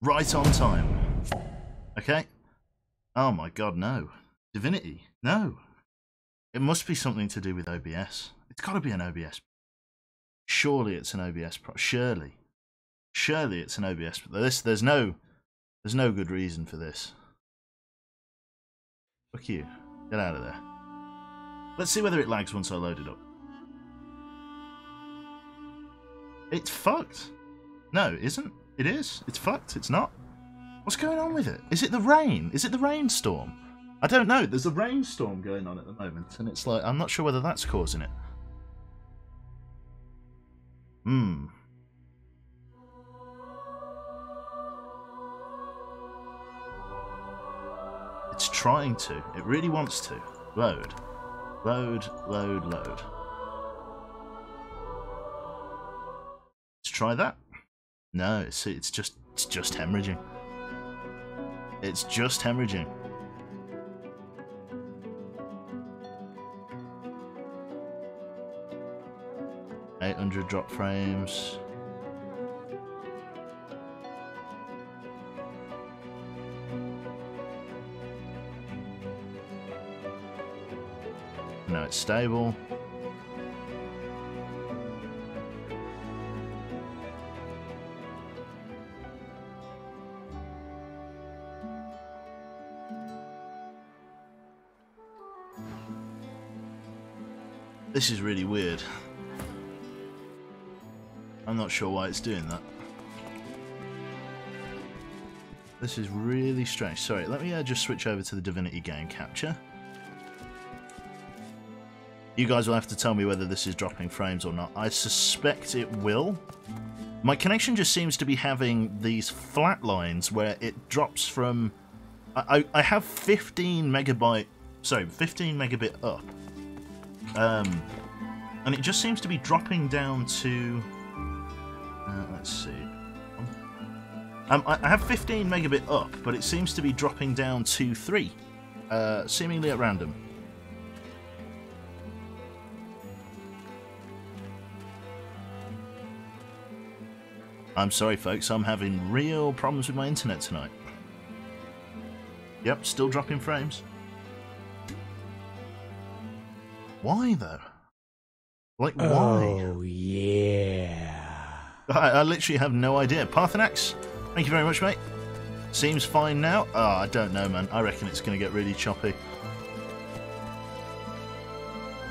Right on time. Okay. Oh my god, no. Divinity. No. It must be something to do with OBS. It's got to be an OBS. Surely it's an OBS. Surely. Surely it's an OBS. But This, there's no, there's no good reason for this. Fuck you. Get out of there. Let's see whether it lags once I load it up. It's fucked. No, it isn't. It is. It's fucked. It's not. What's going on with it? Is it the rain? Is it the rainstorm? I don't know. There's a rainstorm going on at the moment, and it's like I'm not sure whether that's causing it. Hmm. It's trying to. It really wants to. Load. Load, load, load. Let's try that. No, it's it's just it's just hemorrhaging. It's just hemorrhaging. Eight hundred drop frames. No, it's stable. This is really weird. I'm not sure why it's doing that. This is really strange. Sorry, let me uh, just switch over to the Divinity game capture. You guys will have to tell me whether this is dropping frames or not. I suspect it will. My connection just seems to be having these flat lines where it drops from... I, I have 15 megabyte... Sorry, 15 megabit up. Um, and it just seems to be dropping down to... Uh, let's see. Um, I, I have 15 megabit up, but it seems to be dropping down to 3. Uh, seemingly at random. I'm sorry, folks. I'm having real problems with my internet tonight. Yep, still dropping frames. Why, though? Like, why? Oh, yeah. I, I literally have no idea. Parthenax, thank you very much, mate. Seems fine now. Oh, I don't know, man. I reckon it's going to get really choppy.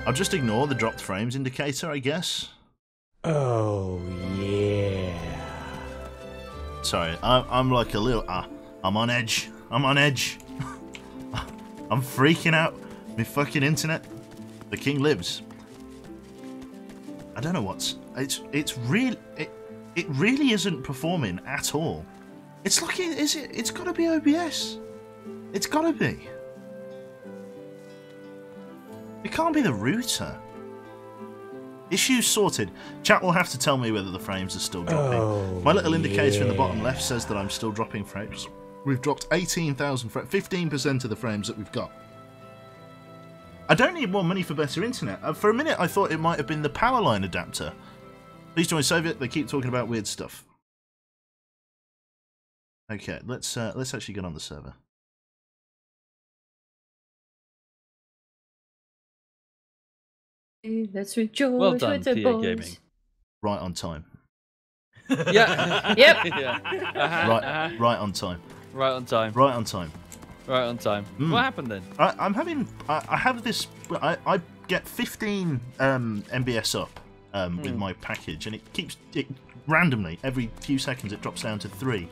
I'll just ignore the dropped frames indicator, I guess. Oh, yeah. Sorry, I, I'm like a little. Uh, I'm on edge. I'm on edge. I'm freaking out. My fucking internet. The king lives. I don't know what's. It's it's real. It it really isn't performing at all. It's like it is it. It's got to be OBS. It's got to be. It can't be the router. Issues sorted. Chat will have to tell me whether the frames are still dropping. Oh, My little indicator in the bottom left says that I'm still dropping frames. We've dropped 18,000 frames, 15% of the frames that we've got. I don't need more money for better internet. Uh, For a minute, I thought it might have been the power line adapter. Please join Soviet. They keep talking about weird stuff. Okay, let's uh, let's actually get on the server. Let's rejoice Well done, with the PA. Gaming. Right on time. Yeah. Yep. yeah. Uh-huh, Right, uh-huh. right on time. Right on time. Right on time. Right on time. Mm. What happened then? I, I'm having. I, I have this. I, I get 15 um, MBS up um, with Hmm. my package, and it keeps it randomly every few seconds. It drops down to three.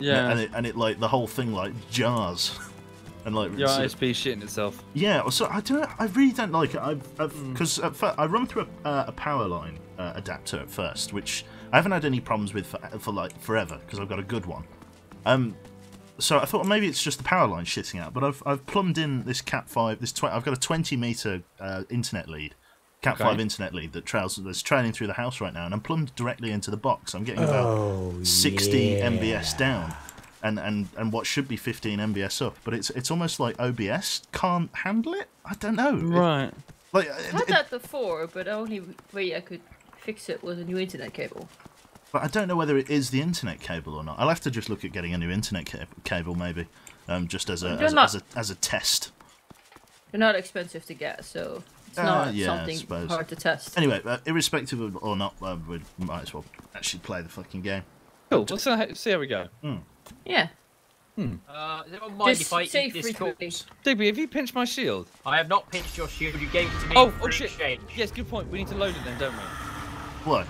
Yeah. and it, and it like the whole thing like jars, and like Your so- ISP shitting itself. yeah. So I don't. I really don't like it. I've Hmm. because first I run through a, uh, a power line uh, adapter at first, which I haven't had any problems with for, for like forever because I've got a good one. Um, so I thought maybe it's just the power line shitting out, but I've I've plumbed in this Cat five. This tw- I've got a twenty meter uh, internet lead, Cat Okay. five internet lead that trails that's trailing through the house right now, and I'm plumbed directly into the box. I'm getting about Oh, 60 yeah. MBS down, and, and and what should be 15 MBS up, but it's it's almost like OBS can't handle it. I don't know. It- Right. like I it- had it- that before, but only way I could fix it was a new internet cable. But I don't know whether it is the internet cable or not. I'll have to just look at getting a new internet ca- cable, maybe, um, just as a as, not- as a as a test. They're not expensive to get, so it's Uh, not yeah, something hard to test. Anyway, uh, irrespective of or not, uh, we might as well actually play the fucking game. Cool. Let's see how- see how we go. Yeah. Uh, does anyone mind Just if I eat this corpse? Digby, have you pinched my shield? I have not pinched your shield. You gave it to me Oh, for oh shit. exchange. Yes, good point. We need to load it then, don't we? What?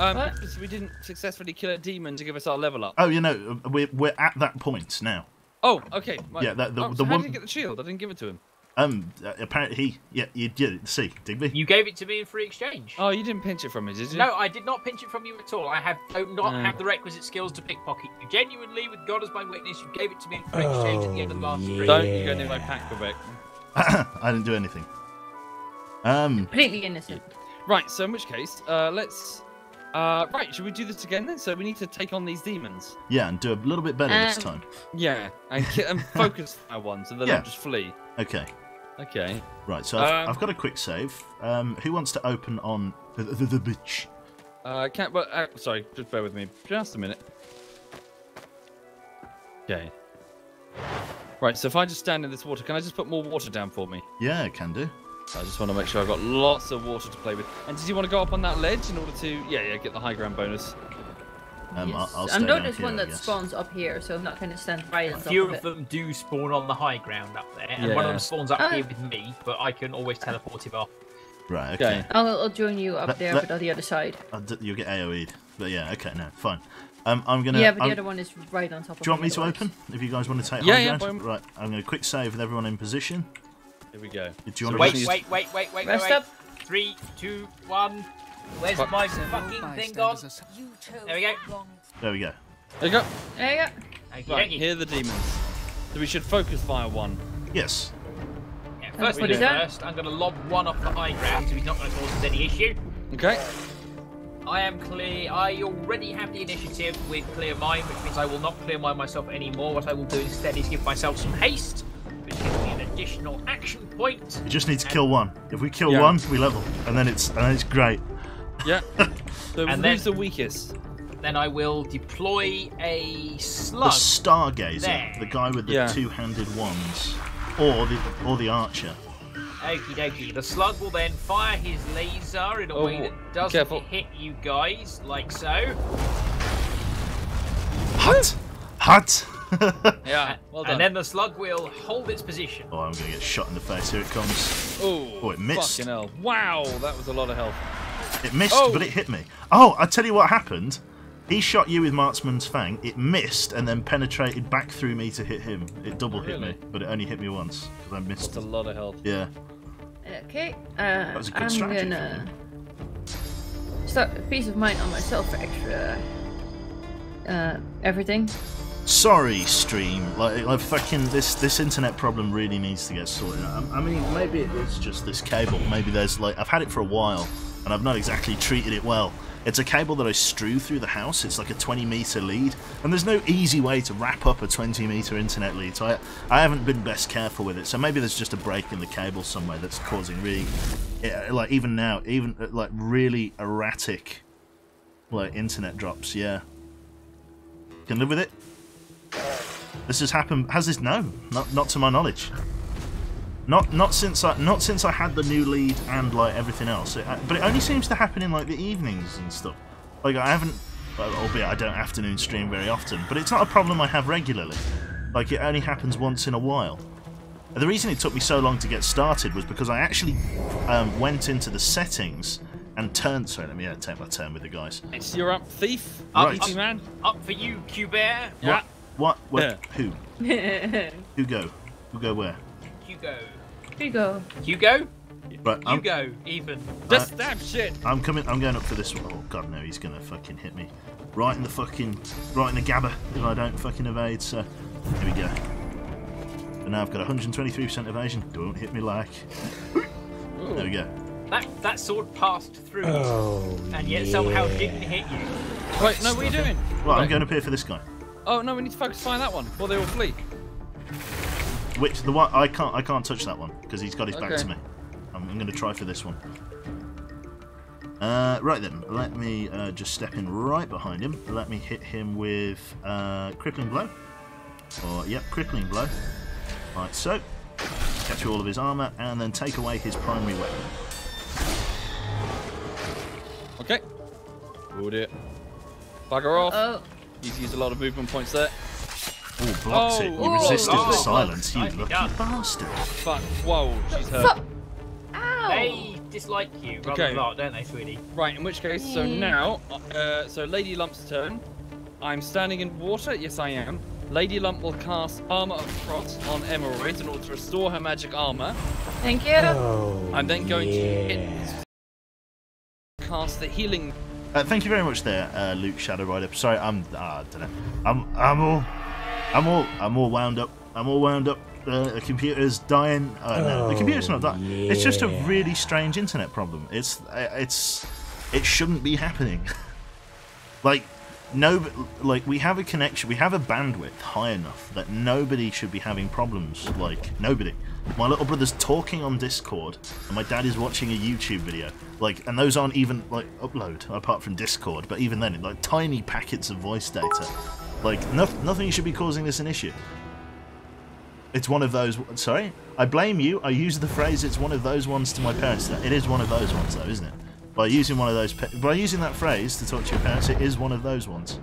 Um, What? we didn't successfully kill a demon to give us our level up. Oh, you know, uh, we're we're at that point now. Oh, okay. Right. Yeah, that- the- oh, the so how one- did you get the shield? I didn't give it to him. Um, uh, apparently he, yeah, you did. See, Digby. You gave it to me in free exchange. Oh, you didn't pinch it from me, did you? No, I did not pinch it from you at all. I have not No. have the requisite skills to pickpocket you. Genuinely, with God as my witness, you gave it to me in free exchange at the end of the last Oh, stream. Don't you go near my Yeah. pack, Quebec. I didn't do anything. Um, Completely innocent. Right, so in which case, uh, let's. Uh, right, should we do this again then? So we need to take on these demons. yeah, and do a little bit better this Um, time. Yeah, and, ki- and focus fire one so they Yeah. don't just flee. Okay, Okay. right. So I've, Um, I've got a quick save. Um, who wants to open on the the, the bitch? Uh, can't. But uh, sorry, just bear with me, just a minute. Okay. Right, so if I just stand in this water, can I just put more water down for me? Yeah, can do. I just want to make sure I've got lots of water to play with. And did you want to go up on that ledge in order to, yeah, yeah, get the high ground bonus? Um, I'll, yes. I'll stay I'm down notice one that spawns up here, so I'm not going to stand right A on top few of of them do spawn on the high ground up there, and one of them spawns up Oh. here with me, but I can always teleport him off. Right. Okay. Okay. I'll, I'll join you up Let- there, let- but on the other side. D- you'll get AOE'd. But yeah, okay, no, fine. Um, I'm gonna. yeah, but the I'm- other one is right on top of Do you want me to otherwise. open? If you guys want to take Yeah, high yeah, ground? by- Right, I'm going to quick save with everyone in position. Here we go. Do you So want to Wait, wait, wait, wait, wait, wait, Rest wait. up. Three, two, one. Where's Fuck. my fucking thing gone? There we go. There we go. There you go. There you go. Thank Right, you. here are the demons. So we should focus fire one. Yes. Yeah, first What things that? first, I'm going to lob one off the high ground, so he's not going to cause us any issue. Okay. I am clear. I already have the initiative with clear mine, which means I will not clear mine myself anymore. What I will do instead is give myself some haste, which gives me an additional action point. We just need to kill one. If we kill Yeah. one, we level, and then it's and then it's great. Yeah. So And who's then- the weakest? Then I will deploy a slug. The slug. Stargazer, There. the guy with the Yeah. two-handed wands, or the or the archer. Okie dokie. The slug will then fire his laser in a Oh, way that doesn't careful. hit you guys, like so. Hut, hut. Yeah. Well done. and then the slug will hold its position. oh, I'm gonna get shot in the face. Here it comes. Oh, Oh, it missed. Fucking hell. Wow, that was a lot of health. It missed, Oh. but it hit me. Oh, I tell you what happened. He shot you with Marksman's Fang. It missed and then penetrated back through me to hit him. It double hit me, but it only hit me once because I missed. That's a lot of health. Yeah. Okay. Uh, that was a good I'm strategy from gonna start a peace of mind on myself for extra. Uh, everything. Sorry, stream. Like, like fucking this this internet problem really needs to get sorted out. I I mean, maybe it's just this cable. Maybe there's like I've had it for a while and I've not exactly treated it well. It's a cable that I strew through the house. It's like a 20 meter lead, and there's no easy way to wrap up a 20 meter internet lead. So I, I haven't been best careful with it. So maybe there's just a break in the cable somewhere that's causing really, like even now, even uh, like really erratic, like internet drops. Yeah, can live with it. This has happened. Has this? No, not not to my knowledge. Not not since I not since I had the new lead and like everything else. It, but it only seems to happen in like the evenings and stuff. Like I haven't, albeit I don't afternoon stream very often. But it's not a problem I have regularly. Like it only happens once in a while. The reason it took me so long to get started was because I actually um, went into the settings and turned. Sorry, let me uh, take my turn with the guys. It's you're up, thief. Right. Easy man. Up for you, Q-Bear. Yeah. What? What? Yeah. Who? Who go? Who go where? Hugo. Here you go. Hugo? Right, I'm, Hugo, even. Just stab shit. I'm coming. I'm going up for this one. Oh god, no, he's gonna fucking hit me, right in the fucking, right in the gabber if I don't fucking evade. So, here we go. And now I've got 123% evasion. Don't hit me like. There we go. That that sword passed through, Oh, and yet yeah. somehow didn't hit you. Wait, no, what are you doing? Right, I'm going up here for this guy. Oh no, we need to focus fire that one before they all flee. Which the one I can't. I can't touch that one because he's got his back to me. I'm, I'm going to try for this one. Uh, right then, let me uh, just step in right behind him. Let me hit him with uh, crippling blow. Or yep, crippling blow. Like so. Catch all of his armor and then take away his primary weapon. Okay. Oh dear. Bugger off. Oh, He's used a lot of movement points there. Oh, blocked Oh, it. You oh, resisted oh, the silence, you nicely lucky done. bastard. Fuck. Whoa, she's hurt. fuck! Ow! They dislike you rather Okay. a lot, don't they, sweetie? Right, in which case, so now, uh, so Lady Lump's turn. I'm standing in water. Yes, I am. Lady Lump will cast Armor of Frost on Emerald in order to restore her magic armor. Thank you. Oh, I'm then going yeah. to hit, cast the healing. Uh, thank you very much there, uh, Luke Shadow Rider. Sorry, I'm. Uh, I don't know. I'm. I'm all. I'm all. I'm all wound up. I'm all wound up. Uh, the computer's dying. Oh, no, the Oh, computer's not dying. It's just a really strange internet problem. It's. uh, It's. It shouldn't be happening. like, no. Like we have a connection. We have a bandwidth high enough that nobody should be having problems. Like nobody. My little brother's talking on Discord, and my dad is watching a YouTube video. Like, and those aren't even like upload apart from Discord. But even then, like tiny packets of voice data. Like, no, nothing should be causing this an issue. It's one of those. Sorry, I blame you. I use the phrase "it's one of those ones" to my parents. It is one of those ones, though, isn't it? By using one of those, by using that phrase to talk to your parents, it is one of those ones.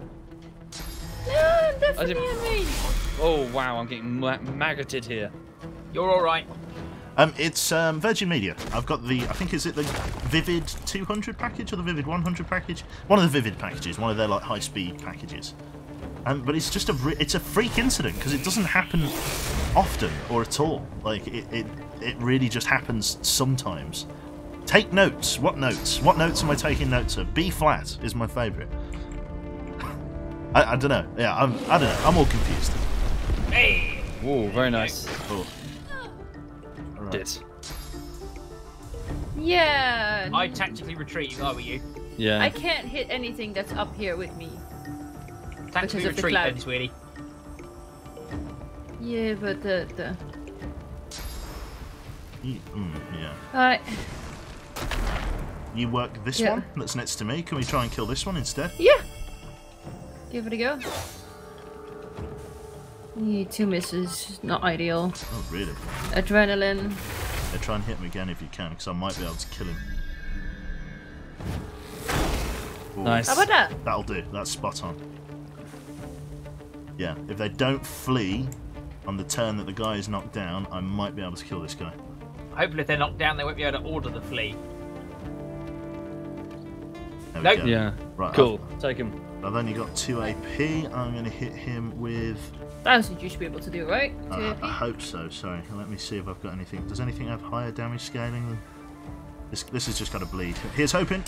No, definitely me. Oh wow, I'm getting ma- maggoted here. You're all right. Um, it's um, Virgin Media. I've got the. I think is it the Vivid 200 package or the Vivid 100 package? One of the Vivid packages. One of their like high-speed packages. Um, but it's just a it's a freak incident because it doesn't happen often or at all. Like it, it it really just happens sometimes. Take notes. What notes? What notes am I taking notes of? B flat is my favourite. I, I don't know. Yeah, I'm. I don't know. I'm all confused. Hey! Whoa, very nice. Oh. Alright. Did. Yeah. I tactically retreat if I were you. Yeah. I can't hit anything that's up here with me. Tactically of the retreat cloud. then, sweetie. Yeah, but the the. Mm, yeah. Alright. You work this Yeah. one that's next to me. Can we try and kill this one instead? Yeah. Give it a go. Yeah, two misses. Not ideal. Oh, really? Adrenaline. Yeah, try and hit him again if you can, because I might be able to kill him. Ooh, Nice. How about that? That'll do. That's spot on. Yeah, if they don't flee on the turn that the guy is knocked down, I might be able to kill this guy. Hopefully, if they're knocked down, they won't be able to order the flee. There we Nope. go. Yeah. Right. Cool. Take him. I've, I've only got two AP. I'm going to hit him with. That's what you should be able to do, right? Uh, I hope so. Sorry. Let me see if I've got anything. Does anything have higher damage scaling than? This, this has just got to bleed. Here's hoping.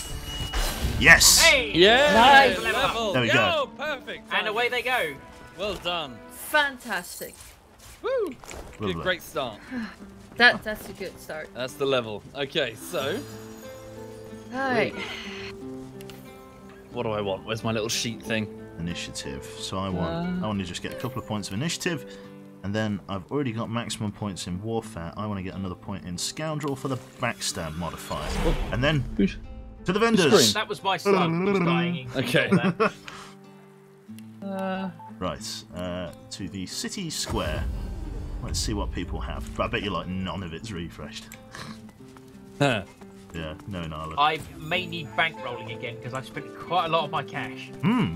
Yes. Hey! Yeah. Nice. Level. There we Yo, go. Perfect. And away they go. Well done. Fantastic. Woo. Lovely. Good, great start. That that's a good start. That's the level. Okay, so Alright. what do I want? Where's my little sheet thing? Initiative. So I want Uh. I want to just get a couple of points of initiative, and then I've already got maximum points in warfare. I want to get another point in scoundrel for the backstab modifier, and then to the vendors. That was my son who's dying. Okay. Ignore that. Right uh, to the city square. Let's see what people have. But I bet you like none of it's refreshed. Huh. Yeah, no in Ireland. I may need bankrolling again because I've spent quite a lot of my cash. Hmm.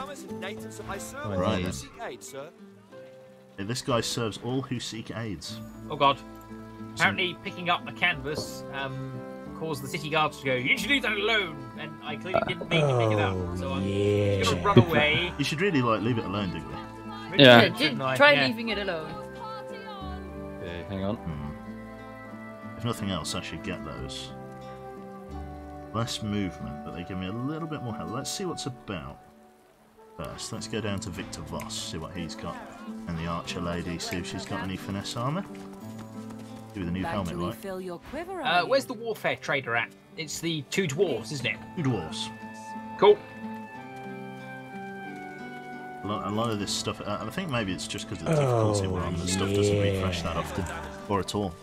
I welcome. I serve Right all who seek aid, sir. This guy serves all who seek aids. Oh god. Apparently, picking up a canvas um, caused the city guards to go, You should leave that alone! And I clearly didn't mean to pick it up. So Oh, I'm yeah. just gonna run away. You should really like leave it alone, Digby. Really Yeah. Yeah, shouldn't did- I? try Yeah. leaving it alone. Okay, hang on. If nothing else, I should get those. Less movement, but they give me a little bit more health. Let's see what's about. First, let's go down to Victor Voss, see what he's got. And the archer lady, see if she's got any finesse armour. Do with a new Back helmet, to right? refill your quiver, Uh, where's the warfare trader at? It's the two dwarves, isn't it? Two dwarves. Cool. A lot, a lot of this stuff, uh, I think maybe it's just because of the difficulty we're on, the stuff doesn't refresh that often. Or at all.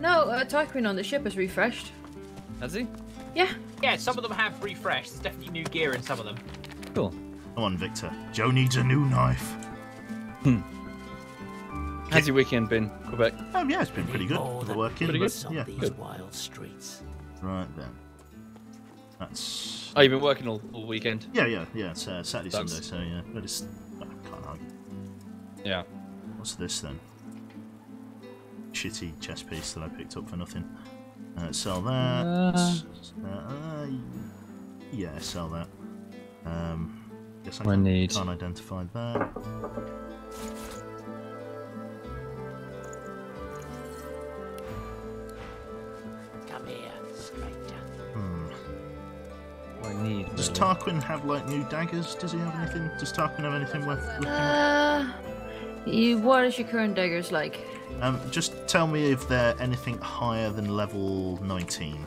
No, Oh, uh, Tarquin on the ship has refreshed. Has he? Yeah. Yeah, some of them have refreshed. There's definitely new gear in some of them. Cool. Come on, Victor. Joe needs a new knife. Hmm. How's your weekend been, Quebec? Oh yeah, it's been pretty good. More The than working, Pretty but good? yeah, these good. wild streets. Right then. That's Oh, you've been working all, all weekend? yeah, yeah, yeah. It's uh, Saturday, Sucks. Sunday, so yeah. But it's I can't argue. Yeah. What's this then? Shitty chess piece that I picked up for nothing. Uh, sell that. Uh, uh, yeah, sell that. Um, guess I I can't, need- can't identify that. Come here, stranger. Hmm. I need. Does really. Tarquin have like new daggers? Does he have anything? Does Tarquin have anything worth looking at? Uh, you, what is your current daggers like? Um, just tell me if they're anything higher than level 19.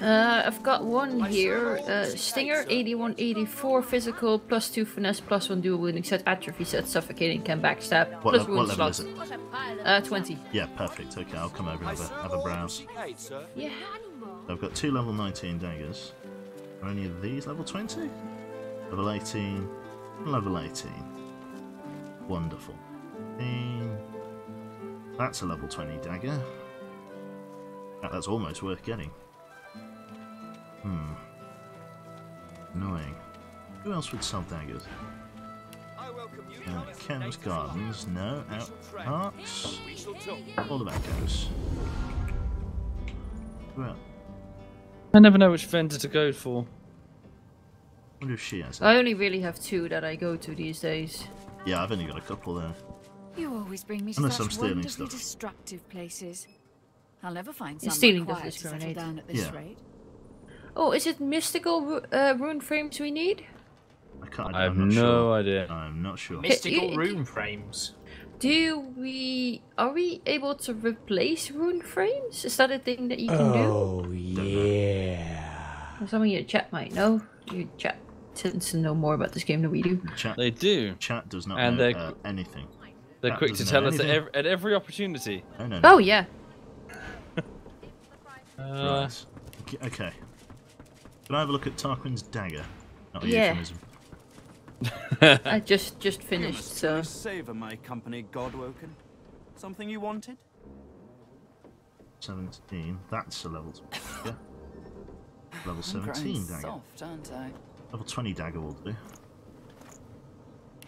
Uh, I've got one here. Uh, Stinger, 81, 84 physical, plus 2 finesse, plus 1 dual wielding set, atrophy set, suffocating, can backstab, What, plus le- what wound level slot. is it? Uh, 20. Yeah, perfect. Okay, I'll come over and have a, have a browse. Yeah. I've got two level 19 daggers. Are any of these level 20? Level 18. Level 18. Wonderful. 18. That's a level 20 dagger. That's almost worth getting. Hmm. Annoying. Who else would sell daggers? I welcome you, Uh, Thomas, Ken's Gardens, no. Out. Parks. We shall talk. All the back goes. Well, I never know which vendor to go for. wonder if she has it. I only really have two that I go to these days. Yeah, I've only got a couple there. You always bring me to Unless I'm such stealing wonderfully stuff. destructive places. I'll never find Yeah, somewhere stealing doesn't quiet to settle discriminate. down at this Yeah. rate. Oh, is it mystical uh, rune frames we need? I can't. I have no sure. idea. I'm not sure. Mystical you- room frames. Do we are we able to replace rune frames? Is that a thing that you can do? Oh, yeah. Some of your chat might know. Your chat tends to know more about this game than we do. Chat, They do. chat does not And know they're- uh, anything. They're That quick to tell know us at, anything. ev- at every opportunity. No, no, no. Oh yeah. Uh, Right. Okay- Okay. Can I have a look at Tarquin's dagger? Not a Yeah. euphemism. I just just finished, so Savor my company, Godwoken. Something you wanted? 17. That's a level. Yeah. Level 17 growing dagger. soft, aren't I? Level 20 dagger will do.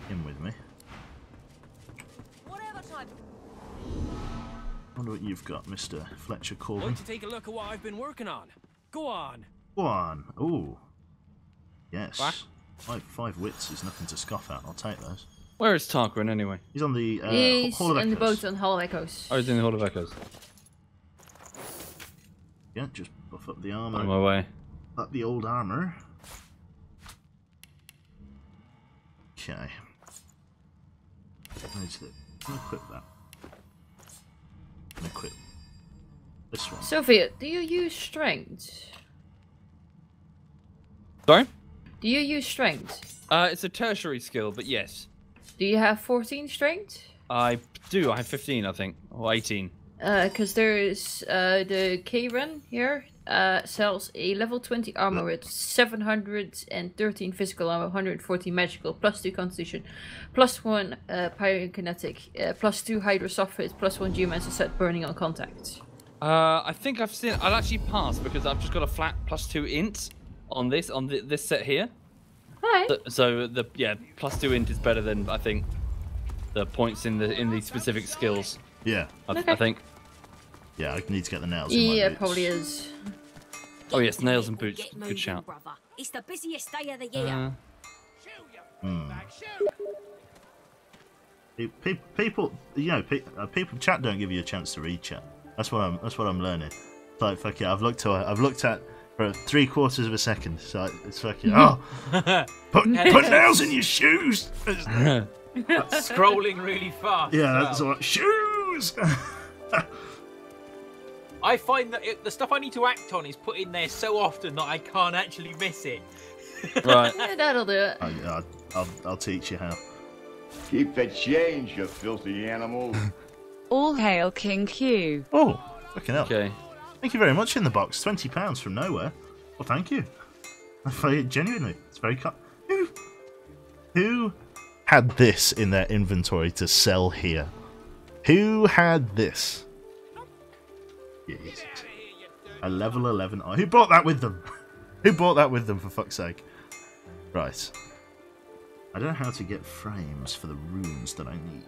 In with me. Wonder what you've got, Mr. Fletcher Corbin. Want to take a look at what I've been working on? Go on. Go on. Ooh. Yes. What? Five, five wits is nothing to scoff at. I'll take those. where is Tarquin anyway? He's on the uh, he's Hall of in the boat on Hall of Echoes. Oh, he's in the Hall of Echoes. Yeah, just buff up the armor. On my way. Up the old armor. Okay. Where's the? Can equip that? Can equip this one? Sophia, do you use strength? Sorry? Do you use strength? Uh, it's a tertiary skill, but yes. Do you have 14 strength? I do. I have 15, I think. Or 18. Because there's uh, the K run here uh, sells a level 20 armor with 713 physical armor, 140 magical, plus 2 constitution, plus 1 uh, pyrokinetic, uh, plus 2 hydrosophist, plus 1 geomancer set burning on contact. Uh, I think I've seen. I'll actually pass because I've just got a flat plus two int on this on the, this set here. Alright. So, so the yeah plus two int is better than I think the points in the in the specific skills. Yeah, I, Okay. I think. yeah. I need to get the nails. in my Yeah, boots. probably is. Oh yes, nails and boots. Get Good moving, shout. brother. It's the busiest day of the year. Uh, Hmm. Pe- pe- People, you know, pe- uh, people. Chat don't give you a chance to read chat. That's what I'm. That's what I'm learning. It's like fuck it. I've looked to. I've looked at for three quarters of a second. So it's fucking. Oh, put put nails in your shoes. Scrolling really fast. Yeah, as that's well. what shoes. I find that it, the stuff I need to act on is put in there so often that I can't actually miss it. right. Yeah, that'll do it. I, I, I'll, I'll teach you how. Keep the change, you filthy animal. All hail King Q. Oh, fucking hell. Okay. Thank you very much in the box. Twenty pounds from nowhere. Well, thank you. Very genuinely, it's very cut. Who, who had this in their inventory to sell here? Who had this? Jesus. A level eleven. Oh, who brought that with them? who brought that with them? For fuck's sake. Right. I don't know how to get frames for the runes that I need.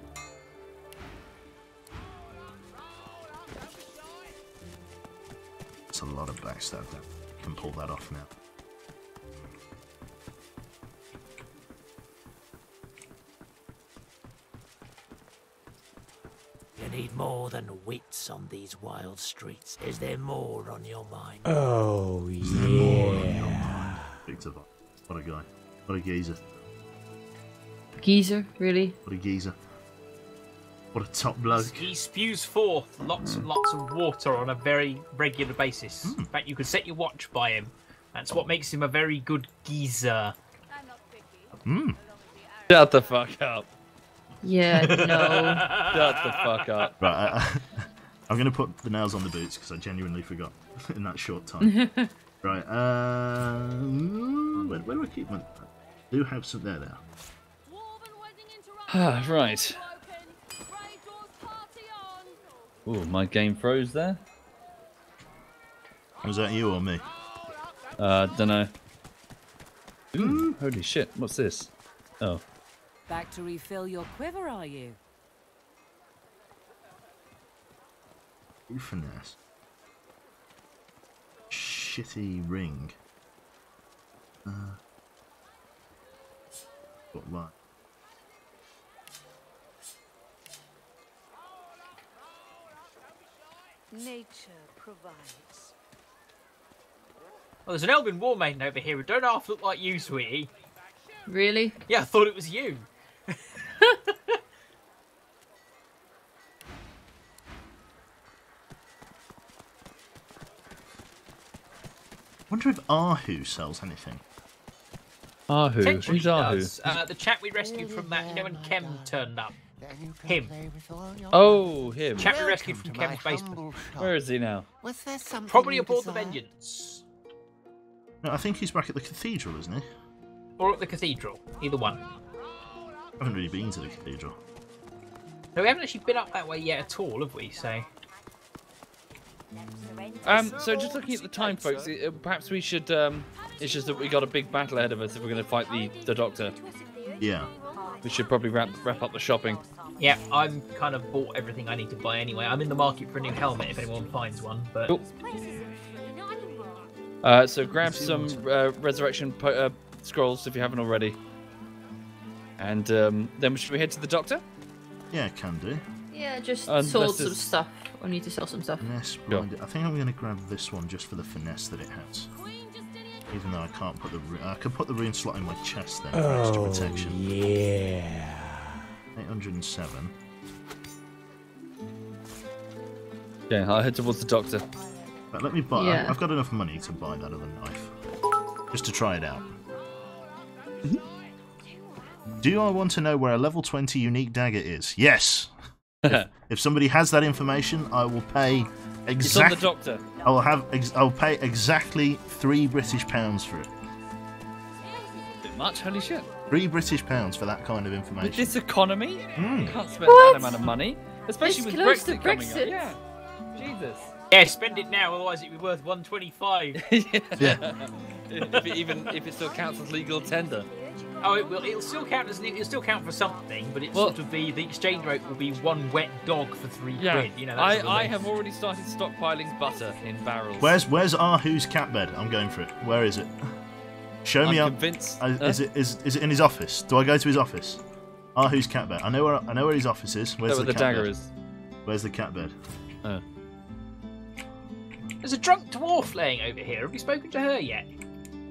It's a lot of backstab. That can pull that off now. You need more than wits on these wild streets. Is there more on your mind? Oh, yeah. Victor, what a guy. What a geezer. Geezer, really? What a geezer. What a top bloke. He spews forth lots and lots of water on a very regular basis. In fact, you could set your watch by him. That's what makes him a very good geezer. Hmm. Shut the fuck up. Yeah, no. Shut the fuck up. Right, I, I, I'm going to put the nails on the boots because I genuinely forgot in that short time. right, um, where, where do I keep my... I do have some... There, there. Ah, right. Oh, my game froze there. Was that you or me? Uh, don't know. Ooh, holy shit! What's this? Oh, Back to refill your quiver, are you? Who finesse? Shitty ring. Uh, what, what? Nature provides. Well, there's an Elven War Maiden over here who don't half look like you, sweetie. Really? Yeah, I thought it was you. wonder if Ahu sells anything. Ahu. Who's Ahu? Uh, the chap we rescued from that, you know, when Kemm turned up. Him. Oh, him. Chap we rescued from Kemm's basement. Where is he now? Was there something Probably you aboard the desire? Vengeance. No, I think he's back at the cathedral, isn't he? Or at the cathedral. Either one. I haven't really been to the cathedral. No, we haven't actually been up that way yet at all, have we? So. Um, so just looking at the time, folks, it- uh, perhaps we should. Um, it's just that we got a big battle ahead of us if we're going to fight the the doctor. Yeah. We should probably wrap wrap up the shopping. Yeah, I'm kind of bought everything I need to buy anyway. I'm in the market for a new helmet if anyone finds one, but. Cool. Uh, so grab some uh, resurrection po- uh, scrolls if you haven't already, and um, then should we head to the doctor? Yeah, can do. Yeah, just Unless sold some it's- stuff. I need to sell some stuff. Finesse blinded. I think I'm going to grab this one just for the finesse that it has. Even though I can't put the I could put the rune slot in my chest then for extra Oh, protection. yeah. 807. Okay, I'll head towards the doctor. But let me buy. Yeah. I've got enough money to buy that other knife, just to try it out. Do I want to know where a level 20 unique dagger is? Yes. if, if somebody has that information, I will pay It's on the exactly. doctor. I will have. Ex- I will pay exactly three British pounds for it. Bit much, holy shit! Three British pounds for that kind of With information. this economy, Mm. you can't spend What? that amount of money, especially It's with close to Brexit coming up. Yeah, Jesus. Yeah, spend it now, otherwise it'd be worth 125. Yeah. if it even if it still counts as legal tender. Oh, it will. It'll still count as it'll still count for something, but it's Well- sort of be the exchange rate will be one wet dog for three Yeah, quid. You know, that I, I thing. have already started stockpiling butter in barrels. Where's Where's Ahu's cat bed? I'm going for it. Where is it? Show I'm me. up. convinced. Uh, is it is is it in his office? Do I go to his office? Ahu's cat bed. I know where I know where his office is. Where's the, the cat dagger bed? is? Where's the cat bed? Oh. There's a drunk dwarf laying over here. Have you spoken to her yet?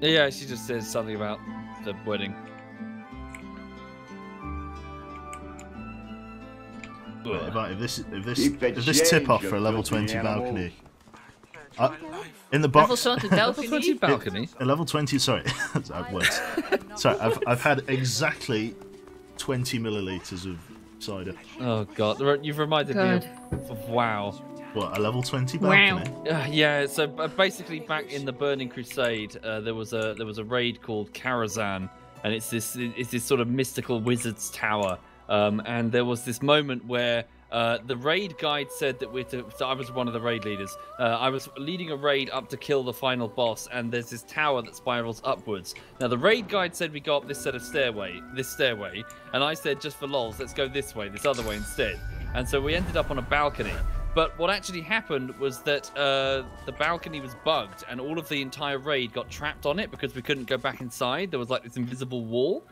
Yeah, she just says something about the wedding. Wait, if, I, if this if this if this tip off for a level twenty balcony. I- in the Level box, 20 Level 20 balcony. a level twenty. Sorry, I have words. sorry, I've I've had exactly twenty milliliters of cider. Oh god, you've reminded me of, of WoW. What, a level 20 Wow. balcony? Uh, yeah, so uh, basically back in the Burning Crusade, uh, there was a there was a raid called Karazhan, and it's this it's this sort of mystical wizard's tower. Um, and there was this moment where uh, the raid guide said that we're to. So I was one of the raid leaders. Uh, I was leading a raid up to kill the final boss, and there's this tower that spirals upwards. Now the raid guide said we go up this set of stairway, this stairway, and I said just for lols, let's go this way, this other way instead. And so we ended up on a balcony. But what actually happened was that uh, the balcony was bugged, and all of the entire raid got trapped on it because we couldn't go back inside. There was like this invisible wall.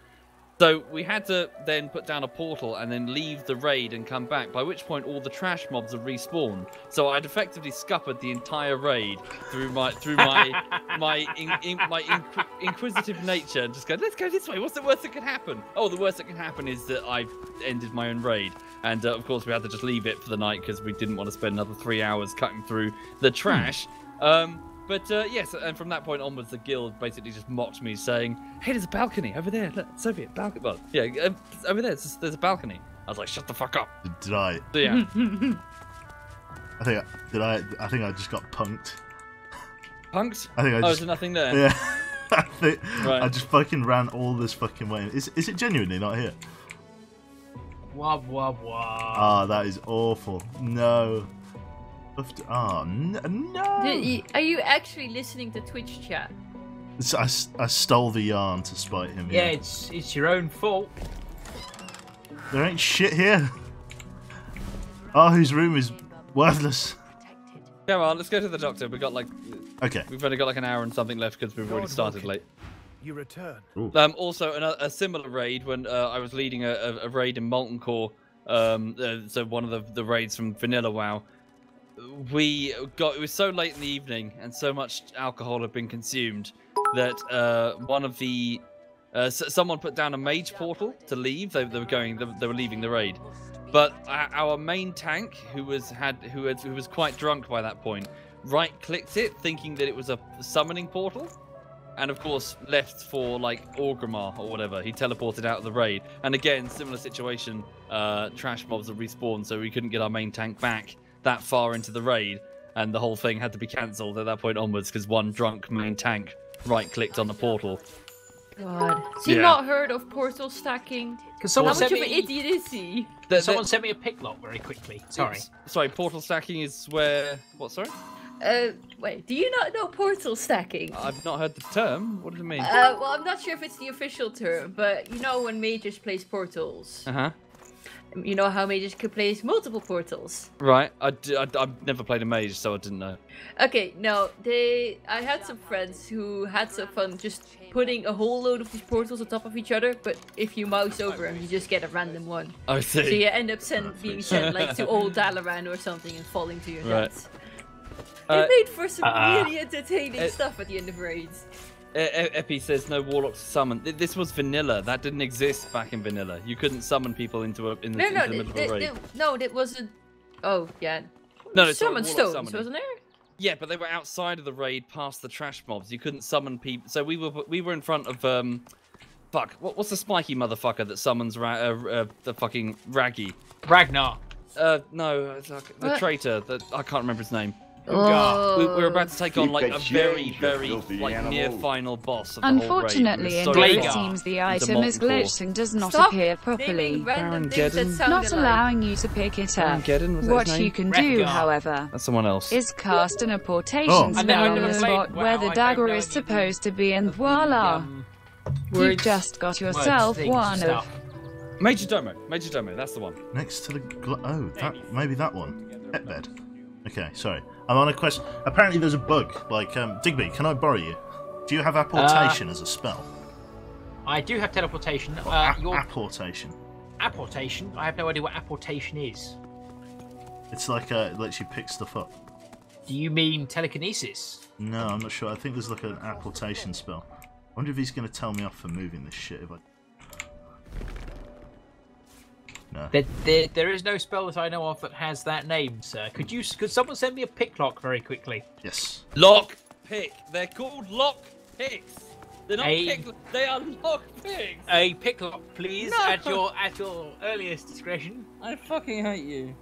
So we had to then put down a portal and then leave the raid and come back. By which point, all the trash mobs have respawned. So I'd effectively scuppered the entire raid through my through my my in, in, my inqu- inquisitive nature, and just go, let's go this way. What's the worst that could happen? Oh, the worst that can happen is that I've ended my own raid. And uh, of course, we had to just leave it for the night because we didn't want to spend another three hours cutting through the trash. Um, but uh, yes, and from that point onwards, the guild basically just mocked me, saying, "Hey, there's a balcony over there. Look, Soviet balcony. Well, yeah, uh, over there. There's, there's a balcony." I was like, "Shut the fuck up." Did I? So yeah, I think did I? I think I just got punked. punked. I think I oh, just. is there nothing there? Yeah. I, think Right. I just fucking ran all this fucking way. Is is it genuinely not here? Wah wah wah. Ah, that is awful. No. Left- n- no. Did you- are you actually listening to Twitch chat? I, I, s- I stole the yarn to spite him. Yeah, it's it's your own fault. There ain't shit here. Oh, whose room is worthless. Come on, let's go to the doctor. We've got like, Okay. we've only got like an hour and something left because we've already started Walker. late. You return. Um, also, a, a similar raid when uh, I was leading a, a, a raid in Molten Core. Um, uh, so one of the, the raids from Vanilla WoW. We got it was so late in the evening and so much alcohol had been consumed that uh, one of the uh, someone put down a mage portal to leave. They, they were going. They, they were leaving the raid, but our, main tank, who was had who had who was quite drunk by that point, right clicked it, thinking that it was a summoning portal and of course left for like Orgrimmar or whatever. He teleported out of the raid, and again, similar situation. Uh, trash mobs have respawned, so we couldn't get our main tank back that far into the raid, and the whole thing had to be cancelled at that point onwards because one drunk main tank right-clicked on the portal. God. Has he Yeah. not heard of portal stacking? Can How someone much send of an idiot is he? The- Someone the- sent me a pick lock very quickly. Sorry. it's- sorry. Portal stacking is where. What? Sorry. Uh, wait, do you not know portal stacking? I've not heard the term. What does it mean? Uh, well, I'm not sure if it's the official term, but you know when mages place portals, Uh huh. You know how mages could place multiple portals. Right. I, d- I, have never played a mage, so I didn't know. Okay, no, they. I had some friends who had some fun just putting a whole load of these portals on top of each other, but if you mouse over them, you just get a random one. I see. So you end up send, being sent like to old Dalaran or something and falling to your Right. death. Uh, it made for some uh, really entertaining uh, stuff at the end of raids. Epi says no warlocks summon. This was vanilla. That didn't exist back in vanilla. You couldn't summon people into a in the, No, into no, the middle th- of a raid. th- no, that wasn't. Oh yeah. No, it's not summon warlock stones, summoning. wasn't there? Yeah, but they were outside of the raid, past the trash mobs. You couldn't summon people. So we were we were in front of um, fuck. What, what's the spiky motherfucker that summons ra- uh, uh, the fucking Raggy? Ragnar. Uh, no, it's like the traitor. That I can't remember his name. Oh. We, we're about to take on like a very, very like animal. near final boss of the whole raid. Unfortunately, so it seems the item is molten core. glitched and does not Stop appear properly, random things that Armageddon. sound not allowing you to pick it up. Armageddon, What you can do, Rhaegar. however, That's someone else. is cast an apportation Oh. Spell on the played spot WoW, where the dagger is supposed to be, and voila! You've just got yourself one of stuff. Major Domo. Major Domo. That's the one. Next to the gl- oh, that maybe that one. Pet. Okay, sorry. I'm on a quest. Apparently, there's a bug. Like, um, Digby, can I borrow you? Do you have apportation as a spell? I do have teleportation. Or Uh, ap- your apportation. apportation. I have no idea what apportation is. It's like uh, it lets you pick stuff up. Do you mean telekinesis? No, I'm not sure. I think there's like an apportation spell. I wonder if he's going to tell me off for moving this shit. If I no. There, there, there is no spell that I know of that has that name, sir. Could you? Could someone send me a pick lock very quickly? Yes. Lock pick. They're called lock picks. They're not A- pick. They are lock picks. A picklock, please, No. at your at your earliest discretion. I fucking hate you.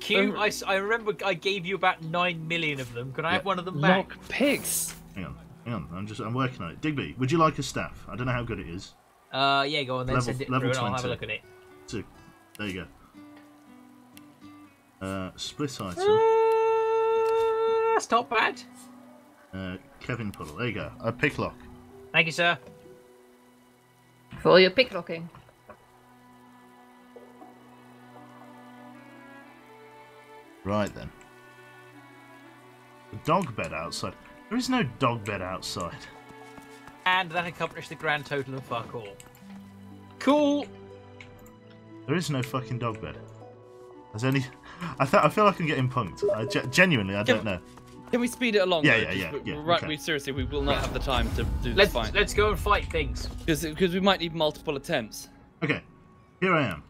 Q, Um, I, s- I remember I gave you about nine million of them. Can I have one of them back? Lock picks. Hang on, hang on. I'm just I'm working on it. Digby, would you like a staff? I don't know how good it is. Uh, yeah, go on then. Level- send it level through, and I'll have a look at it. Two. There you go. Uh, split item. Uh, that's not bad. Uh, Kevin Puddle. There you go. A picklock. Thank you, sir. For all your picklocking. Right then. The dog bed outside. There is no dog bed outside. And that accomplished the grand total of fuck all. Cool. There is no fucking dog bed. There's only. I, th- I feel like I'm getting punked. I ge- genuinely, I don't know. Can we speed it along? Yeah, though? yeah, 'Cause yeah, we- yeah, Right, okay. we seriously we will not have the time to do this Let's fight let's go and fight things. because we might need multiple attempts. Okay, here I am.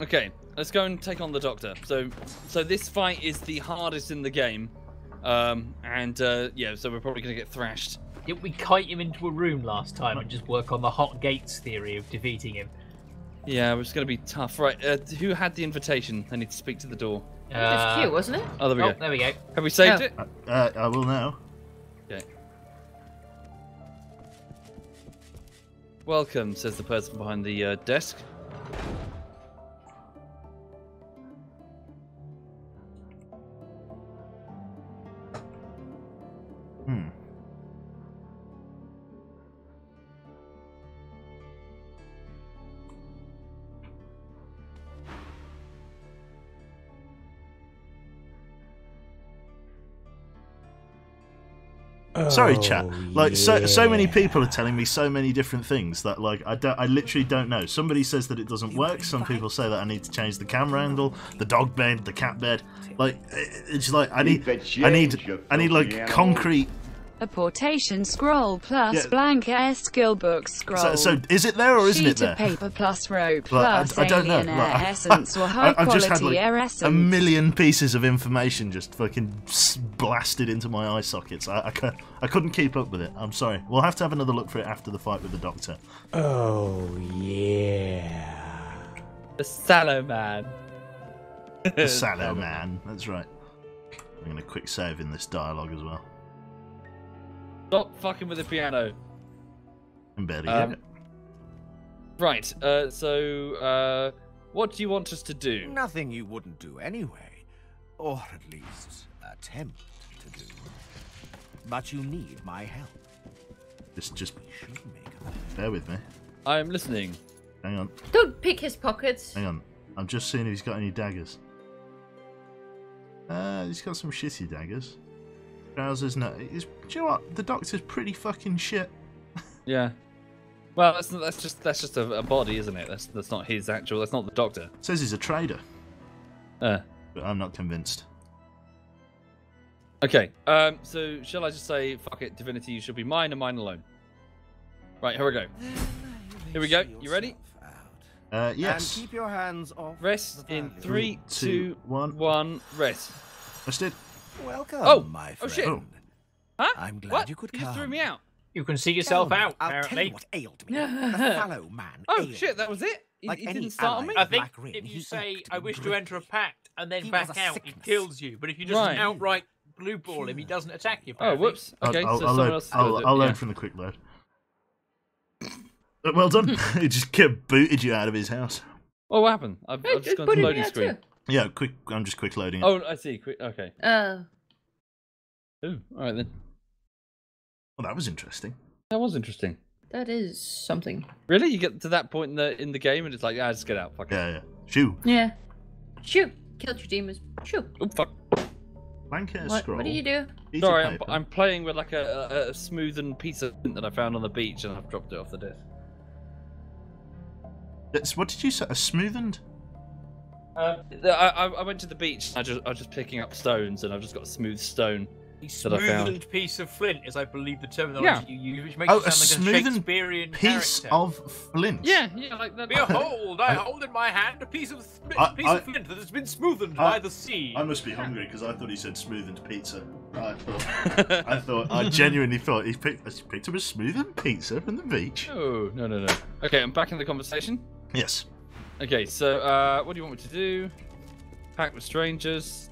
Okay, let's go and take on the doctor. So, so this fight is the hardest in the game, um, and uh, yeah, so we're probably gonna get thrashed. Did we kite him into a room last time and just work on the hot gates theory of defeating him? Yeah, it's gonna be tough. Right, uh, who had the invitation? I need to speak to the door. It's Q, wasn't it? Oh, there we oh, go. there we go. Have we saved Oh. it? Uh, uh, I will now. Okay. Welcome, says the person behind the uh, desk. Hmm. Sorry, chat. Like so, so many people are telling me so many different things that like I don't, I literally don't know. Somebody says that it doesn't work. Some people say that I need to change the camera angle, the dog bed, the cat bed. Like it's like I need, I need, I need like concrete. A portation scroll plus Yeah. blank S skill book scroll. So, so is it there or isn't Sheet it there? of paper plus rope Like, plus I, I don't know. alien Like, air I- essence or high I- I've just had quality like air a million pieces of information just fucking blasted into my eye sockets. I, I, I couldn't keep up with it. I'm sorry. We'll have to have another look for it after the fight with the doctor. Oh, yeah. The Sallow Man. The Sallow Man. That's right. I'm going to quick save in this dialogue as well. Stop fucking with the piano. I'm barely Um, get. Right, uh, so, uh, what do you want us to do? Nothing you wouldn't do anyway. Or at least attempt to do. But you need my help. Just, just Should make a bear with me. I'm listening. Hang on. Don't pick his pockets. Hang on. I'm just seeing if he's got any daggers. Uh, he's got some shitty daggers. Trousers, no. He's, do you know what? The doctor's pretty fucking shit. Yeah. Well, that's that's just that's just a, a body, isn't it? That's that's not his actual. That's not the doctor. Says he's a trader, Uh, but I'm not convinced. okay. Um. So shall I just say, fuck it, divinity, you should be mine and mine alone. Right. Here we go. Here we go. You ready? Uh, yes. And keep your hands off. Rest in valley. three, two, two, one. one. Rest. Rested. Welcome, Oh, my oh, friend. shit. Oh. Huh? I'm glad what? you could just threw me out. You can see yourself me, out, I'll tell you what ailed me. the Sallow Man. Oh ailed shit, that was it. He, Like he didn't start on me. I think Ring, if you say, I wish to enter a pact, and then He back out, sickness. he kills you. But if you just Right. outright blue ball him, he doesn't attack you. Oh, whoops. Okay, I'll, so I'll, someone load, else. I'll, does I'll load yeah. from the quick load. Well done. he just get booted you out of his house. Oh, what happened? I've, Hey, I've just gone to it loading screen. too. Yeah, quick. I'm just quick loading it. Oh, I see. Quick. Okay. Uh, Ooh, all right then. Well, that was interesting. That was interesting. that is something. Really, you get to that point in the in the game, and it's like, ah, just get out. Fuck it. Yeah, yeah. Shoo. Yeah. Shoot. Killed your demons. Shoot. Oh fuck. Blank hair What, scroll. what do you do? piece Sorry, I'm. I'm playing with like a, a, a smoothened piece of that I found on the beach, and I've dropped it off the desk. It's- what did you say? A smoothened? Um, I, I, I went to the beach. I just I was just picking up stones, and I've just got a smooth stone that I. Smoothened piece of flint is, I believe, the terminology you use, which makes Oh, you a sound like a Shakespearean piece character. of flint. Yeah, yeah, like that. Behold, I I- hold in my hand a piece of split, I- piece I- of flint that has been smoothened I- by the sea. I must be hungry because I thought he said smoothened pizza. I thought, I thought, I genuinely thought he picked, he picked up a smoothened pizza from the beach. Oh, no, no, no. Okay, I'm back in the conversation. Yes. Okay, so uh, what do you want me to do? Pack with strangers.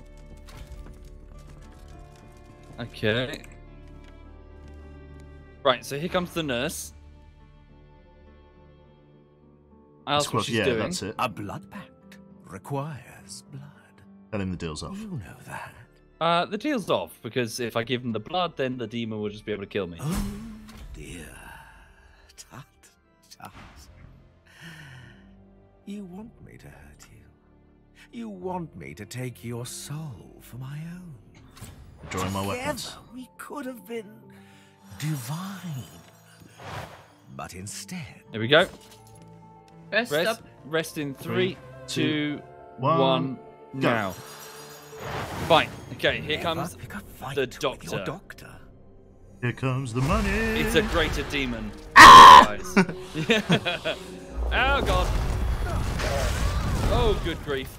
Okay. Right, so here comes the nurse. I asked what she's yeah, doing. that's it. A blood pact requires blood. Tell him the deal's off. You know that. Uh, the deal's off because if I give him the blood, then the demon will just be able to kill me. Oh dear. You want me to hurt you. You want me to take your soul for my own. Drawing my Together, weapons. we could have been divine. But instead, There we go. Rest, Rest, up. rest in Three, three, two, two, one, one, go. now. Fine. Okay, here never comes pick a fight the doctor. doctor. Here comes the money. It's a greater demon. Ah! Oh god. Oh good grief.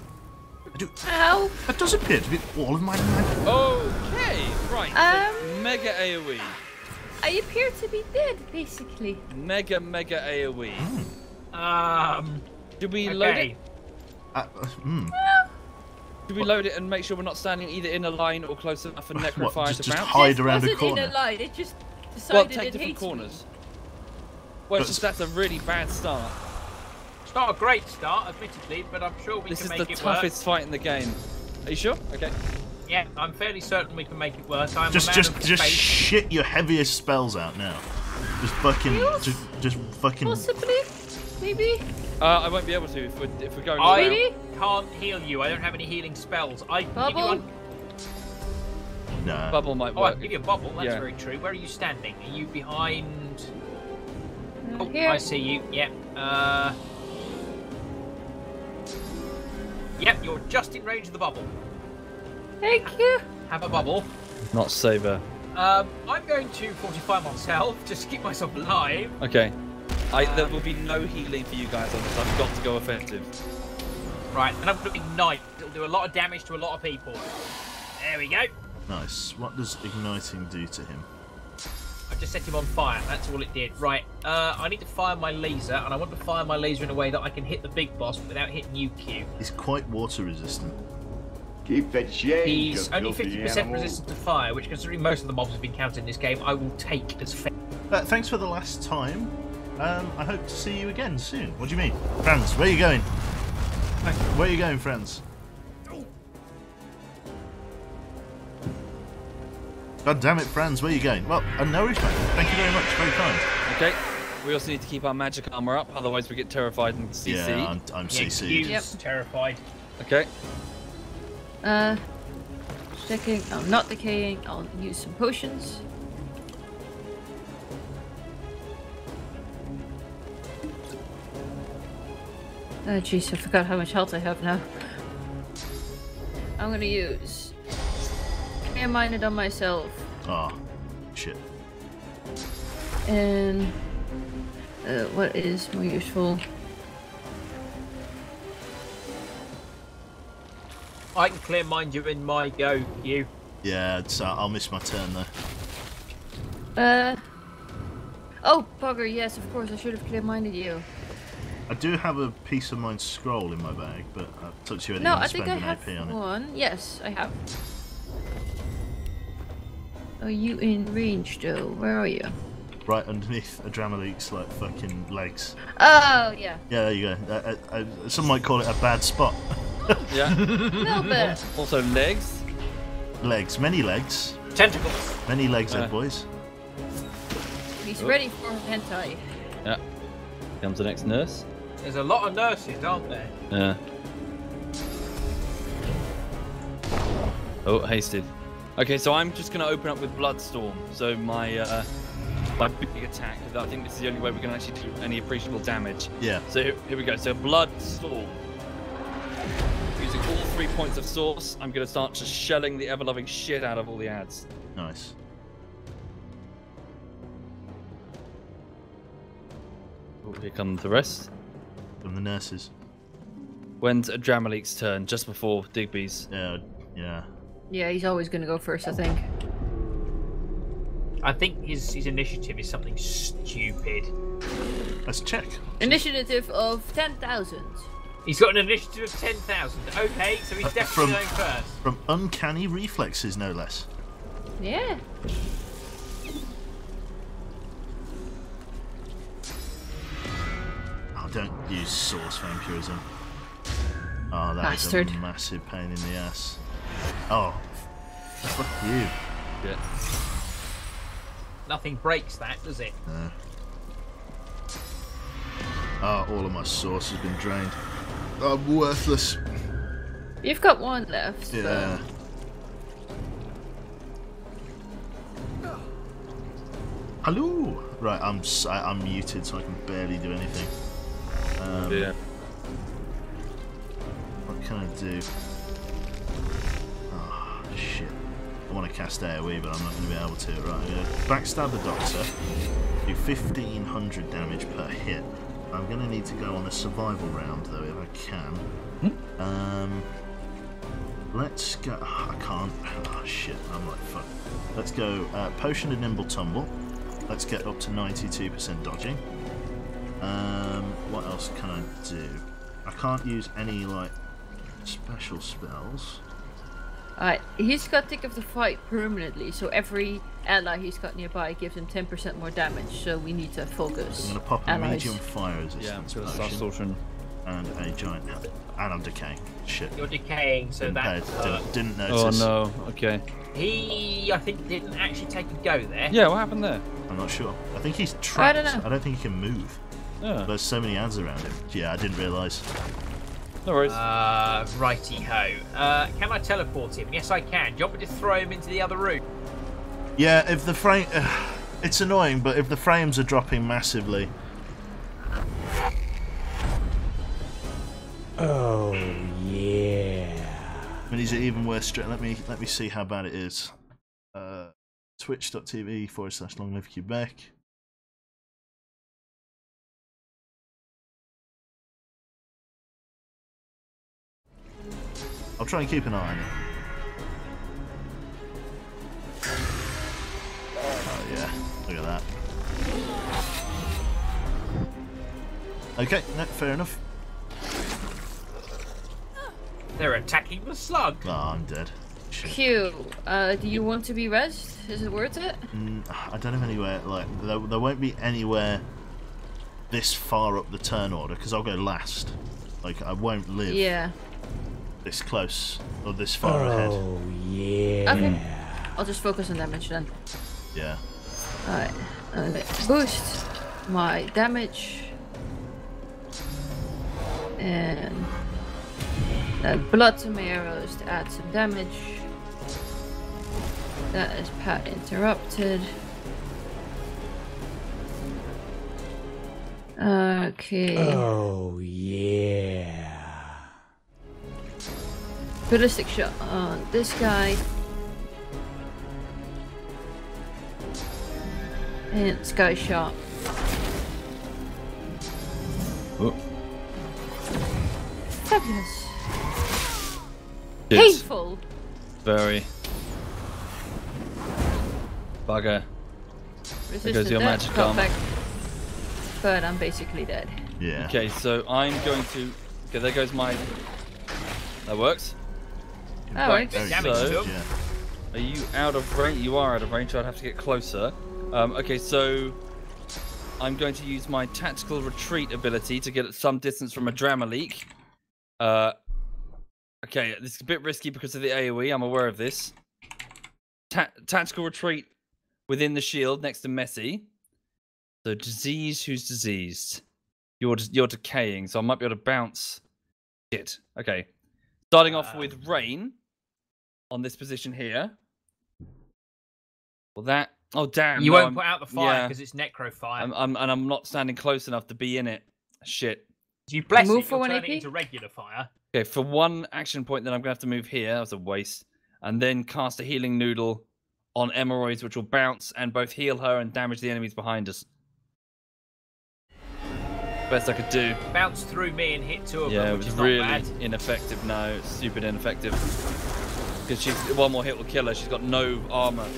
Ow. That does appear to be all of my magic. Okay, right. so Um. mega AoE. I appear to be dead, basically. Mega mega AoE. Um, Did we load it? Uh, uh, hmm. Did we load it and make sure we're not standing either in a line or close enough for What, Necrofire just- to just bounce? hide This around a wasn't corner? in a line. It just decided well, take it different corners. me. Well, it's just that's a really bad start. It's not a great start, admittedly, but I'm sure we This can is the it toughest fight in the game. Are you sure? Okay. Yeah, I'm fairly certain we can make it work. I'm Just, a man just, of just faith. shit your heaviest spells out now. Just fucking, Heals? just, just fucking. Possibly. Maybe. Uh, I won't be able to if we're, if we're going I. Really? can't heal you. I don't have any healing spells. I can give you Bubble? one. Nah. Bubble might Oh, I work. can give you a bubble. That's Yeah. very true. Where are you standing? Are you behind? Uh, Oh, here. I see you. Yep. Uh. Yep, you're just in range of the bubble. Thank you. Have a bubble. Not saver. Um, I'm going to fortify myself just to keep myself alive. Okay. I, there will be no healing for you guys on this. I've got to go effective. Right, and I'm going to ignite. It'll do a lot of damage to a lot of people. There we go. Nice. What does igniting do to him? I just set him on fire. That's all it did. Right. Uh, I need to fire my laser, and I want to fire my laser in a way that I can hit the big boss without hitting you, Q. He's quite water resistant. Keep that shame. He's only 50% resistant to fire, which, considering most of the mobs have been counted in this game, I will take as fair. Uh, thanks for the last time. Um, I hope to see you again soon. What do you mean? Franz, where are you going? Where are you going, Franz? God damn it, Franz, where are you going? Well, a nourishment. Thank you very much. Very kind. Okay. We also need to keep our magic armor up, otherwise we get terrified and CC. Yeah, I'm, I'm Yeah, CC'd. Q's Yep. terrified. Okay. Uh, checking. I'm not decaying. I'll use some potions. Oh jeez, I forgot how much health I have now. I'm gonna use clear minded on myself Oh, shit. and uh, what is more useful? I can clear mind you in my go, you. Yeah, it's, uh, I'll miss my turn though. Uh. Oh, bugger! Yes, of course. I should have clear minded you. I do have a peace of mind scroll in my bag, but I took you No, to I spend think I have AP on it. one. Yes, I have. Are you in range though? Where are you? Right underneath Adramahlihk's like fucking legs. Oh yeah, Yeah, there you go. Uh, uh, uh, some might call it a bad spot. Yeah. little bit. also legs. legs, many legs, Tentacles. many legs, Uh. Boys. He's ready for hentai. Yeah. Comes the next nurse. There's a lot of nurses, aren't there? Yeah. Oh, hasted. Okay, so I'm just gonna open up with Bloodstorm. So my uh, my big attack. I think this is the only way we can actually do any appreciable damage. Yeah. So here, here we go. So Bloodstorm. Using all three points of source, I'm gonna start just shelling the ever-loving shit out of all the ads. Nice. Oh, here come the rest. From the nurses. When's Dramalik's turn? Just before Digby's. Yeah, yeah. Yeah, he's always gonna go first, I think. I think his his initiative is something stupid. Let's check. Initiative of 10,000. He's got an initiative of ten thousand. Okay, so he's uh, definitely From- going first. From uncanny reflexes, no less. Yeah. Oh, don't use source vampirism. Oh, that is Bastard. a massive pain in the ass. Oh, fuck you. Yeah. Nothing breaks that, does it? No. Oh, all of my sauce has been drained. I'm worthless. You've got one left. Yeah. Hello. Right, I'm s- I, am muted, so I can barely do anything. Um, Yeah. What can I do? Oh, shit. I want to cast AoE, but I'm not going to be able to. Right, I'm going to backstab the Doctor. Do 1500 damage per hit. I'm going to need to go on a survival round, though, if I can. Um, let's go. I can't. Oh, shit. I'm like, fuck. Let's go uh, Potion and Nimble Tumble. Let's get up to 92% dodging. Um, what else can I do? I can't use any, like, special spells. Alright, he's got Thick of the Fight permanently, so every ally he's got nearby gives him 10% more damage, so we need to focus. I'm going to pop a allies. medium fire Yeah, resistance so it's potion Sorcerer. and a giant. And I'm decaying. Shit. You're decaying, so Didn't, that uh, didn't, didn't Oh notice. no. Okay. he I think didn't actually take a go there. Yeah. What happened there? I'm not sure. I think he's trapped. I don't know. I don't think he can move. Yeah. There's so many ads around him. Yeah, I didn't realise. No worries. Uh, righty ho. Uh, can I teleport him? Yes, I can. Do you want me to throw him into the other room? Yeah, if the frame. it's annoying, but if the frames are dropping massively. Oh, yeah. I mean, is it even worse? Stra- let me let me see how bad it is. Uh, Twitch.tv forward slash long live Quebec. I'll try and keep an eye on it. Oh yeah, look at that. Okay, no, fair enough. They're attacking the slug. Oh, I'm dead. Shit. Q, uh, do you want to be rest? Is it worth it? Mm, I don't have anywhere like there, there won't be anywhere this far up the turn order because I'll go last. Like I won't live Yeah. This close or this far oh, ahead. Oh, yeah. Okay. I'll just focus on damage then. Yeah. Alright. Okay. Boost my damage. And add blood to my arrows to add some damage. That is Pat interrupted. Okay. Oh, yeah. Ballistic shot on this guy. And sky shot. Oh. Fabulous. Yes. Painful. Very. Bugger. Resistant goes your death, magic cut armor. back. But I'm basically dead. Yeah. Okay, so I'm going to. Okay, there goes my. That works. Alright. Bit damage So- him. Yeah. Are you out of range? You are out of range, so I'd have to get closer. Um, okay, so I'm going to use my tactical retreat ability to get at some distance from Adramahlihk. Uh, okay, this is a bit risky because of the AoE. I'm aware of this. Ta- tactical retreat within the shield next to Messi. So disease, who's diseased? You're you're decaying, so I might be able to bounce. Shit. Okay. Starting off with rain on this position here. Well, that. Oh damn! You no, won't I'm- put out the fire yeah. because it's necro fire. I'm, I'm and I'm not standing close enough to be in it. Shit. you bless Move it, for one turn AP? it into regular fire. Okay, for one action point, then I'm gonna have to move here. That was a waste, and then cast a healing noodle on emeroids, which will bounce and both heal her and damage the enemies behind us. Best I could do. Bounce through me and hit two of Yeah, them, it which was is not really bad. ineffective. No, it's stupid ineffective. Because she's one more hit will kill her. She's got no armor,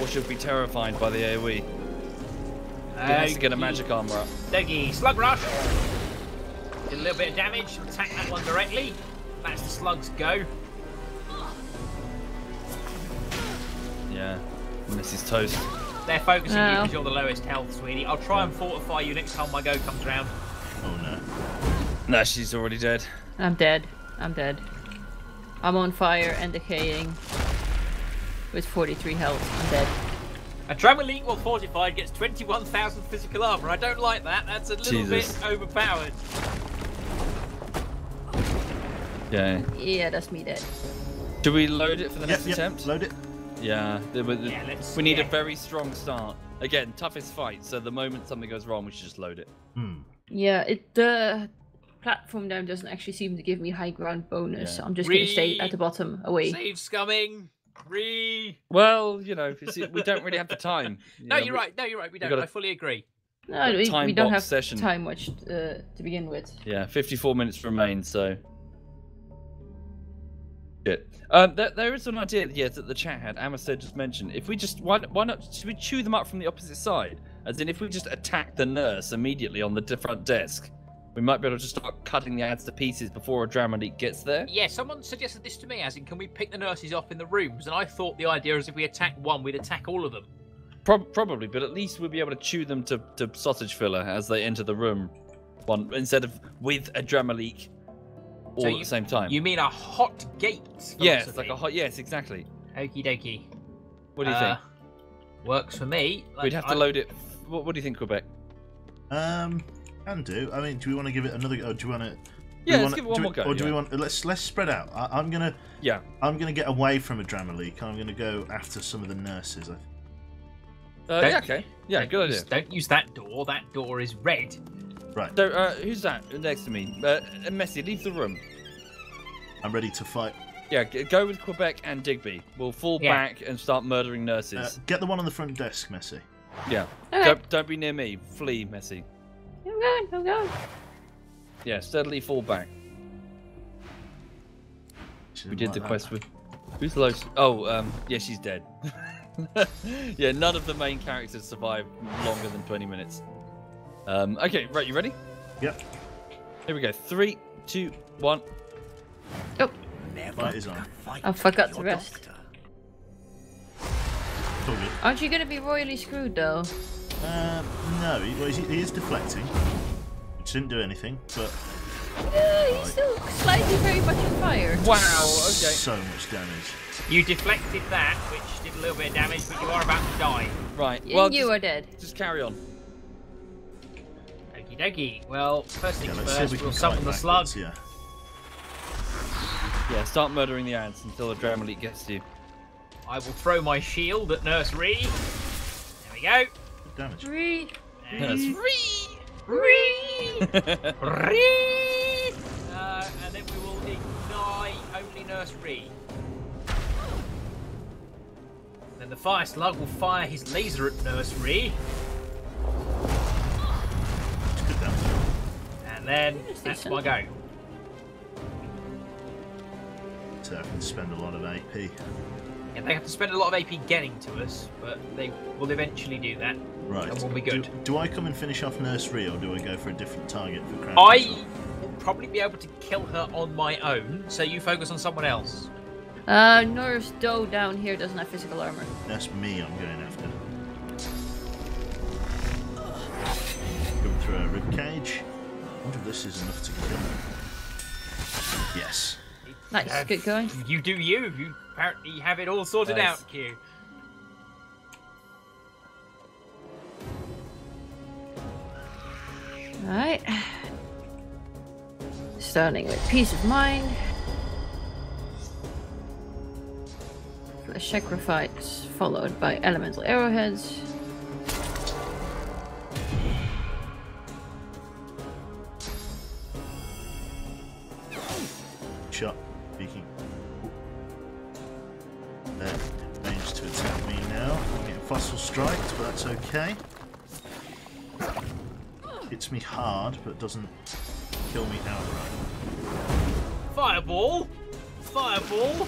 or she'll be terrified by the AOE. She has to get a magic armor up. Doggy, slug rush. Did a little bit of damage. Attack that one directly. That's the slug's go. Yeah, Mrs. Toast. They're focusing you because you're the lowest health, sweetie. I'll try and fortify you next time my go comes round. Oh no. No, she's already dead. I'm dead. I'm dead. I'm on fire and decaying. With 43 health. I'm dead. Adramahlihk while fortified gets 21,000 physical armor. I don't like that. That's a little Jesus. bit overpowered. Yeah. Yeah, that's me dead. Do we load it for the Yep, next yep, attempt? Load it. Yeah, the- the- Yeah, let's- we need yeah. a very strong start. Again, toughest fight. So the moment something goes wrong, we should just load it. Hmm. Yeah, it the platform down doesn't actually seem to give me high ground bonus. Yeah. So I'm just gonna stay at the bottom away. Save scumming. Re. Well, you know, we don't really have the time. you No, know, you're we- right. No, you're right. We we don't. gotta- I fully agree. No, we, time we don't have session. time much uh, to begin with. Yeah, 54 minutes remain, so. Shit. Um, there, there is an idea, yeah, that the chat had. Amma said just mentioned. If we just, why, why not, should we chew them up from the opposite side? As in, if we just attack the nurse immediately on the di- front desk, we might be able to just start cutting the ads to pieces before Adramahlihk gets there. Yeah, someone suggested this to me, as in, can we pick the nurses off in the rooms? And I thought the idea is if we attack one, we'd attack all of them. Prob probably, but at least we'll be able to chew them to, to sausage filler as they enter the room, one instead of with Adramahlihk all So at the same time. You mean a hot gate? yes, philosophy? like a hot. Yes, exactly. Okie dokie. What do you Uh, think? Works for me. We'd have to I- load it. What, what do you think, Quebec? Um, can do. I mean, do we want to give it another? Or do you want to? Yeah, let's wanna, give it one do more we, go, Or do we want? Let's let's spread out. I, I'm gonna. Yeah. I'm gonna get away from Adramahlihk. I'm gonna go after some of the nurses. I think. Uh, yeah, okay. Yeah, don't good idea. Don't use that door. That door is red. Right. So, uh, who's that next to me? Uh, Messi, leave the room. I'm ready to fight. Yeah, go with Quebec and Digby. We'll fall Yeah. back and start murdering nurses. Uh, get the one on the front desk, Messi. yeah. Okay. Don't, don't be near me. Flee, Messi. I'm going, I'm going. Yeah, steadily fall back. We did the quest with. Who's the lowest? Oh, um, yeah, she's dead. yeah, none of the main characters survive longer than 20 minutes. Um, okay, right, you ready? Yep. Here we go. Three, two, one. Oh, Fight is on. I forgot to rest. It's all good. Aren't you gonna be royally screwed though? Um, no, he, well, he, he is deflecting, which didn't do anything, but Yeah, he's still slightly very much on fire. Wow, okay. so much damage. You deflected that, which did a little bit of damage, but you are about to die. Right, Y- well, you just, are dead. just carry on. Okie dokie. Well, first Yeah, things let's see if first, we we'll summon kite the slug. backwards, Yeah. Yeah, start murdering the ants until the Dramalite gets to you. I will throw my shield at Nurse Ree. There we go. Good damage. Three. Nurse Ree! Ree! Ree! Uh, and then we will ignite only Nurse Ree. Then the fire slug will fire his laser at Nurse Ree. Good damage. And then that's my go. So I can spend a lot of AP. Yeah, they have to spend a lot of AP getting to us, but they will eventually do that. Right. And we'll be Do, good. do I come and finish off Nursery, or do I go for a different target for Crown? I Control? will probably be able to kill her on my own, so you focus on someone else. Uh, Nurse Doe down here doesn't have physical armor. That's me I'm going after. Going through a rib cage. I wonder if this is enough to kill him. Yes. Nice, Uh, good going. You do you. You apparently have it all sorted Nice. out, Q. Alright. Starting with Peace of Mind. Flesh Sacrifice, followed by Elemental Arrowheads. Shot. Beaky. There. Managed to attack me now. I'm getting Fossil striked, but that's okay. Hits me hard, but doesn't kill me outright. Fireball! Fireball!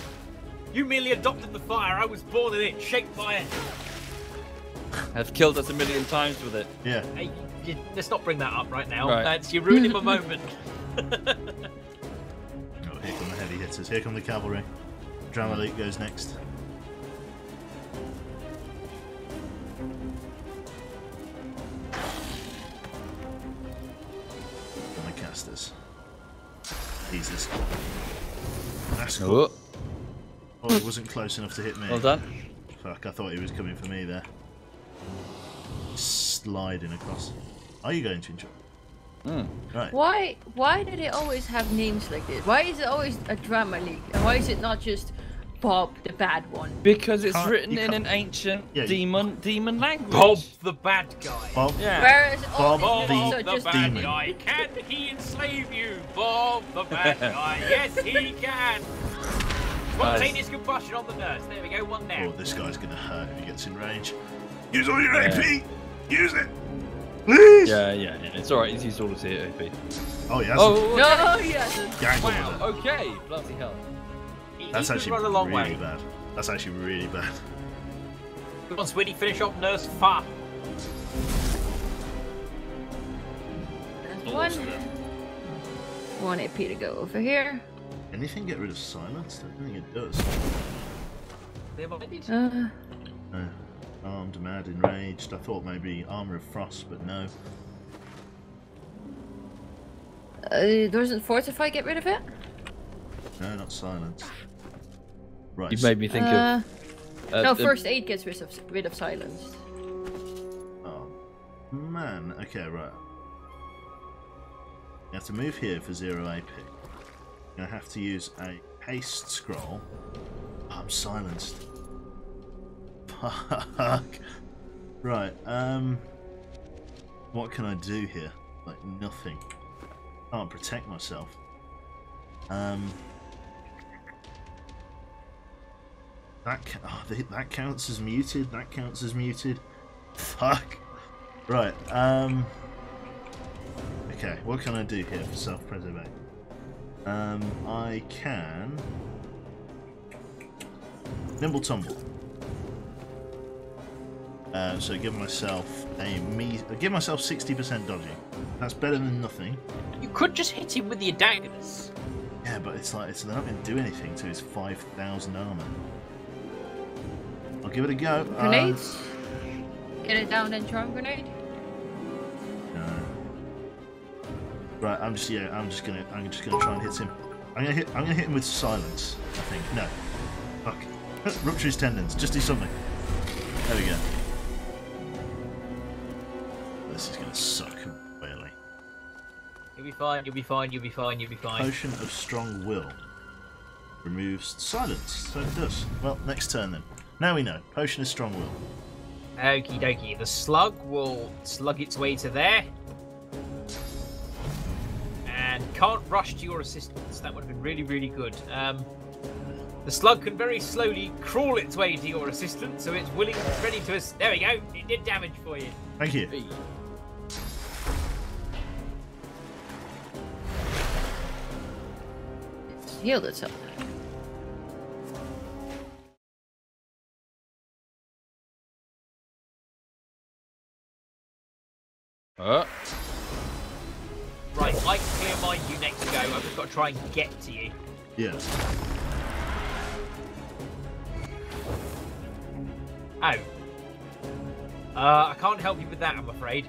You merely adopted the fire. I was born in it, shaped by it. Have killed us a million times with it. Yeah. Hey, you, let's not bring that up right now. Right. That's you're ruining my moment. Oh, here come the heavy hitters. Here come the cavalry. Drama Leak goes next. And. Jesus. That's cool. Oh. Oh, he wasn't close enough to hit me. Well done. Fuck, I thought he was coming for me there. Sliding across. Are you going to enjoy? Hmm. Right. Why why do they always have names like this? Why is it always a drama league? And why is it not just Bob the bad one? Because it's Can't- written in an ancient Yeah, you- demon demon language. Bob the bad guy. Bob. Yeah. Whereas all Bob these the- are the just bad demon. guy. Can he enslave you, Bob the bad guy? yes, he can. Spontaneous combustion on the nurse. There we go. one now. Oh, this guy's gonna hurt if he gets in range. Use all your Yeah. AP! Use it! Please! Yeah, yeah, yeah. It's alright. He's used all his AP. Oh, he has Oh, No, he hasn't. Gang wow. Okay. Bloody hell. He, That's he actually run a long really way. bad. That's actually really bad. Come on, Swinny, finish up Nurse Fa. One. One AP to go over here. Anything get rid of silence? I don't think it does. They're minded. Uh, No. Armed, mad, enraged. I thought maybe armor of frost, but no. uh, doesn't fortify get rid of it? No, not silence. Right. You so- made me think Uh, of. Uh, no, the- first aid gets rid of rid of silence. Oh, man. Okay, right. You have to move here for zero AP. You're have to use a haste scroll. Oh, I'm silenced. Fuck. Right, um. What can I do here? Like, nothing. Can't protect myself. Um. That, oh, th- that counts as muted. That counts as muted. Fuck. Right. Um. Okay. What can I do here for self-preservation? Um. I can. Nimble tumble. Uh, so give myself a me. Give myself sixty percent dodging. That's better than nothing. You could just hit him with your daggers. Yeah, but it's like it's they're not going to do anything to his five thousand armor. I'll give it a go. Uh, Grenades. Get it down and charm grenade. No. Right, I'm just yeah, I'm just gonna I'm just gonna try and hit him. I'm gonna hit I'm gonna hit him with silence, I think. No. Fuck. Rupture his tendons, just do something. There we go. This is gonna suck really. You'll be fine. You'll be fine. You'll be fine. You'll be fine. Potion of strong will. Removes silence, so it does. Well, next turn then. Now we know. Potion is strong will. Okie dokie. The slug will slug its way to there. And can't rush to your assistance. That would have been really, really good. Um, the slug can very slowly crawl its way to your assistance, so it's willing, ready to. Ass- there we go. It did damage for you. Thank you. It's healed itself. Uh, Right, I can clear mine. You next go. I've just got to try and get to you. Yeah. Oh. Uh, I can't help you with that, I'm afraid.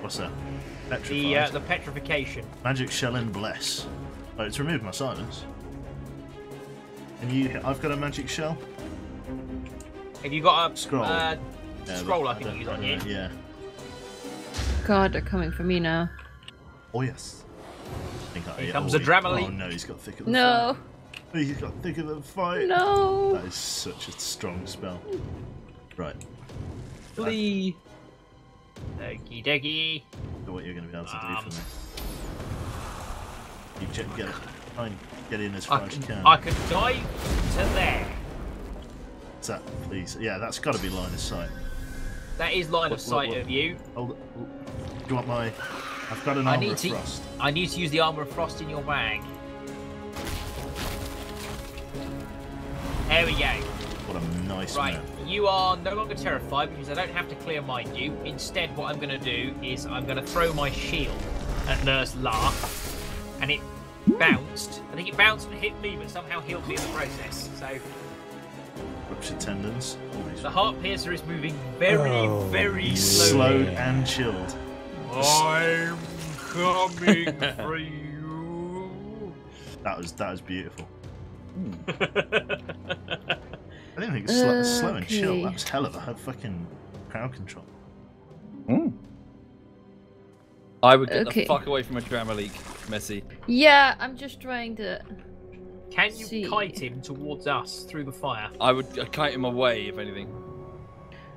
What's that? Petrified. The uh, the petrification. Magic shell and bless. Oh, it's removed my silence. And you, I've got a magic shell. Have you got a Scroll. Uh, Yeah, scroll but I can use I on you. know, Yeah. God, they're coming for me now. Oh yes. I think Here yeah, comes oh, the he- Oh no, he's got thicker than No. fight. He's got thicker than fight. No. That is such a strong spell. Right. flee. Okie dokie. So what you're going to be able to do Um, for me? You check, get, try and get in as I far as you can, can. I can dive to there. Is that please? Yeah, that's got to be line of sight. That is line What- of sight what- what- of you. Hold. Do you want my? I've got an I armor need of to. frost. I need to use the armor of frost in your bag. There we go. What a nice Right, man. you are no longer terrified because I don't have to clear mind you. Instead, what I'm going to do is I'm going to throw my shield at Nurse La, and it bounced. I think it bounced and hit me, but somehow healed me in the process. So Ruptured tendons. Always. the heart piercer is moving very, Oh, very He's slowly. slowed and chilled. I'm coming for you. That was that was beautiful. Hmm. I didn't think it's slow, slow and chill. Okay. That was hell of a fucking crowd control. Hmm. I would get Okay. the fuck away from Adramahlihk, Messi. Yeah, I'm just trying to. Can you See. kite him towards us through the fire? I would uh, kite him away, if anything.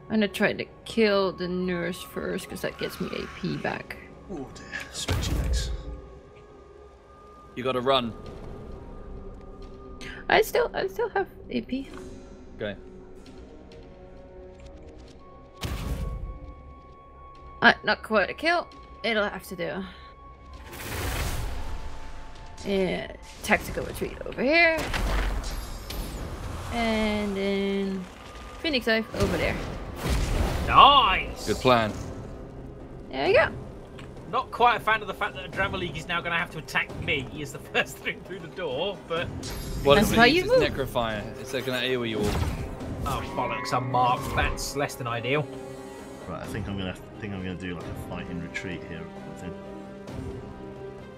I'm gonna try to kill the nurse first because that gets me AP back. Oh dear, stretchy legs. You gotta run. I still, I still have AP. Okay. Uh, not quite a kill. It'll have to do. Yeah, tactical retreat over here. And then Phoenix Dive over there. Nice. Good plan. There you go. Not quite a fan of the fact that Adramahlihk is now going to have to attack me as the first thing through the door, but What That's if how you move. Necrofire? It's like gonna AoE you all. oh bollocks, I'm marked. That's less than ideal. Right, I think I'm gonna think I'm gonna do like a fight in retreat here. I think.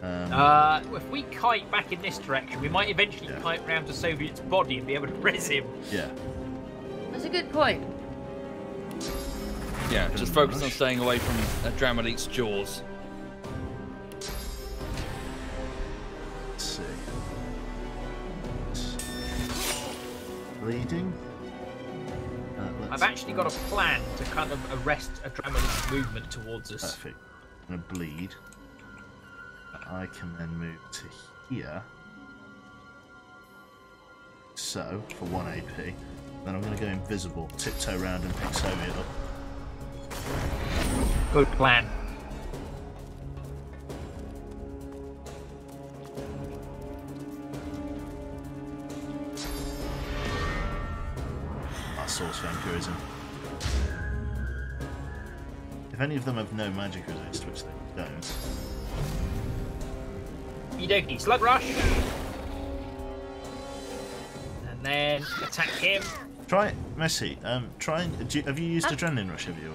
Um, Uh, if we kite back in this direction, we might eventually Yeah. kite round to Soviet's body and be able to res him. yeah. That's a good point. Yeah, just focus on staying away from uh, Drama jaws. Let's see. Bleeding. Uh, I've actually got a plan to kind of arrest a Drama movement towards us. Perfect. I'm gonna bleed. I can then move to here. So, for 1 AP. Then I'm gonna go invisible, tiptoe around and pick Soviet up. Good plan. Our source vampirism. If any of them have no magic resist, which they don't, Okie Slug Rush. And then attack him. try it, Messi. Um, try and do you, have you used adrenaline rush? Have you?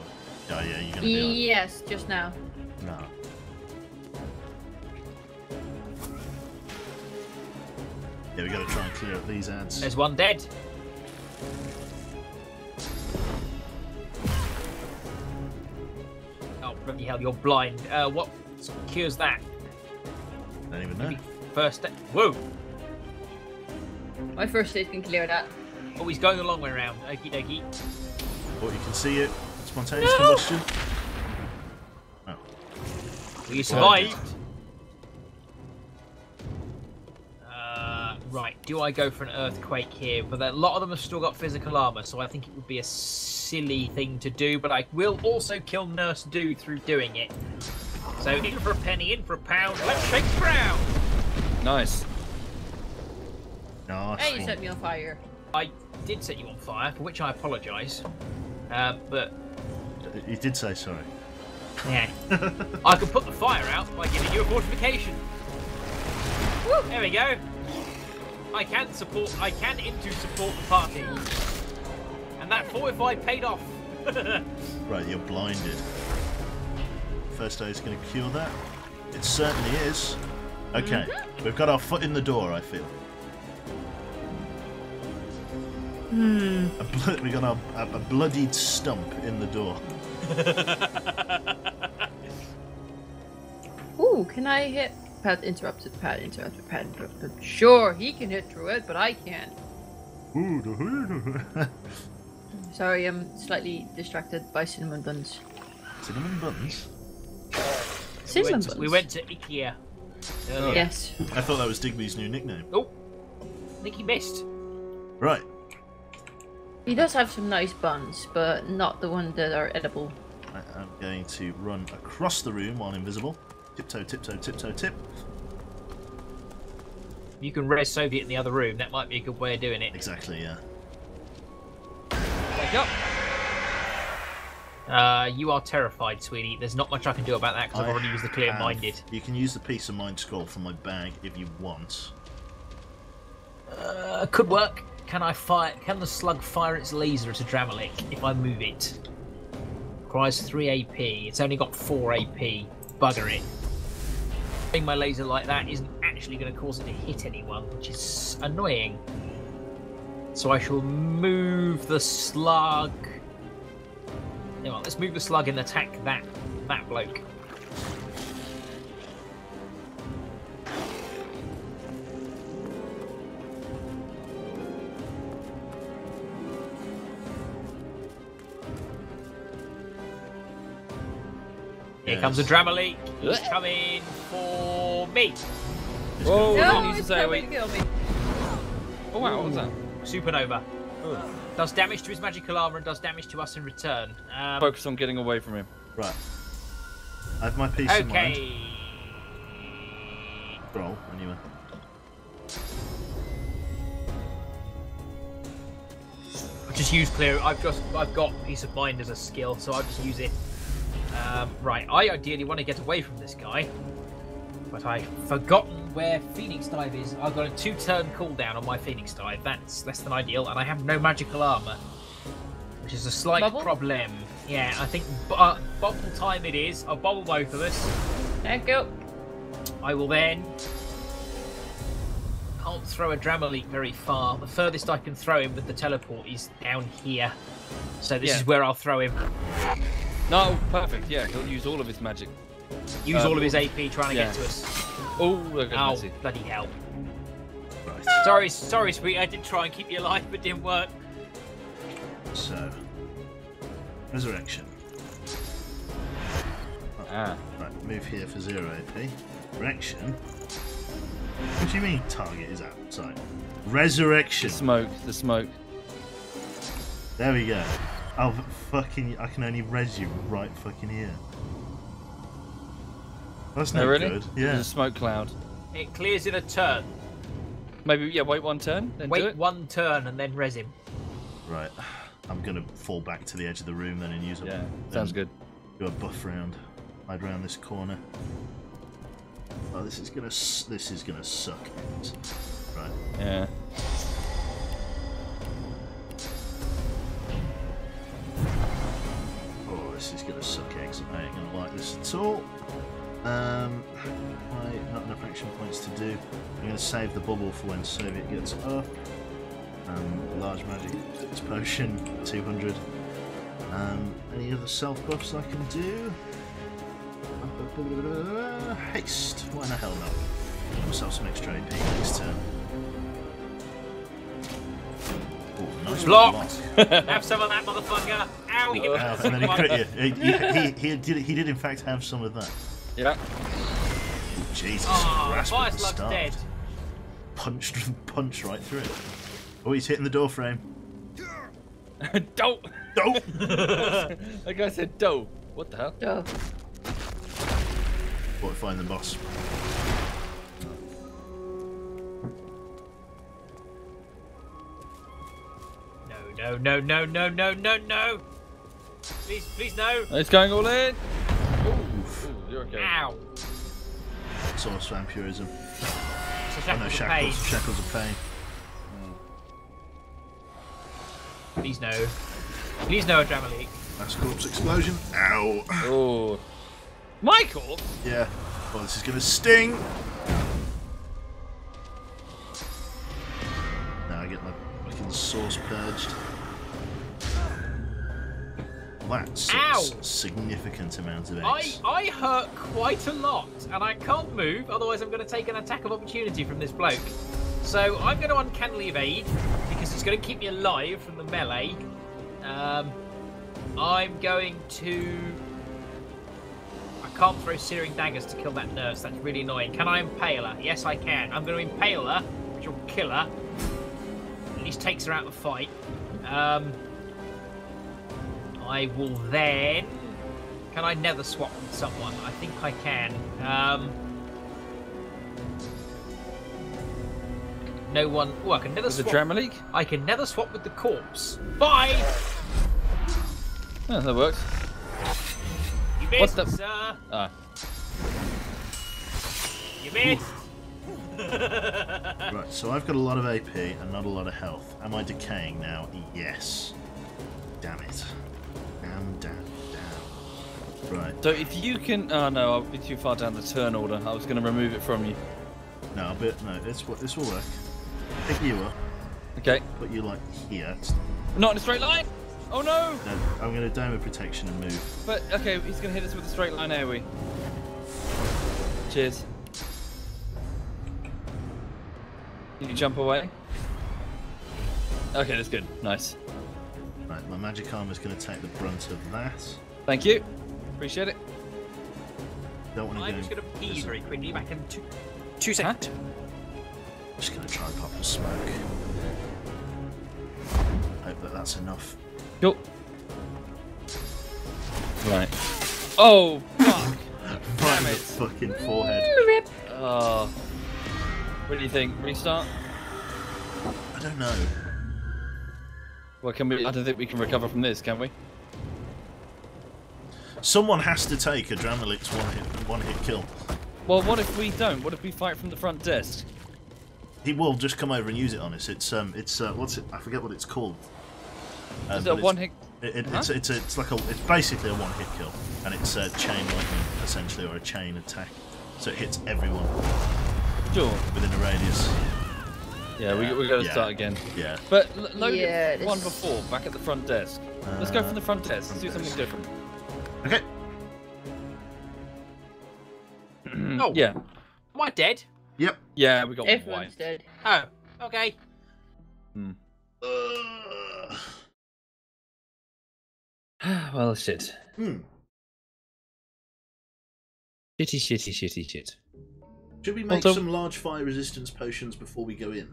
Oh yeah, you're gonna be like, Yes, just now. no. Yeah, we gotta try and clear up these ads. There's one dead. Oh, bloody hell, you're blind. Uh, what cures that? Don't even know. First step. Whoa! My first aid can clear that. Oh, he's going the long way round. Okie dokie. Or you can see it. Spontaneous combustion. Oh. Well, you survived. Uh, right, do I go for an earthquake here? But a lot of them have still got physical armor, so I think it would be a silly thing to do. But I will also kill Nurse Do through doing it. So in for a penny, in for a pound. Let's shake ground. Nice. Nice Hey, you set me on fire. I did set you on fire, for which I apologise. Uh, but You did say sorry. yeah, I could put the fire out by giving you a fortification. There we go. I can support. I can into support the party, and that fortified paid off. Right, you're blinded. First aid is going to cure that. It certainly is. Okay, we've got our foot in the door. I feel. Hmm. A blo- we got our, a, a bloodied stump in the door. Ooh, can I hit? Pat interrupted, Pat interrupted, Pat interrupted. Sure, he can hit through it, but I can't. Sorry, I'm slightly distracted by cinnamon buns. Cinnamon buns. We, went to, buns. we went to IKEA. earlier. Oh. Yes. I thought that was Digby's new nickname. Oh, I think he missed. Right. He does have some nice buns, but not the ones that are edible. I am going to run across the room while invisible. Tiptoe, tiptoe, tiptoe, tip. You can res Soviet in the other room. That might be a good way of doing it. Exactly, yeah. Wake up. Uh, you are terrified, sweetie. There's not much I can do about that because I've already used the clear-minded. have- You can use the peace of mind scroll from my bag if you want. Uh, could work. Can I fire? Can the slug fire its laser at Adramahlihk if I move it? Requires three AP. It's only got four AP. Bugger it. My laser like that isn't actually going to cause it to hit anyone, which is annoying. So I shall move the slug. You know, what, let's move the slug and attack that that bloke. Here comes Adramahlihk. He's coming for me. Whoa, No, don't use to say coming wait. to kill me. Oh wow, what was that? Hmm. Supernova. Does damage to his magical armor and does damage to us in return. Um, Focus on getting away from him. Right. I have my peace of mind. okay. Roll, anyway. I'll just use clear. I've just I've got peace of mind as a skill, so I'll just use it. Um, right. I ideally want to get away from this guy, but I've forgotten where Phoenix Dive is. I've got a two-turn cooldown on my Phoenix Dive. That's less than ideal, and I have no magical armor, which is a slight Bubble? problem. Yeah, I think bu- uh, bubble time it is. I'll bubble both of us. Thank you. I will then. Can't throw Adramahlihk very far. The furthest I can throw him with the teleport is down here. So this Yeah. is where I'll throw him. No, perfect. Yeah, he'll use all of his magic. Use Um, all of his AP trying to yeah. get to us. Oh, look at Oh, bloody hell. Right. Sorry, sorry, sweet. I did try and keep you alive, but didn't work. So. Resurrection. Ah. Right, move here for zero AP. Resurrection. What do you mean target is outside? Resurrection. The smoke, the smoke. There we go. Oh, fucking! I can only res you right fucking here. That's oh, No, no Oh, really? good. Yeah. There's Yeah. a smoke cloud. It clears in a turn. Maybe, yeah, wait one turn, then do Wait one turn and then res him. Right. I'm gonna fall back to the edge of the room then and use a Yeah, sounds good. Do a buff round. Hide round this corner. Oh, this is gonna this is gonna suck. Right. Yeah. Oh, this is gonna suck eggs. I ain't gonna like this at all. Um, I not enough action points to do. I'm gonna save the bubble for when Soviet gets up. Um, large magic potion, 200. Um, any other self buffs I can do? Haste. Why the hell not? Give myself some extra AP next turn. Oh, nice Blocked. block. Have some of that, motherfucker. Ow! He hit me Wow, with and then he one. crit you. He, he, he, he did, he did in fact have some of that. Yeah. Jesus Oh, Christ, the what fire a slug's start. dead. Punched, punched right through it. Oh, he's hitting the door frame. Don't. Don't. that guy said dough. What the hell? Oh. Fortifying the boss. No, no, no, no, no, no, no, no. Please, please, no. It's going all in. Ooh, ooh, you're okay. Ow. Source vampirism. So Oh no, shackles of pain. shackles. Shackles of pain. Please no. Please no, Dramalik. That's corpse explosion. Ow. Oh. Michael? Yeah. Oh, this is gonna sting. Now I get my fucking sauce purged. That's Ow. a significant amount of I, eggs. I hurt quite a lot, and I can't move, otherwise I'm going to take an attack of opportunity from this bloke. So I'm going to uncannily evade, because he's going to keep me alive from the melee. Um, I'm going to... I can't throw searing daggers to kill that nurse, that's really annoying. Can I impale her? Yes, I can. I'm going to impale her, which will kill her. At least takes her out of the fight. Um, I will then. Can I nether swap with someone? I think I can. Um, no one. Oh, I can nether With the swap. Dramalik? I can nether swap with the corpse. Bye. Yeah, that works. You What missed, the- sir. Ah. You missed. Right, so I've got a lot of AP and not a lot of health. Am I decaying now? Yes. Damn it. Damn, damn, damn. Right. So if you can, oh no, I'll be too far down the turn order. I was going to remove it from you. No, but no, this will this will work. Pick you up. Okay. Put you like here. Not in a straight line. Oh no! No, I'm going to dome protection and move. But okay, he's going to hit us with a straight line, are we? Cheers. Can you jump away? Okay, that's good. Nice. Right, my magic armor is going to take the brunt of that. Thank you. Appreciate it. Don't want to I'm go. just going to pee very quickly. Back in two, two seconds. Just going to try and pop the smoke. Hope that that's enough. Cool. Right. Oh, fuck. Right in the fucking forehead. Rip. Oh. What do you think? Restart? I don't know. Well, can we? I don't think we can recover from this, can we? Someone has to take Adramahlihk's one hit one hit kill. Well, what if we don't? What if we fight from the front desk? He will just come over and use it on us. It's um, it's uh, what's it? I forget what it's called. Uh, Is it one hit? It, it, Huh? it's, it's, it's like a, it's basically a one hit kill, and it's a chain lightning essentially, or a chain attack. So it hits everyone Sure. within a radius. Yeah, we we got to Yeah. start again. Yeah. But l- load Yeah, it one before, back at the front desk. Let's go from the front desk. Let's do something different. Okay. Oh. Yeah. Am I dead? Yep. Yeah, we got Everyone's white. dead. Oh. Okay. Hmm. Uh, well, shit. hmm. Shitty, shitty, shitty, shit. Should we make Also- some large fire resistance potions before we go in?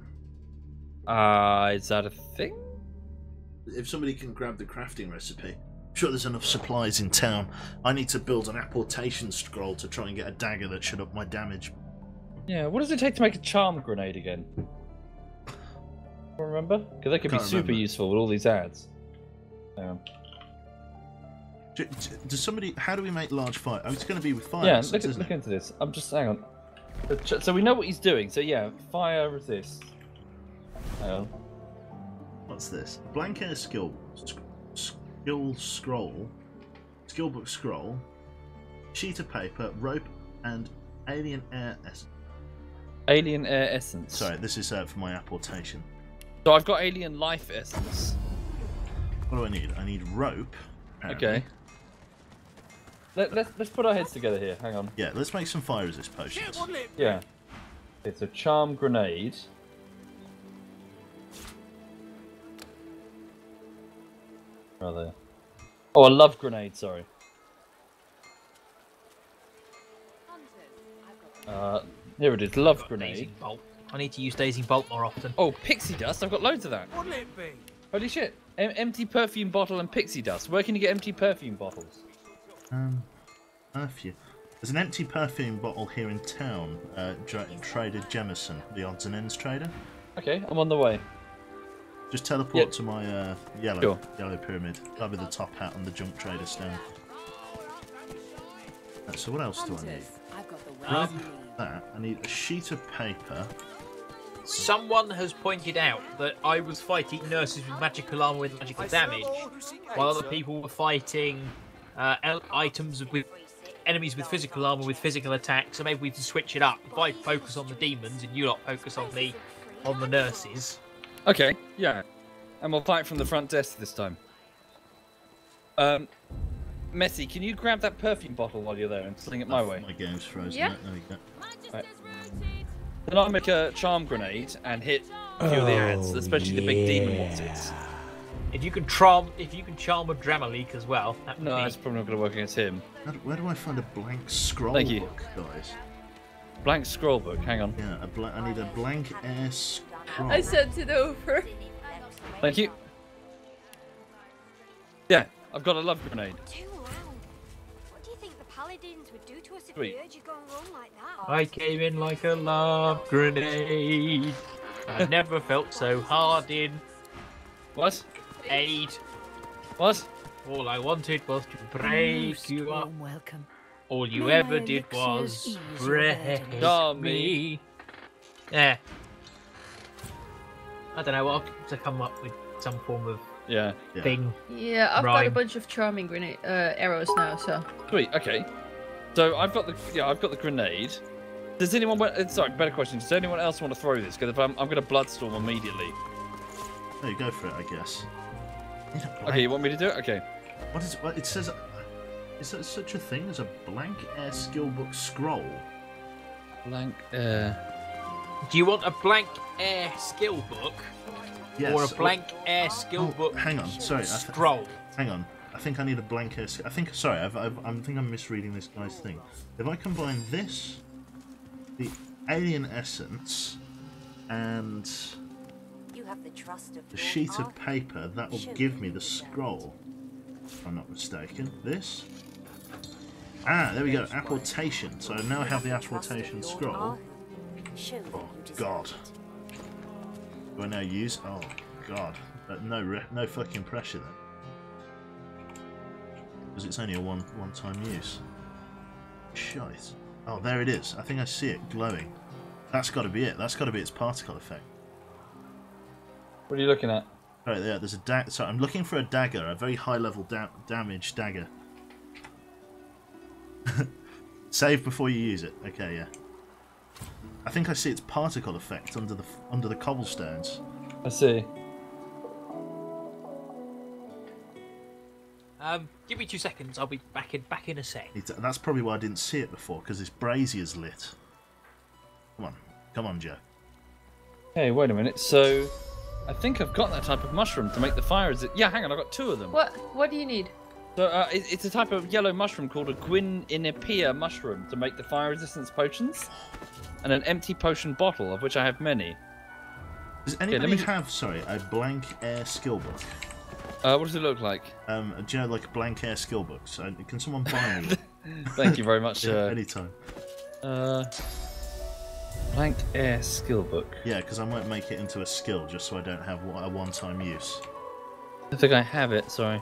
Uh, is that a thing? If somebody can grab the crafting recipe. I'm sure there's enough supplies in town. I need to build an apportation scroll to try and get a dagger that should up my damage. Yeah, what does it take to make a charm grenade again? Remember? Because that could be super remember. useful with all these ads. Um, Does somebody? How do we make large fire? Oh, it's going to be with fire. yeah, look, look it? into this. I'm just hang on. So we know what he's doing. So yeah, fire resist. Hang on. What's this? Blank air skill, sc- skill scroll, skill book scroll, sheet of paper, rope, and alien air. Es- Alien air essence. Sorry, this is uh, for my apportation. So I've got alien life essence. What do I need? I need rope. apparently. Okay. Let, let's let's put our heads together here. Hang on. Yeah, let's make some fire resist potions. Yeah. It's a charm grenade. Where are they? Oh, a love grenade. Sorry. Uh, here it is. Love grenade. Bolt. I need to use Dazing Bolt more often. Oh, pixie dust. I've got loads of that. What'll it be? Holy shit. Em- empty perfume bottle and pixie dust. Where can you get empty perfume bottles? Um, perfume. There's an empty perfume bottle here in town. Uh, Trader Jemison, the odds and ends trader. Okay, I'm on the way. Just teleport Yeah. to my uh, yellow Sure. yellow pyramid. That'll be the top hat on the junk trader stand. Uh, so what else do I need? I've got the Rope, that. I need a sheet of paper. Someone has pointed out that I was fighting nurses with magical armor with magical damage, while other people were fighting uh, items with enemies with physical armor with physical attack. So maybe we can switch it up. If I focus on the demons and you lot focus on the on the nurses. Okay, yeah. And we'll fight from the front desk this time. Um, Messi, can you grab that perfume bottle while you're there and sling it my Oh, way? My game's frozen. Yeah. There we go. Right. Then I'll make a charm grenade and hit a few of the ads, Oh, especially the big demon ones. It's If you can charm, if you can charm Adramahlihk as well, that would no, be. it's probably not going to work against him. Where do I find a blank scroll Thank you. book, guys? Blank scroll book. Hang on. Yeah, a bla- I need a blank air scroll. I sent it over. Thank you. Yeah, I've got a love grenade. Too loud. What do you think the paladins would do to us if Sweet. we heard you going wrong like that? I came in like a love grenade. I never felt so hard in What? aid. What? All I wanted was to break you up. Welcome. All you May ever did was break. Me. Yeah. I don't know. I'll have to come up with some form of Yeah. Yeah. thing. Yeah, I've got a bunch of charming grenade uh, arrows now, so. Sweet. Okay. So I've got the yeah I've got the grenade. Does anyone? wa- uh, Sorry, better question. Does anyone else want to throw this? Because if I'm, I'm going to bloodstorm immediately. There you go for it, I guess. Blank- Okay, you want me to do it? Okay. What is what it says? Is there such a thing as a blank air skill book scroll? Blank air. Do you want a blank air skill book Yes. or a blank air skill Oh, book? hang on, sorry. I th- Scroll. Hang on. I think I need a blank air. sk- I think. Sorry, I've, I've, I think I'm misreading this guy's thing. If I combine this, the alien essence, and You have the trust of the sheet of paper, that will give me me the the scroll. If I'm not mistaken. This. Ah, there we go. Apportation. So now I have the Trust apportation Lord scroll. Oh God. Do I now use? Oh God. But no, re- no fucking pressure then. Because it's only a one one-time use. Shite. Oh, there it is. I think I see it glowing. That's got to be it. That's got to be its particle effect. What are you looking at? Right there. There's a dagger. So I'm looking for a dagger, a very high-level da- damage dagger. Save before you use it. Okay, yeah. I think I see its particle effect under the under the cobblestones. I see. Um, give me two seconds. I'll be back in back in a sec. It, that's probably why I didn't see it before, because this brazier's lit. Come on. Come on, Joe. Hey, wait a minute. So, I think I've got that type of mushroom to make the fire. Is it? Yeah, hang on. I've got two of them. What What do you need? So, uh, it, it's a type of yellow mushroom called a Gwynipia mushroom to make the fire resistance potions, and an empty potion bottle of which I have many. Does anybody me have, sorry, a blank air skill book? Uh, what does it look like? Um, do you know, like blank air skill books? Uh, can someone buy me? Thank you very much. yeah, uh, anytime. Uh, blank air skill book. Yeah, because I might make it into a skill just so I don't have a one-time use. I think I have it. Sorry.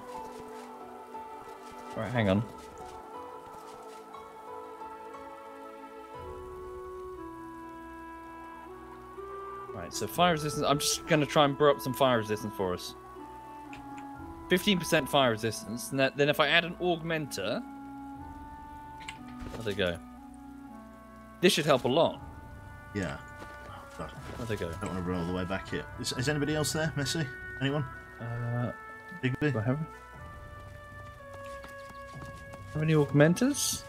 Right, hang on. Right, so fire resistance. I'm just going to try and brew up some fire resistance for us. 15% fire resistance. And that, then if I add an augmenter. There they go. This should help a lot. Yeah. Oh, God. There they go. don't want to run all the way back here. Is, is anybody else there, Messi? Anyone? Uh, Digby? do I have, have any augmenters?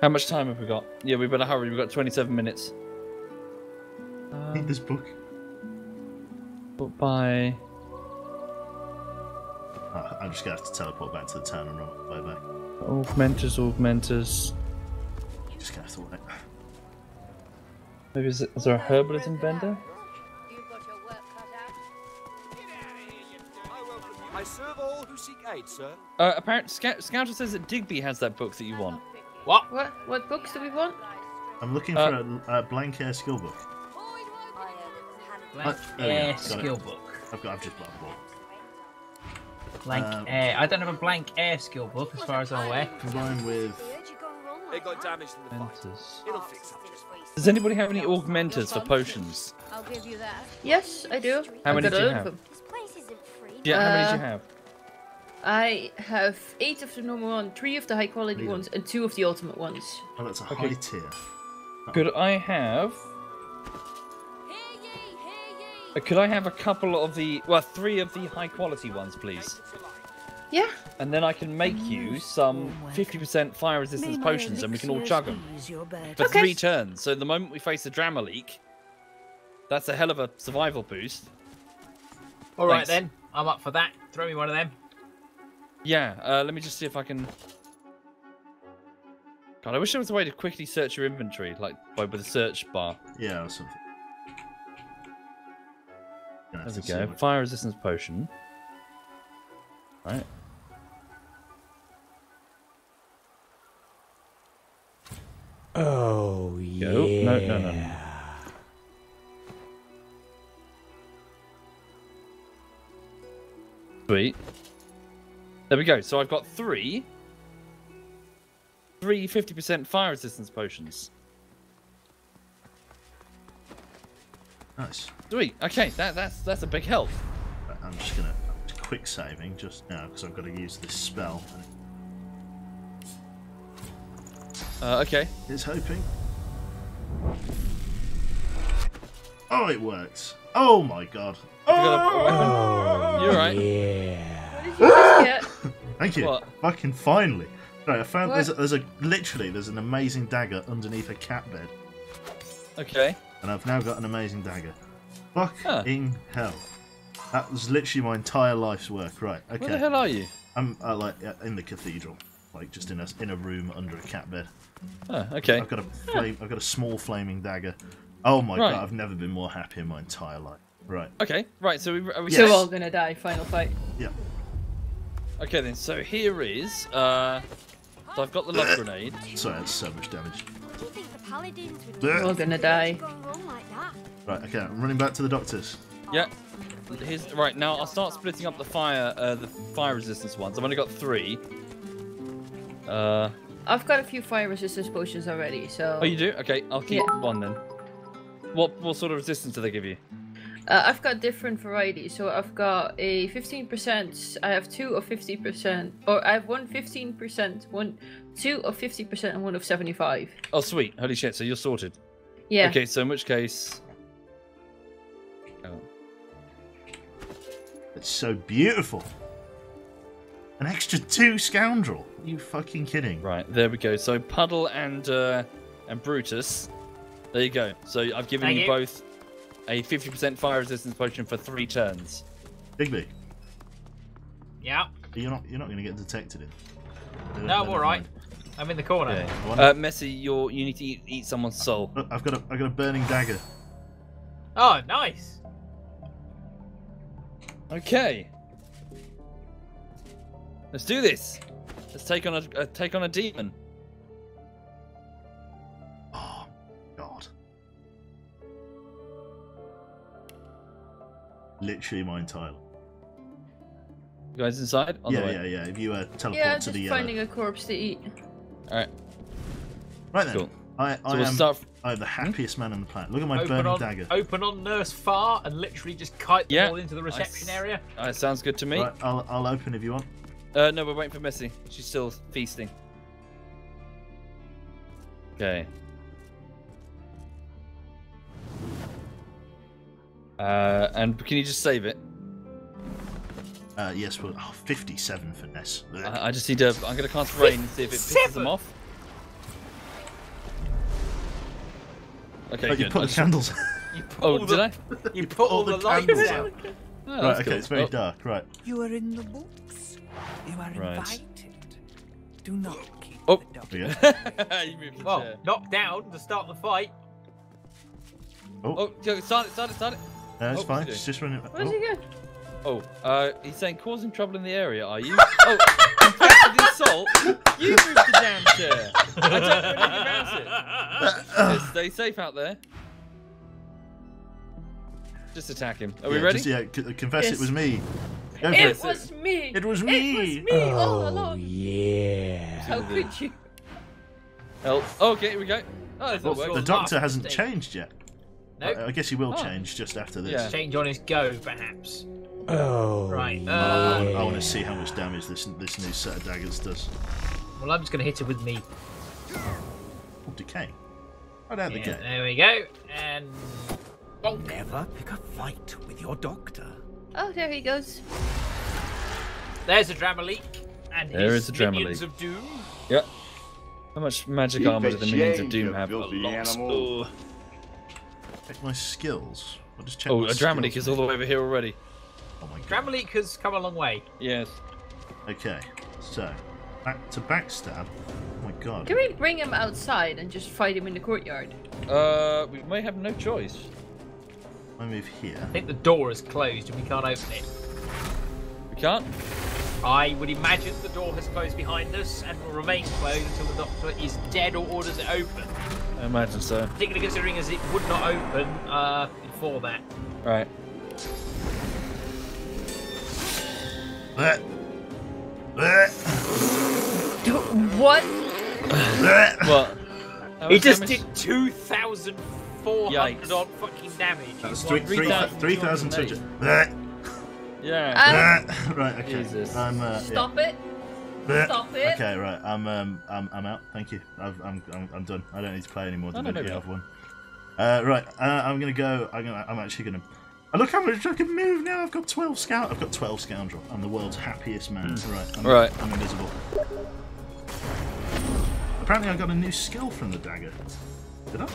How much time have we got? Yeah, we better hurry. We've got 27 minutes. Need this book. But by Oh, I'm just going to have to teleport back to the town and run all way back. augmenters, augmenters. Just going to have to wait. Maybe is, it, is there a herbalism vendor? I serve all who seek aid, sir. Uh, apparently, Scout, Scouter says that Digby has that book that you want. What? What What books do we want? I'm looking Uh, for a, a blank air skill book. Blank Oh, there we go, air got it. skill book. I've got. I've just got a book. Blank Um, air. I don't have a blank air skill book as far as I'm aware. Combined with. It got damaged in the fight. It'll fix it. Does anybody have any augmenters for potions? I'll give you that. Yes, I do. How I've many do you have? of them. This place isn't free. Yeah, how many do Uh, you have? I have eight of the normal one, three of the high quality Leader. ones, and two of the ultimate ones. Oh, that's a Okay. high tier. Could I have? Uh, Could I have a couple of the, well, three of the high quality ones, please? Yeah. And then I can make you some 50% fire resistance May potions, and we can all chug them elixirs your burdens. for Okay. three turns. So the moment we face Adramahlihk, that's a hell of a survival boost. All right Thanks. then, I'm up for that. Throw me one of them. Yeah. Uh, let me just see if I can. God, I wish there was a way to quickly search your inventory, like by with a search bar. Yeah, or something. There we go. what- Fire resistance potion. Right. Oh, Go. yeah. No, no, no, no. Sweet. There we go. So I've got three. Three 50% fire resistance potions. Nice. Sweet. Okay, that that's that's a big help. I'm just gonna quick saving just now because I've got to use this spell. Uh, okay. Here's hoping. Oh, it works. Oh my god. Oh, You're right. Yeah. What did you just get? Thank you. What? Fucking finally. Right, I found there's a, there's a literally there's an amazing dagger underneath a cat bed, Okay. and I've now got an amazing dagger. Fucking hell. That was literally my entire life's work. Right. Okay. Where the hell are you? I'm uh, like uh, in the cathedral, like just in a in a room under a cat bed. Oh, okay. I've got a flame. I've got a small flaming dagger. Oh my Right. god! I've never been more happy in my entire life. Right. Okay. Right. So we. Are we Yes. we're all gonna die. Final fight. Yeah. Okay then. So here is. Uh, so I've got the love grenade. Sorry, that's so much damage. What do you think the paladins would We're all gonna die. Going wrong like that? Right. Okay. I'm running back to the doctors. Yeah. Here's right now. I'll start splitting up the fire. Uh, the fire resistance ones. I've only got three. Uh. I've got a few fire resistance potions already, so. Oh, you do? Okay. I'll keep Yeah. one then. What what sort of resistance do they give you? Uh, I've got different varieties. So I've got a 15%, I have two of 50%, or I have one 15%, one, two of 50%, and one of 75. Oh, sweet. Holy shit. So you're sorted. Yeah. Okay. So in which case. Oh. It's so beautiful. An extra two scoundrel. you fucking kidding? Right. There we go. So Puddle and uh, and Brutus. There you go. So I've given you you. both a 50% fire resistance potion for three turns. Digby, Yeah. you're not you're not going to get detected in. No, I'm all right. mind. I'm in the corner. Okay. One- Uh, Messi, you're you need to eat, eat someone's soul. Look, I've got a I've got a burning dagger. Oh, nice. Okay. Let's do this. Let's take on a uh, take on a demon. Literally my entire. You guys inside? On yeah, the way. yeah, yeah. If you uh, teleport Yeah, to just the yellow. finding a corpse to eat. All right. Right then. Cool. I, So I we'll am start f- I'm the happiest man on the planet. Look at my open burning on, dagger. open on Nurse Far and literally just kite them Yeah. all into the reception I s- area. Uh, sounds good to me. Right, I'll I'll open if you want. Uh, no, we're waiting for Missy. She's still feasting. Okay. Uh, and can you just save it? Uh, yes, well, oh, 57 finesse. Ugh. I, I just need to. I'm going to cast rain and see if it pisses them off. Okay, Oh, you good. put I the just- candles. You put Oh, all did the, I? You put all the lights candles out. Oh, right, okay, cool. it's very Oh, dark. Right. You are in the books. You are Right. invited. Do not keep Oh. the There document. we go. you moved Well, knock down to start the fight. Oh, go, start it, start it, start it. No, it's Oh, fine. what's It's just running. Where's Oh, he going? Oh, uh, he's saying causing trouble in the area, are you? oh, infected the assault? You moved the damn chair. I don't know anything about it. Okay, stay safe out there. Just attack him. Are we yeah, ready? Just, yeah, c- confess Yes. it was me. Go It it. was me! It was It me. was me all Oh, along! yeah. How could you? Help. Oh, okay, here we go. Oh, it's not What's working. The doctor last hasn't mistake? changed yet. Nope. I, I guess he will Oh. change just after this. Yeah. Change on his go, perhaps. Oh, Right, I, uh, want, I want to see how much damage this this new set of daggers does. Well, I'm just going to hit it with me. Oh, decay. Right out the Yeah, gate. there we go. And. Bonk. Never pick a fight with your doctor. Oh, there he goes. There's Adramahlihk. And There his is Adramahlihk. minions of doom. Yep. How much magic Keep armor do the minions of Doom have? A lot. Animal. Check my skills. I'll just check oh my Dramalik is all the way over here already. Oh my god. Dramalik has come a long way. Yes. Okay, so back to backstab. Oh my god. Can we bring him outside and just fight him in the courtyard? Uh, we may have no choice. I move here. I think the door is closed and we can't open it. We can't? I would imagine the door has closed behind us and will remain closed until the doctor is dead or orders it open. I imagine so. Particularly considering as it would not open uh, before that. Right. Bleh. Bleh. What? What? How He just damage? did 2,400 odd fucking damage. That's in three, one three, shot. 3,200. Bleh. Yeah. Bleh. Right, okay. Jesus. I'm, uh, yeah. Stop it. Bleh. Stop it. Okay, right. I'm um I'm I'm out. Thank you. I've, I'm, I'm I'm done. I don't need to play anymore. No, no, Divinity. no, I've won. Uh, right. Uh, I'm gonna go. I'm gonna. I'm actually gonna. Oh, look how much I can move now. I've got 12 scout. I've got 12 scoundrel. I'm the world's happiest man. Right. I'm, Right. I'm invisible. Apparently, I got a new skill from the dagger. Did I?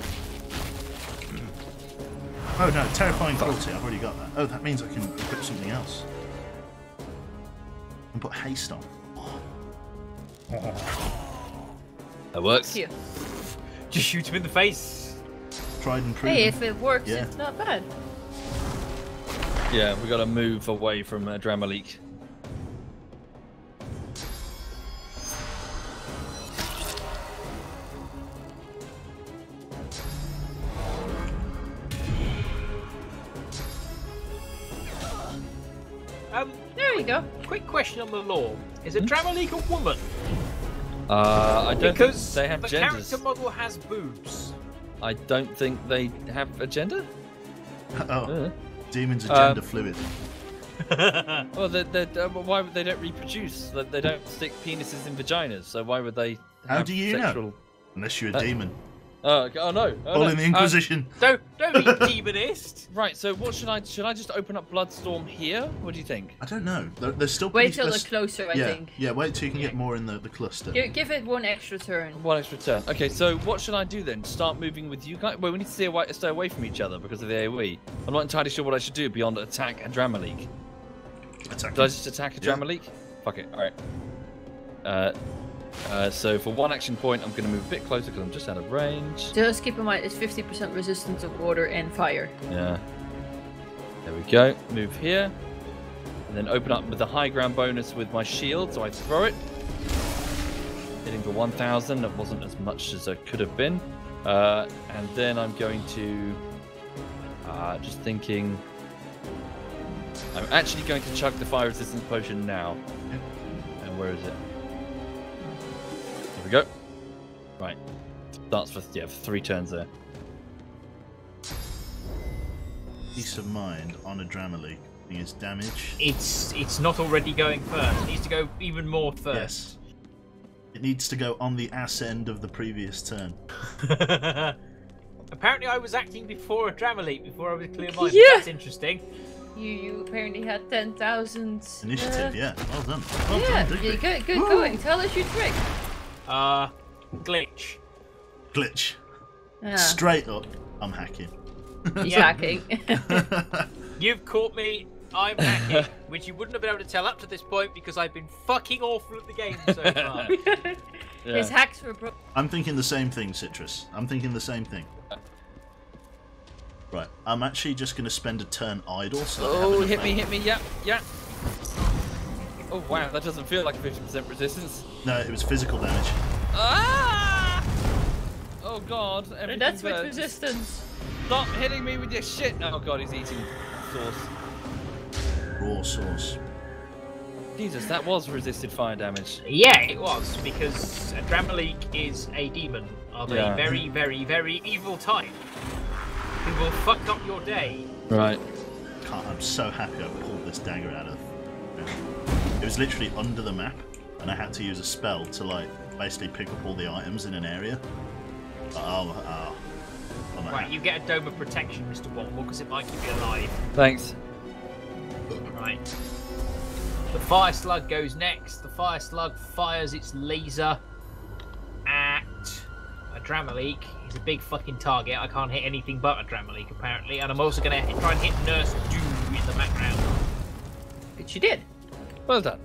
Oh no, terrifying cruelty. I've already got that. Oh, that means I can equip something else. And put haste on. That works. Here. Just shoot him in the face. Tried and proven. Hey, if it works, Yeah. it's not bad. Yeah, we got to move away from uh, Dramalik. Um, There you go. quick question on the law. Is Adramahlihk a woman? Uh, I don't Because think they have the genders. character model has boobs. I don't think they have a gender. Oh, Uh. demons are Um, gender fluid. Well, they they uh, why would they don't reproduce? They, they don't stick penises in vaginas, so why would they? How have do you sexual... know? Unless you're a Uh, demon. Oh, oh no! Oh, All no. in the Um, Inquisition. Don't don't be demonist. right. So what should I? Should I just open up Bloodstorm here? What do you think? I don't know. There- There's still Wait pretty- till there's- they're closer, I yeah, think. Yeah, wait till you can get more in the, the cluster. Give, give it one extra turn. One extra turn. Okay, so what should I do then? Start moving with you guys? Well, we need to stay away, stay away from each other because of the AoE. I'm not entirely sure what I should do beyond attack Adramahlihk. Attack. Did I just attack a Yeah. Drama League? Fuck it. Alright. Uh, uh, so for one action point, I'm going to move a bit closer because I'm just out of range. Just keep in mind, it's 50% resistance of water and fire. Yeah. There we go. Move here. And then open up with the high ground bonus with my shield, so I throw it. Hitting for 1,000. That wasn't as much as it could have been. Uh, and then I'm going to. Uh, just thinking. I'm actually going to chug the fire resistance potion now. And where is it? There we go. Right. Starts for yeah, for three turns there. Peace of mind on Adramahlihk. Thing is damage. It's it's not already going first. It needs to go even more first. Yes. It needs to go on the ass end of the previous turn. Apparently, I was acting before Adramahlihk, before I was clear minded. Yeah. That's interesting. You you apparently had 10,000. Initiative, uh, yeah. Well done. Well yeah, done, yeah, Digby. good, good going. Tell us your trick. Uh, glitch. Glitch. Yeah. Straight up, I'm hacking. He's hacking. You've caught me. I'm hacking, which you wouldn't have been able to tell up to this point because I've been fucking awful at the game so far. His hacks were bro- I'm thinking the same thing, Citrus. I'm thinking the same thing. Right, I'm actually just going to spend a turn idle. So that I have Oh, hit me, hit me, yeah, yeah. Oh wow, that doesn't feel like 50% resistance. No, it was physical damage. Ah! Oh god, everything That's with burns. resistance. Stop hitting me with your shit! Oh god, he's eating sauce. Raw sauce. Jesus, that was resisted fire damage. yeah, it was because Adramahlihk is a demon of Yeah. a very, very, very evil type who will fuck up your day. Right. Can't, I'm so happy I pulled this dagger out of. It was literally under the map, and I had to use a spell to like basically pick up all the items in an area. Oh, oh. I'm Right, happy. you get a dome of protection, Mr. Womble, because it might keep you alive. Thanks. Right. The fire slug goes next. The fire slug fires its laser at Adramahlihk. He's a big fucking target. I can't hit anything but Adramahlihk, apparently. And I'm also going to try and hit Nurse Dew in the background. Which you did. Well done.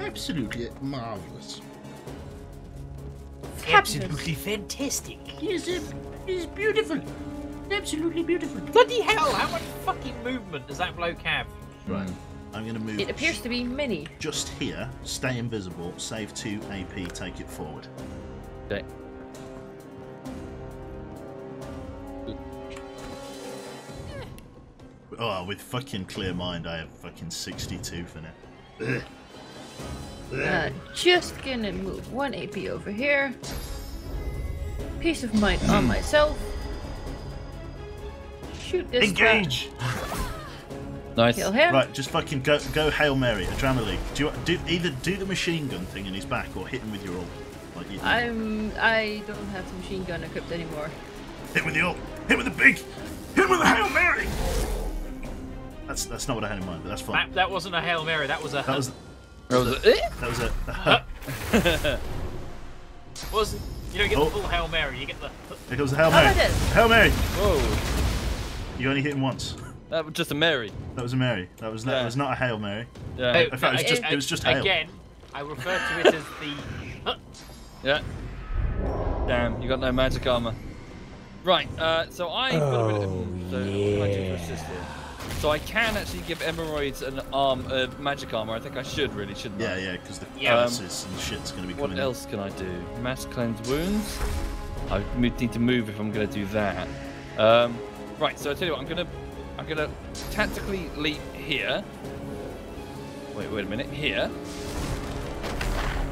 Absolutely marvelous. Absolutely fantastic. Yes, it uh, is beautiful. Absolutely beautiful. Bloody hell! How much fucking movement does that bloke have? Hmm. Right. I'm going to move It appears to be mini. just here, stay invisible, save 2 AP, take it forward. Okay. Oh, with fucking clear mind, I have fucking 62 for it. Uh, just gonna move one AP over here. Peace of mind on myself. Shoot this guy. Engage! Nice. Kill him. Right, just fucking go, go Hail Mary, Adrenaline. Do you do either do the machine gun thing in his back or hit him with your ult? Like you, I'm. I don't have the machine gun equipped anymore. hit with the ult. Hit with the big. Hit with the Hail Mary. That's that's not what I had in mind, but that's fine. That, that wasn't a hail mary. That was a. That was That was it. that was it. wasn't. You don't get Oh. the full hail mary. You get the. Here goes the Hail How Mary. about this? Hail Mary. Whoa. You only hit him once. That was just a Mary. That was a Mary. That was not, Yeah. that was not a Hail Mary. Yeah. In fact, it was just it was just hail. Again, I refer to it as the. Yeah. Damn, you got no magic armor. Right, uh, so I got a bit of, Oh, so what can I do to yeah. assist here? So I can actually give Emeroids an arm, uh, magic armor. I think I should really, shouldn't Yeah, I? yeah, because the Yeah. curses and shit's going to be coming. What else can I do? Mass cleanse wounds. I need to move if I'm going to do that. Um, right, so I tell you what, I'm going to, I'm going to tactically leap here. Wait, wait a minute, here.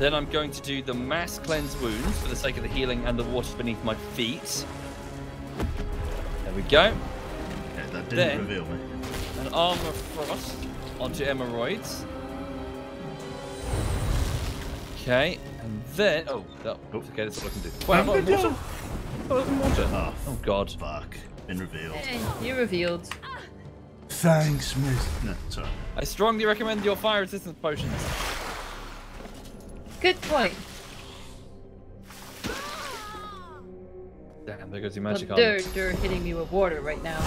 Then I'm going to do the mass cleanse wounds for the sake of the healing and the water beneath my feet. There we go. Yeah, that didn't Then- reveal me. An armor frost onto emeroids. Okay, and then oh, that, okay, that's all I can do. Wait, I've got water. Oh, I've water. Oh, Oh god. fuck. Been revealed. Eh, you revealed. Thanks, miss. No, sorry. I strongly recommend your fire resistance potions. Good point. Damn, there goes your But magic they're, they're hitting me with water right now.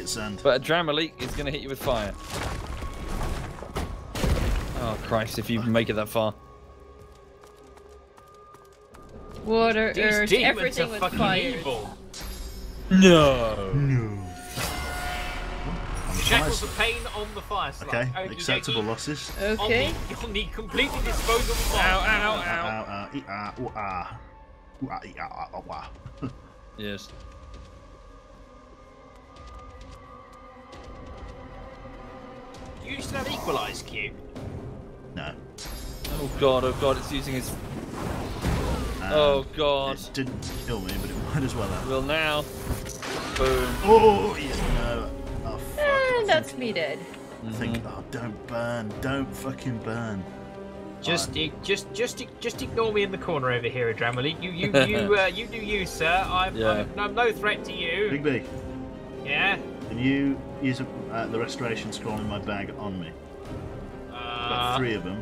Pocket sand. But Adramahlihk is going to hit you with fire. Oh Christ! If you make it that far. Water, These earth, everything with fire. evil. No. No. Shackles of pain on the fire slug. Okay, Okey acceptable dokey. losses. Okay. On the, on the completely disposable bomb. Ow! Ow! Ow, Ow! ow, ow, ee, ooh. Ooh, ah, ee, ah, ah, ah, ah. Yes. You used to have equalise Q. No. Oh god! Oh god! It's using its. Um, Oh god. It didn't kill me, but it might as well have. Will now. Boom. Oh, yeah, no. Oh, fuck. I And think- that's me dead. I think, oh, don't burn. Don't fucking burn. Just, i- just, just, just ignore me in the corner over here, Adramahlihk. You, you, you, uh, you do you, sir. I'm, Yeah. I'm, I'm no threat to you. Big B, Yeah. Can you use uh, the restoration scroll in my bag on me? Got Uh, three of them.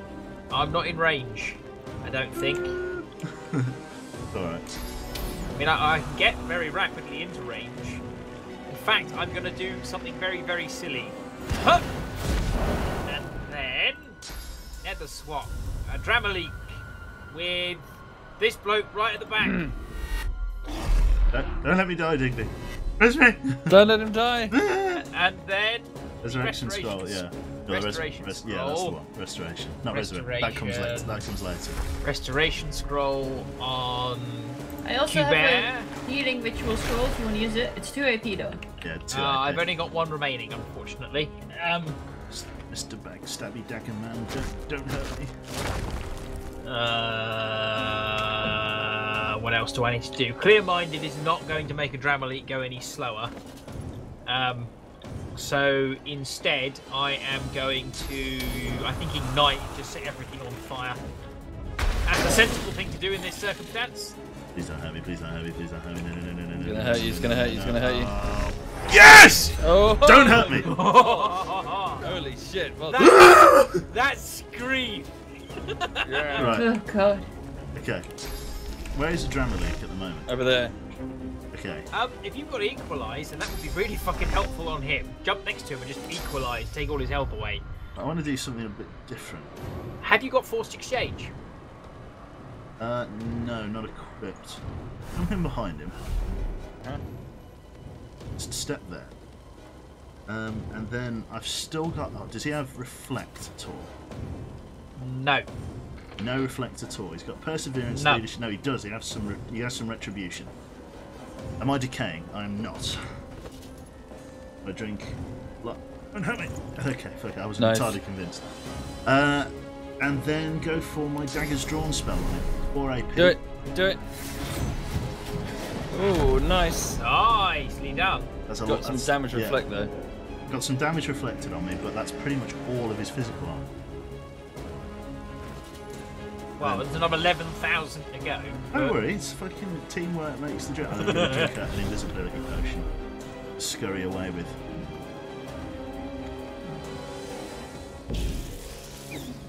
I'm not in range. I don't think. Alright. I mean, I, I can get very rapidly into range. In fact, I'm going to do something very, very silly. Huh! And then, Nether swap. Adramahlihk with this bloke right at the back. Don't, don't let me die, Digby. Where's me? Don't let him die. and then Resurrection scroll, yeah. No, the res- Restoration yeah, that's the one. Restoration. Not resurrection. That comes later. That comes later. restoration scroll on. I also Cubair. have a healing ritual scroll if you want to use it. It's 2 AP though. Yeah, two. Uh, I I've only got one remaining, unfortunately. Um, Mr. Backstabby Dagger Man, don't, don't hurt me. uh, what else do I need to do? Clear-minded is not going to make Adramahlihk go any slower. Um, so instead, I am going to, I think, ignite, just set everything on fire. That's the sensible thing to do in this circumstance. Please don't hurt me, please don't hurt me, please don't hurt me. No, no, no, no, no. It's gonna hurt you. It's gonna hurt you. It's gonna hurt you. Yes! Oh! Don't hurt me! Holy shit! Well, that, that scream. yeah. Right, Oh god. okay. Where is the Dramaleak at the moment? Over there. Okay. Um, if you've got equalise, then that would be really fucking helpful on him. Jump next to him and just equalise, take all his health away. I want to do something a bit different. Have you got forced exchange? Uh, no, not equipped. Come in behind him. Just step there. Um, and then I've still got. Oh, does he have reflect at all? No. No reflect at all. He's got perseverance, No. leadership. No, he does. He has some. Re- he has some retribution. Am I decaying? I am not. I drink. Lo- Don't hurt me. Okay, fuck it. I was Nice. entirely convinced. Uh, and then go for my daggers drawn spell on it. Four AP. Do it. Do it. Ooh, nice. Nicely done. That's a Got lot- some that's- damage yeah. reflect though. Got some damage reflected on me, but that's pretty much all of his physical armor. Well, there's another 11,000 to go. Don't but- worry, it's fucking teamwork makes the dream. I'm going to drink out an invisibility potion. Scurry away with.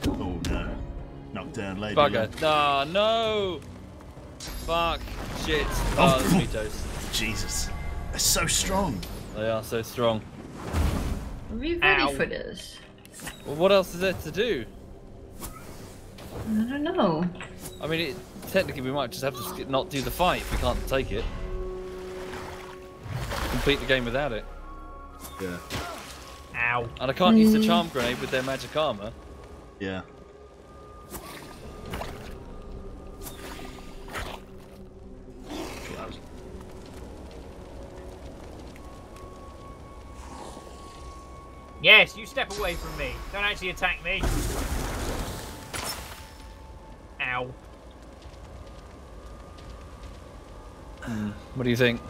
Oh no. Knocked down lady. Bugger. Ah, no. Fuck. Shit. Oh, Oh, the Vetoes. Jesus. They're so strong. They are so strong. Are we ready Ow. for this? Well, what else is there to do? I don't know. I mean, it, technically we might just have to sk- not do the fight if we can't take it. Complete the game without it. Yeah. Ow. And I can't use the Mm. charm grenade with their magic armor. Yeah. Yes, you step away from me. Don't actually attack me. Ow. What do you think?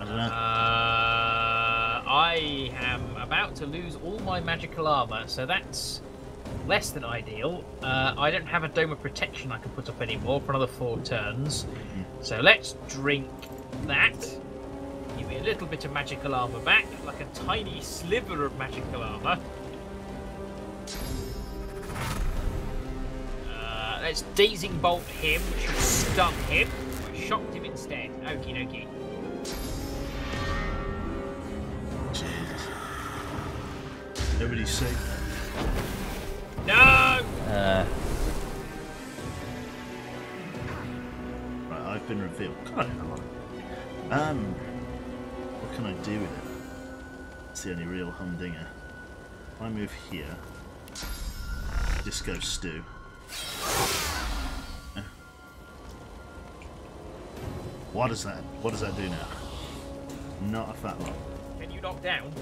I don't know. Uh, I am about to lose all my magical armor, so that's less than ideal. Uh, I don't have a dome of protection I can put up anymore for another four turns. So let's drink that. Give me a little bit of magical armor back, like a tiny sliver of magical armor. Let's dazing bolt him, which should stun him. I shocked him instead. Okie dokie. Jesus. Everybody's safe. No! Uh, Right, I've been revealed. God, um, what can I do with it? It's the only real humdinger. If I move here, Disco Stew. Yeah. What does that? What does that do now? Not a fat one. Can you knock down?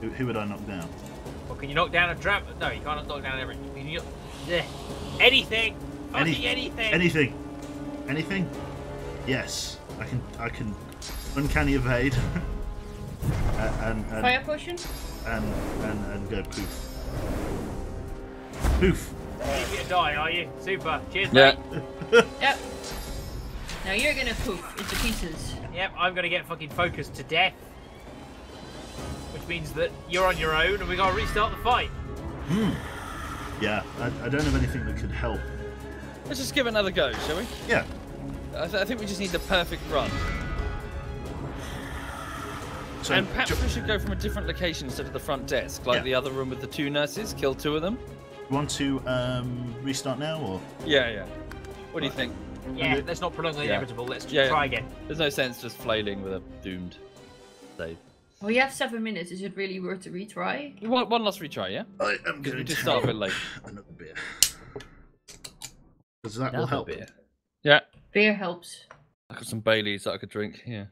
Who, who would I knock down? Or can you knock down a trap? No, you can't knock down everything. Can you... Yeah. Anything! Any- anything! Anything. Anything? Yes. I can. I can. Uncanny evade. and, and, and Fire potion? and and and go poof. Poof. Leave me to die, are you? Super. Cheers, Yeah. mate. Yep. Now you're gonna poof into pieces. Yep, I'm gonna get fucking focused to death. Which means that you're on your own and we gotta restart the fight. Hmm. Yeah, I, I don't have anything that could help. let's just give it another go, shall we? Yeah. I, th- I think we just need the perfect run. So and perhaps we should go from a different location instead of the front desk, like Yeah. the other room with the two nurses. Kill two of them. You want to um, restart now or? Yeah, yeah. What do you think? Yeah, let's not prolong the Yeah. inevitable. Let's Yeah, try yeah. again. There's no sense just flailing with a doomed save. Well, you have seven minutes. Is it really worth to retry? One, one last retry, yeah? I am Because we going just to start a bit late. another beer. Because that will Another help. beer. Yeah. Beer helps. I got some Baileys that I could drink. Yeah.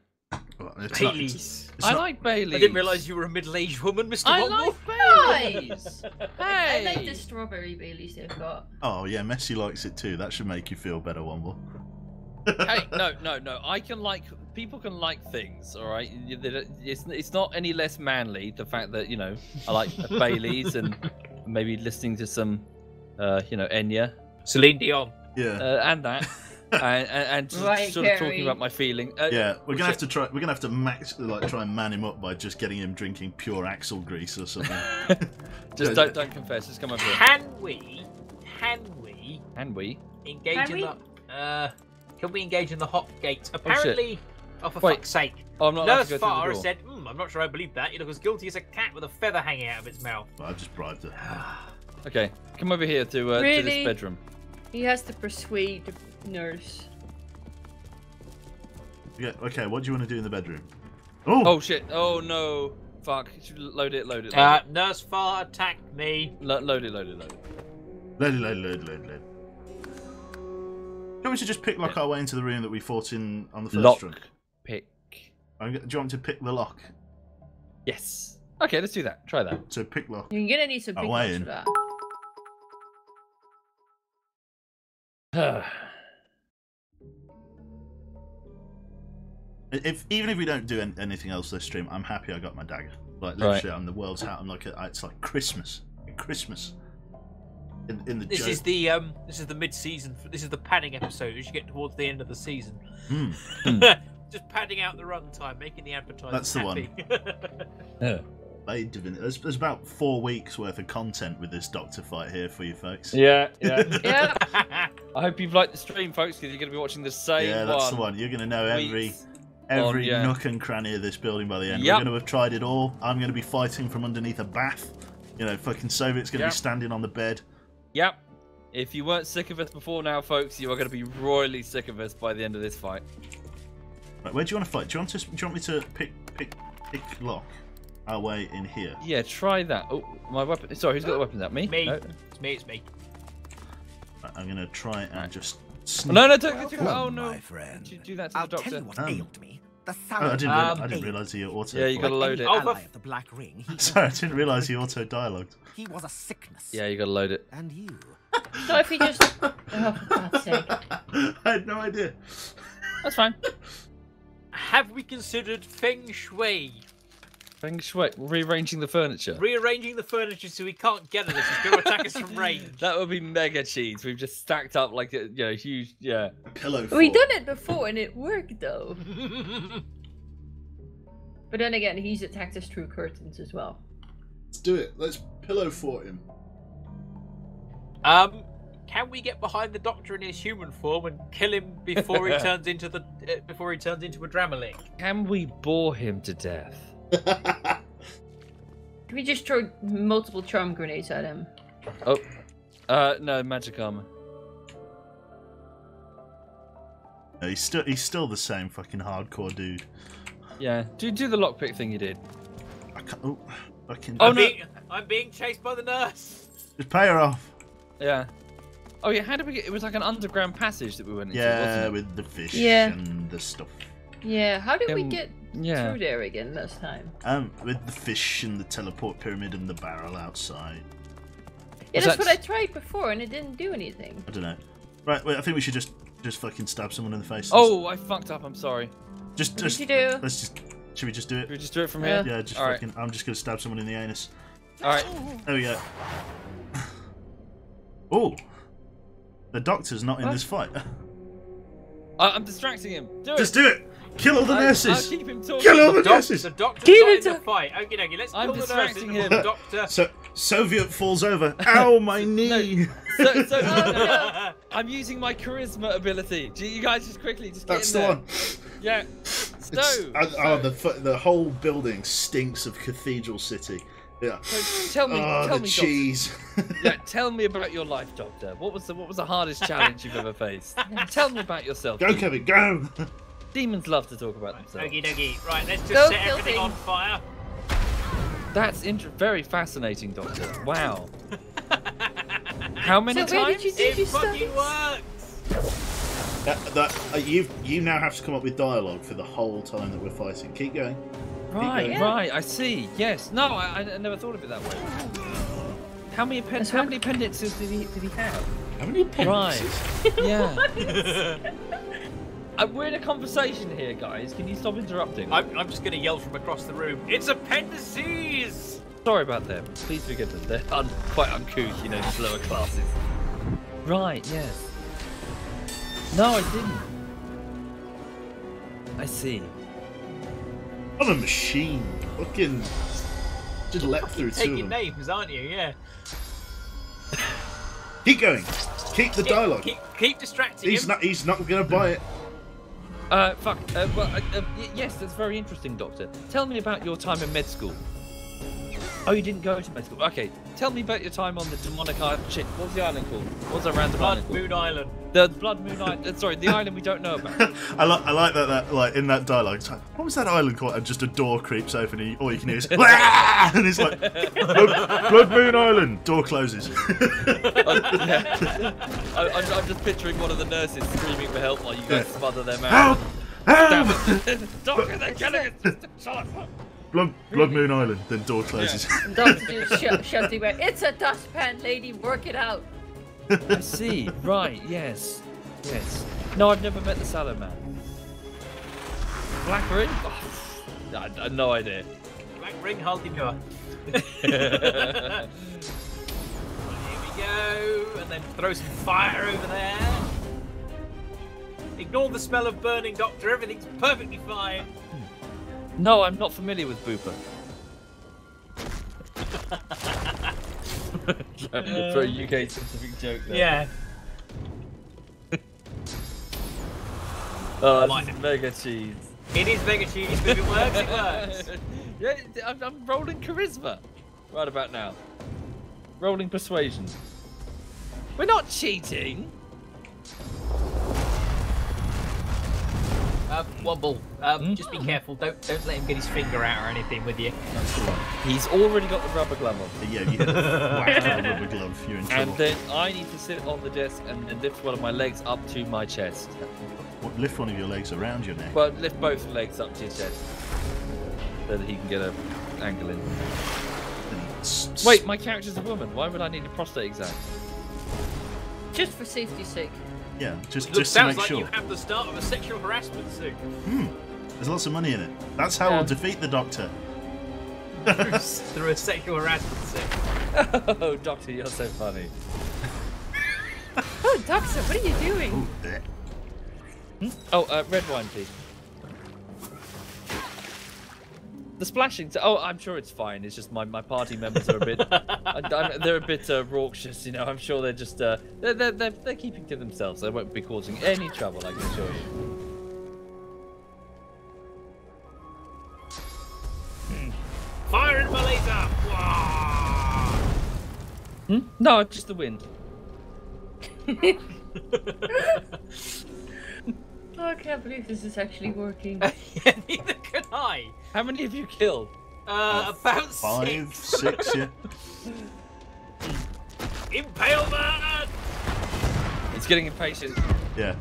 Well, it's not- Baileys. it's I not- like Baileys. I didn't realise you were a middle-aged woman, Mr. I Womble. like Baileys. I like the strawberry Baileys they've got. Oh yeah, Messi likes it too. That should make you feel better, Womble. hey, no, no, no. I can like people can like things. All right, it's it's not any less manly the fact that you know I like Baileys and maybe listening to some, uh, you know, Enya Celine Dion. Yeah. uh, and that. And, and, and Right, sort of Carrie. talking about my feeling. Uh, Yeah, we're gonna have shit. to try. We're gonna have to max, like, try and man him up by just getting him drinking pure axle grease or something. Just don't don't confess. Just come over here. Can we? Can we Can we. engage Can in we? the? Uh, can we engage in the hot gate? Apparently, oh, for Wait. fuck's sake! Oh, I'm not allowed Nurse to go through the Farr door. said, hmm, "I'm not sure I believe that. You look as guilty as a cat with a feather hanging out of its mouth." But I just bribed her. Okay, come over here to uh, to Really? this bedroom. He has to persuade the nurse. Yeah. Okay. What do you want to do in the bedroom? Oh, Oh shit! Oh no! Fuck! Load it! Load it! Load Uh, it. Nurse Far attacked me. Lo- load it! Load it! Load it! Load, load, load, load, load. Do you want me to just pick lock our way into the room that we fought in on the first Lock. run? Pick. I'm Do you want to pick the lock? Yes. Okay, let's do that. Try that. So pick lock. You're gonna need some big Away for that. If even if we don't do anything else this stream, I'm happy I got my dagger. Like Right. literally, I'm the world's hat. I'm like a, it's like Christmas, Christmas. In, in the This joke. is the um. This is the mid-season. This is the padding episode as you get towards the end of the season. Hmm. Just padding out the runtime, making the advertisers That's the one. happy. Made Divin- There's, there's about four weeks worth of content with this doctor fight here for you folks. Yeah, yeah. Yeah. I hope you've liked the stream, folks, because you're going to be watching the same Yeah, one. that's the one. You're going to know every weeks every on, yeah. nook and cranny of this building by the end. Yep. We're going to have tried it all. I'm going to be fighting from underneath a bath. You know, fucking Soviet's going to Yep. be standing on the bed. Yep. If you weren't sick of us before now, folks, you are going to be royally sick of us by the end of this fight. Right, where do you want to fight? Do you want to? Do you want me to pick pick pick lock our way in here? Yeah, try that. Oh, my weapon. Sorry, who's got the weapons at me? Me. No, It's me. It's me. Right, I'm going to try and just. No, no, don't, don't, oh no. my friend. Do, do that to I'll the doctor. tell you what Um, ailed me. The Oh, I didn't. Um, I didn't realise he auto. Yeah, you gotta Like load it. Oh, the- Black Ring, Sorry, I didn't realise he auto dialogued. he was a sickness. Yeah, you got to load it. And you. So if you just, oh God's sake, I had no idea. That's fine. Have we considered feng shui? Feng Shui, rearranging the furniture. Rearranging the furniture so we can't get at us. He's going to attack us from range. That would be mega cheese. We've just stacked up like a you know, huge. Yeah. Pillow. Fort. We fort. done it before and it worked though. But then again, he's attacked us through curtains as well. Let's do it. Let's pillow fort him. Um, can we get behind the Doctor in his human form and kill him before he turns into the uh, before he turns into Adramahlihk? Can we bore him to death? Can we just throw multiple charm grenades at him? Oh, uh, no, magic armor. No, he's still he's still the same fucking hardcore dude. Yeah, do do the lockpick thing you did. I can't. Oh, fucking. Oh, I'm, no. being, I'm being chased by the nurse. Just pay her off. Yeah. Oh yeah, how did we get? It was like an underground passage that we went into. Yeah, wasn't it? with the fish Yeah. and the stuff. Yeah, how did we Um, get yeah. through there again this time? Um, with the fish and the teleport pyramid and the barrel outside. Yeah, Was that's that- what I tried before and it didn't do anything. I don't know. Right, wait. I think we should just just fucking stab someone in the face. Oh, I fucked up. I'm sorry. just What did just you do? let's just. Should we just do it? Should we just do it from Yeah. here? Yeah, just All right. fucking. I'm just gonna stab someone in the anus. All right. There we go. Oh, the doctor's not in What? this fight. I, I'm distracting him. Do it. Just do it. Kill all the I- nurses. I'll keep him talking. Kill all the Doc- nurses. the Doctor's Keep not it in the to- fight. Okay, okay, let's I'm kill the nurses distracting before him. the Doctor. So Soviet falls over. Ow, my knee. So, so I'm using my charisma ability. Do you guys just quickly just get That's in the there? one. Yeah. It's, So, uh, uh, so, oh, the the whole building stinks of Cathedral City. Yeah. so tell me, oh, tell the me, cheese. Yeah, tell me about your life, Doctor. What was the what was the hardest challenge you've ever faced? Tell me about yourself. go, Kevin, go. Demons love to talk about themselves. Okie dokie. Right, let's just Go set everything things. on fire. That's inter- very fascinating, Doctor. Wow. How many So where times? did you do It your fucking stuff? works. That, that, uh, you you now have to come up with dialogue for the whole time that we're fighting. Keep going. Right, going. right. I see. Yes. No, I, I never thought of it that way. How many appen- That's how many appendices did he did he have? How many Right. Yeah. Uh, we're in a conversation here, guys. Can you stop interrupting? I'm, I'm just going to yell from across the room. It's appendices! Sorry about them. Please forgive them. They're un- quite uncouth, you know, these lower classes. Right, yes. No, I didn't. I see. I'm a machine. Fucking just leapt through two of Taking them. names, aren't you? Yeah. Keep going. Keep the Keep- dialogue. Keep, keep distracting He's him. not. He's not gonna buy it. Uh, fuck. Uh, well, uh, uh, yes, that's very interesting, Doctor. Tell me about your time in med school. Oh, you didn't go to med school. Okay, tell me about your time on the demonic island. Shit, what was the island called? What was that random Blood island called? Moon Island. The Blood Moon Island. Sorry, the island we don't know about. I like I like that that like in that dialogue. It's like, what was that island called? And just a door creeps open, and you, all you can hear is and it's like Blood, Blood Moon Island. Door closes. I, I'm, I'm just picturing one of the nurses screaming for help while you guys Yeah. smother them Help! out. Help! Doctor, they're killing us! Shut up! Blood, Blood Moon Island. Then door closes. Doctor just sh- shouting back, It's a dustpan, lady, work it out. I see. Right. Yes. Yes. No, I've never met the Sallow Man. Black Ring? Oh, I, I no idea. Black Ring Haldimur. Here we go, and then throw some fire over there. Ignore the smell of burning, Doctor. Everything's perfectly fine. No, I'm not familiar with Bupa. For a UK specific joke there. Yeah. Oh, this is mega cheese. It is mega cheese, but if it works, it works. yeah, I'm, I'm rolling charisma right about now. Rolling persuasion. We're not cheating. Uh, Wobble, um, Hmm? just be careful. Don't don't let him get his finger out or anything with you. He's already got the rubber glove on. yeah, you hit whacked rubber glove. You're in trouble. And then I need to sit on the desk and then lift one of my legs up to my chest. What, lift one of your legs around your neck. Well, lift both legs up to your chest so that he can get a angle in. Wait, my character's a woman. Why would I need a prostate exam? Just for safety's sake. Yeah, just Look, just to sounds make like sure. you have the start of a sexual harassment suit. Hmm. There's lots of money in it. That's how Yeah. we'll defeat the Doctor. through, through a sexual harassment suit. oh, Doctor, you're so funny. Oh, Doctor, what are you doing? Oh, uh, red wine, please. The splashing. T- oh, I'm sure it's fine. It's just my, my party members are a bit. I, I'm- they're a bit uh, raucous, you know. I'm sure they're just. Uh, they're, they're, they're, they're keeping to themselves. They won't be causing any trouble, I can assure you. Fire in my laser! Hmm? No, just the wind. Oh, I can't believe this is actually working. Neither can I. How many have you killed? Uh, about Five, six. six, yeah. Impale man! He's getting impatient. Yeah.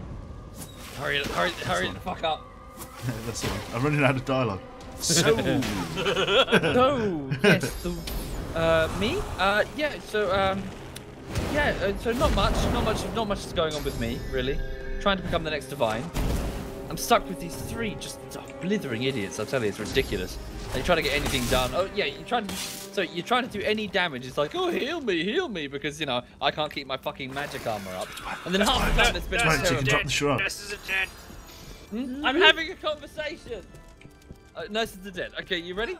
Hurry, hurry, hurry the fuck up. That's it. I'm running out of dialogue. So. no, yes, the, uh, me? Uh, yeah, so, um, yeah, uh, so not much, not much, not much is going on with me, really. Trying to become the next divine. I'm stuck with these three just oh, blithering idiots, I tell you, it's ridiculous. Are you trying to get anything done? Oh, yeah, you're trying to, so you're trying to do any damage, it's like, oh, heal me, heal me, because, you know, I can't keep my fucking magic armor up. And then half the time it's been Right, so you can drop the shrub. Nurses are dead. Hmm? I'm having a conversation! Uh, nurses are dead. Okay, you ready?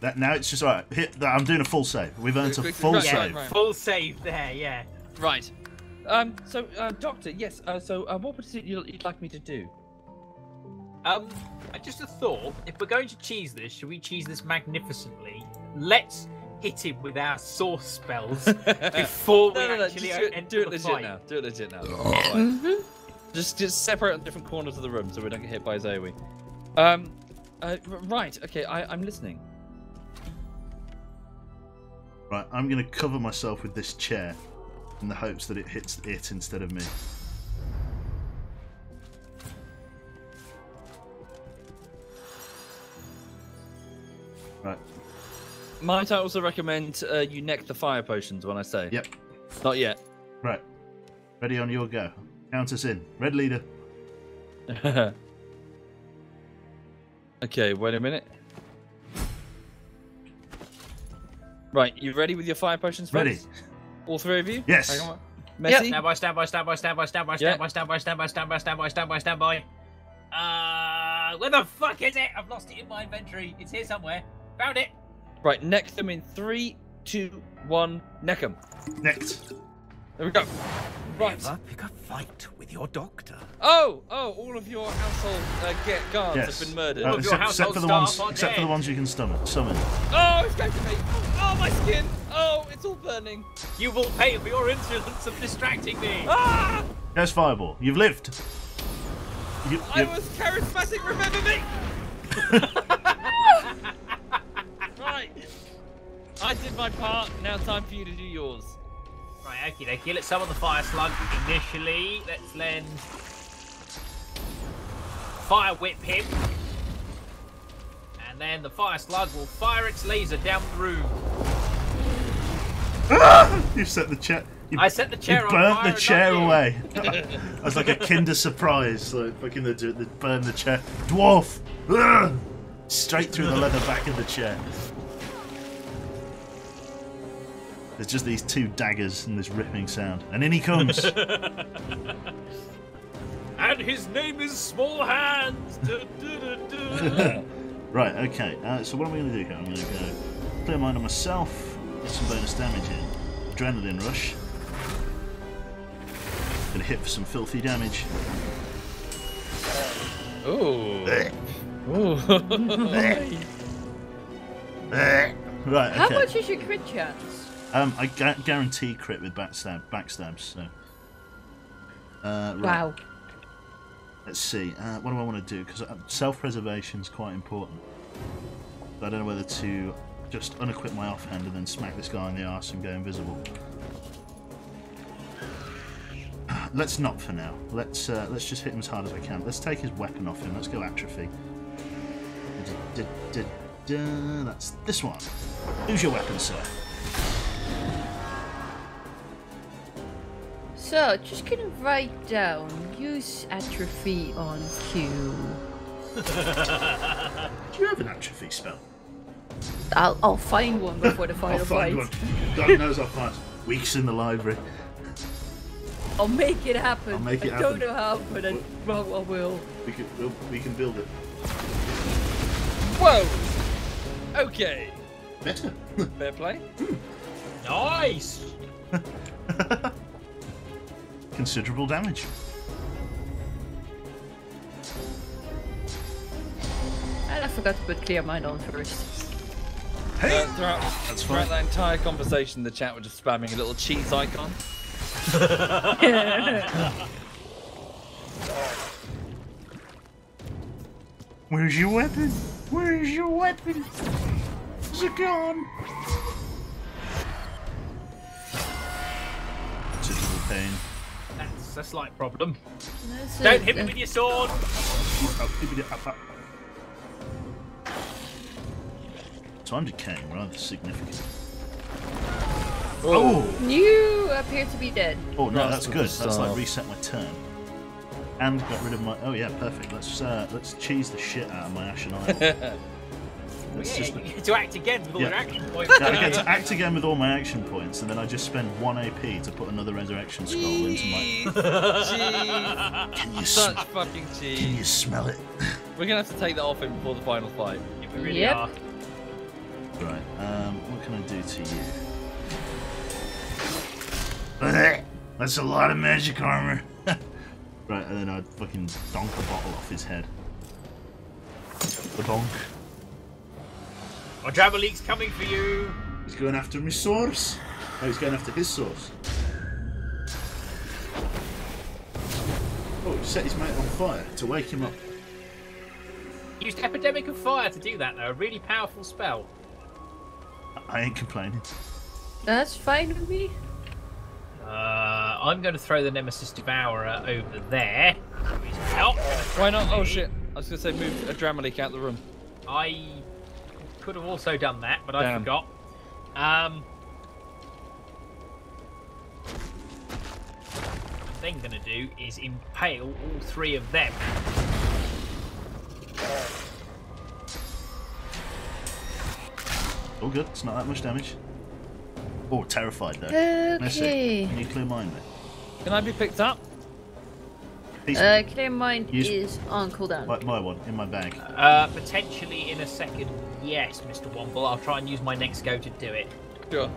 That, now it's just alright. Hit that. I'm doing a full save. We've earned a full right, save. right. Full save there, yeah. Right. Um. So, uh, Doctor, yes. Uh, so, uh, what would you- you'd like me to do? Um, just a thought. If we're going to cheese this, should we cheese this magnificently? Let's hit him with our source spells before we no, no, no. actually Just do it, enter do it the legit fight. now. Do it legit now. Alright. Just, just separate on different corners of the room so we don't get hit by Zoe. Um. Uh, right. Okay. I, I'm listening. Right, I'm going to cover myself with this chair in the hopes that it hits it instead of me. Right. Might I also recommend uh, you neck the fire potions when I say? Yep. Not yet. Right. Ready on your go. Count us in. Red leader. okay. Wait a minute. Right. You ready with your fire potions? Ready. Folks? All three of you? Yes. Hang on. Messi. Stand by, stand by, stand by, stand by, stand by, Yeah. stand by, stand by, stand by, stand by, stand by, stand by, stand by. Uh, where the fuck is it? I've lost it in my inventory. It's here somewhere. Found it. Right. Neck them in three, two, one. Neck them. Next. There we go. Right. Never pick a fight with your doctor. Oh, oh, all of your household uh, get guards Yes. have been murdered. Uh, except, except for the ones, except for the ones you can summon. Summon. Oh, it's going to me. Oh, my skin. Oh, it's all burning. You will pay for your insolence of distracting me. Ah! There's Fireball. You've lived. You, I you- was charismatic, remember me? right. I did my part. Now time for you to do yours. Right, okay, dokie. Let's summon the fire slug initially. Let's lend fire whip him. And then the fire slug will fire its laser down the room. you set the chair. You, I set the chair you on burnt the chair away. That's like a Kinder surprise. Like fucking the, the burn the chair. Dwarf. Straight through the leather back of the chair. There's just these two daggers and this ripping sound, and in he comes. And his name is Small Hands. Du- du- du- du. right. Okay. Uh, so what am I going to do here? I'm going to go clear mind on myself. Get some bonus damage in. Adrenaline rush. Gonna hit for some filthy damage. Ooh. Right. How Okay. much is your crit chance? Um, I gu- guarantee crit with backstab, backstabs. So, uh, right. Wow. Let's see. Uh, what do I want to do? Because self-preservation is quite important. I don't know whether to just unequip my offhand and then smack this guy in the arse and go invisible. Let's not for now. Let's uh, let's just hit him as hard as I can. Let's take his weapon off him. Let's go atrophy. Da- da- da-. That's this one. Who's your weapon, sir? So, just gonna write down use atrophy on Q. Do you have an atrophy spell? I'll, I'll find one before the final I'll find fight. one. God knows I'll find weeks in the library. I'll make it happen. I'll make it I don't know how, but I, well, I will. We can we'll, we can build it. Whoa. Okay. Better. Fair play. Hmm. Nice. Considerable damage. And I forgot to put clear mind on first. Uh, throughout, That's throughout that entire conversation, the chat were just spamming a little cheese icon. Where's your weapon? Where's your weapon? Is it gone? Considerable. That's a slight problem. That's Don't it. hit me with your sword. Time I'm decaying rather significant. Oh. You appear to be dead. Oh no, Grasp that's of good. That's like reset my turn. And got rid of my. Oh yeah, perfect. Let's uh, let's cheese the shit out of my ashen idol. Let's Yeah, just- you get to act again with all Yeah. your action points. Yeah, I get to act again with all my action points, and then I just spend one AP to put another resurrection scroll into my. Jeez. Can you Such sm- fucking cheese. Can you smell it? We're gonna have to take that off him before the final fight. If we really Yep. are. Right. Um, what can I do to you? That's a lot of magic armor. right, and then I'd fucking donk a bottle off his head. The donk. My Drabaleek's coming for you. He's going after my source. Oh, he's going after his source. Oh, he set his mate on fire to wake him up. Used Epidemic of Fire to do that, though. A really powerful spell. I ain't complaining. That's fine with me. Uh, I'm going to throw the Nemesis Devourer over there. He's help. Why not? Oh shit! I was gonna say move Adramahlihk out the room. I could have also done that, but I forgot. Um, what I'm going to do is impale all three of them. All good. It's not that much damage. Oh, terrified though. Okay. Can you clear mind me? Can I be picked up? He's Uh, clear mind Use- is on cooldown. my, my one in my bag. Uh, potentially in a second, yes, Mr. Womble. I'll try and use my next go to do it. Sure.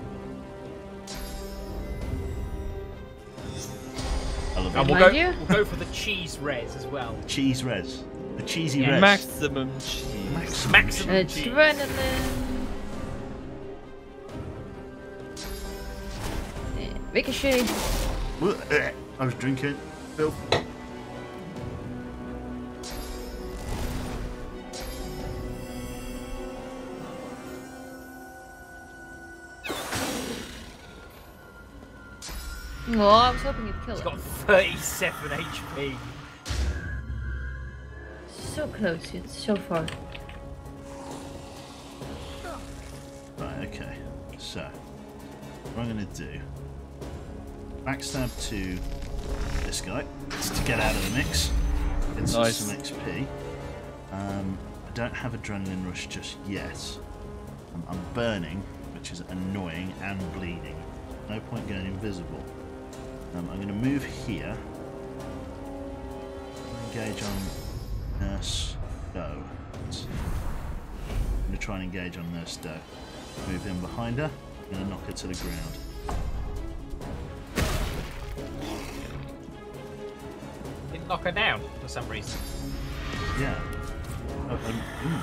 I love And we'll go, you? we'll go for the cheese res as well. Cheese res. The cheesy Yeah. res. Maximum cheese. Maximum. Maximum cheese. Adrenaline. Ricochet. Eh, I was drinking. Phil. Oh, I was hoping you'd kill He's It's got 37 HP. So close, yet so far. Right, okay. So, what I'm going to do... Backstab to this guy just to get out of the mix. Get Nice. some XP. Um, I don't have Adrenaline Rush just yet. I'm, I'm burning, which is annoying and bleeding. No point going invisible. Um, I'm going to move here. Engage on Nurse Doe. I'm going to try and engage on Nurse Doe. Move in behind her. I'm going to knock her to the ground. Didn't knock her down for some reason. Yeah. Oh, um, mm.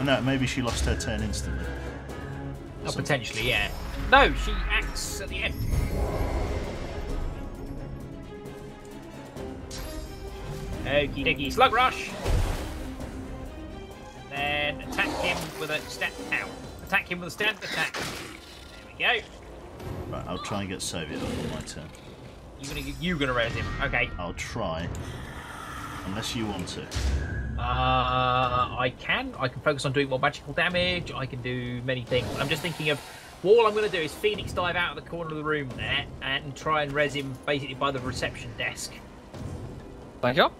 Oh, no, maybe she lost her turn instantly. Oh, potentially, yeah. No, she acts at the end. Okie dokie, slug rush. And then attack him with a step out. Attack him with a step attack. There we go. Right, I'll try and get Soviet on my turn. You're gonna you gonna res him? Okay. I'll try. Unless you want to. Uh, I can. I can focus on doing more magical damage. I can do many things. I'm just thinking of all I'm going to do is Phoenix dive out of the corner of the room there and try and res him basically by the reception desk. Thank you.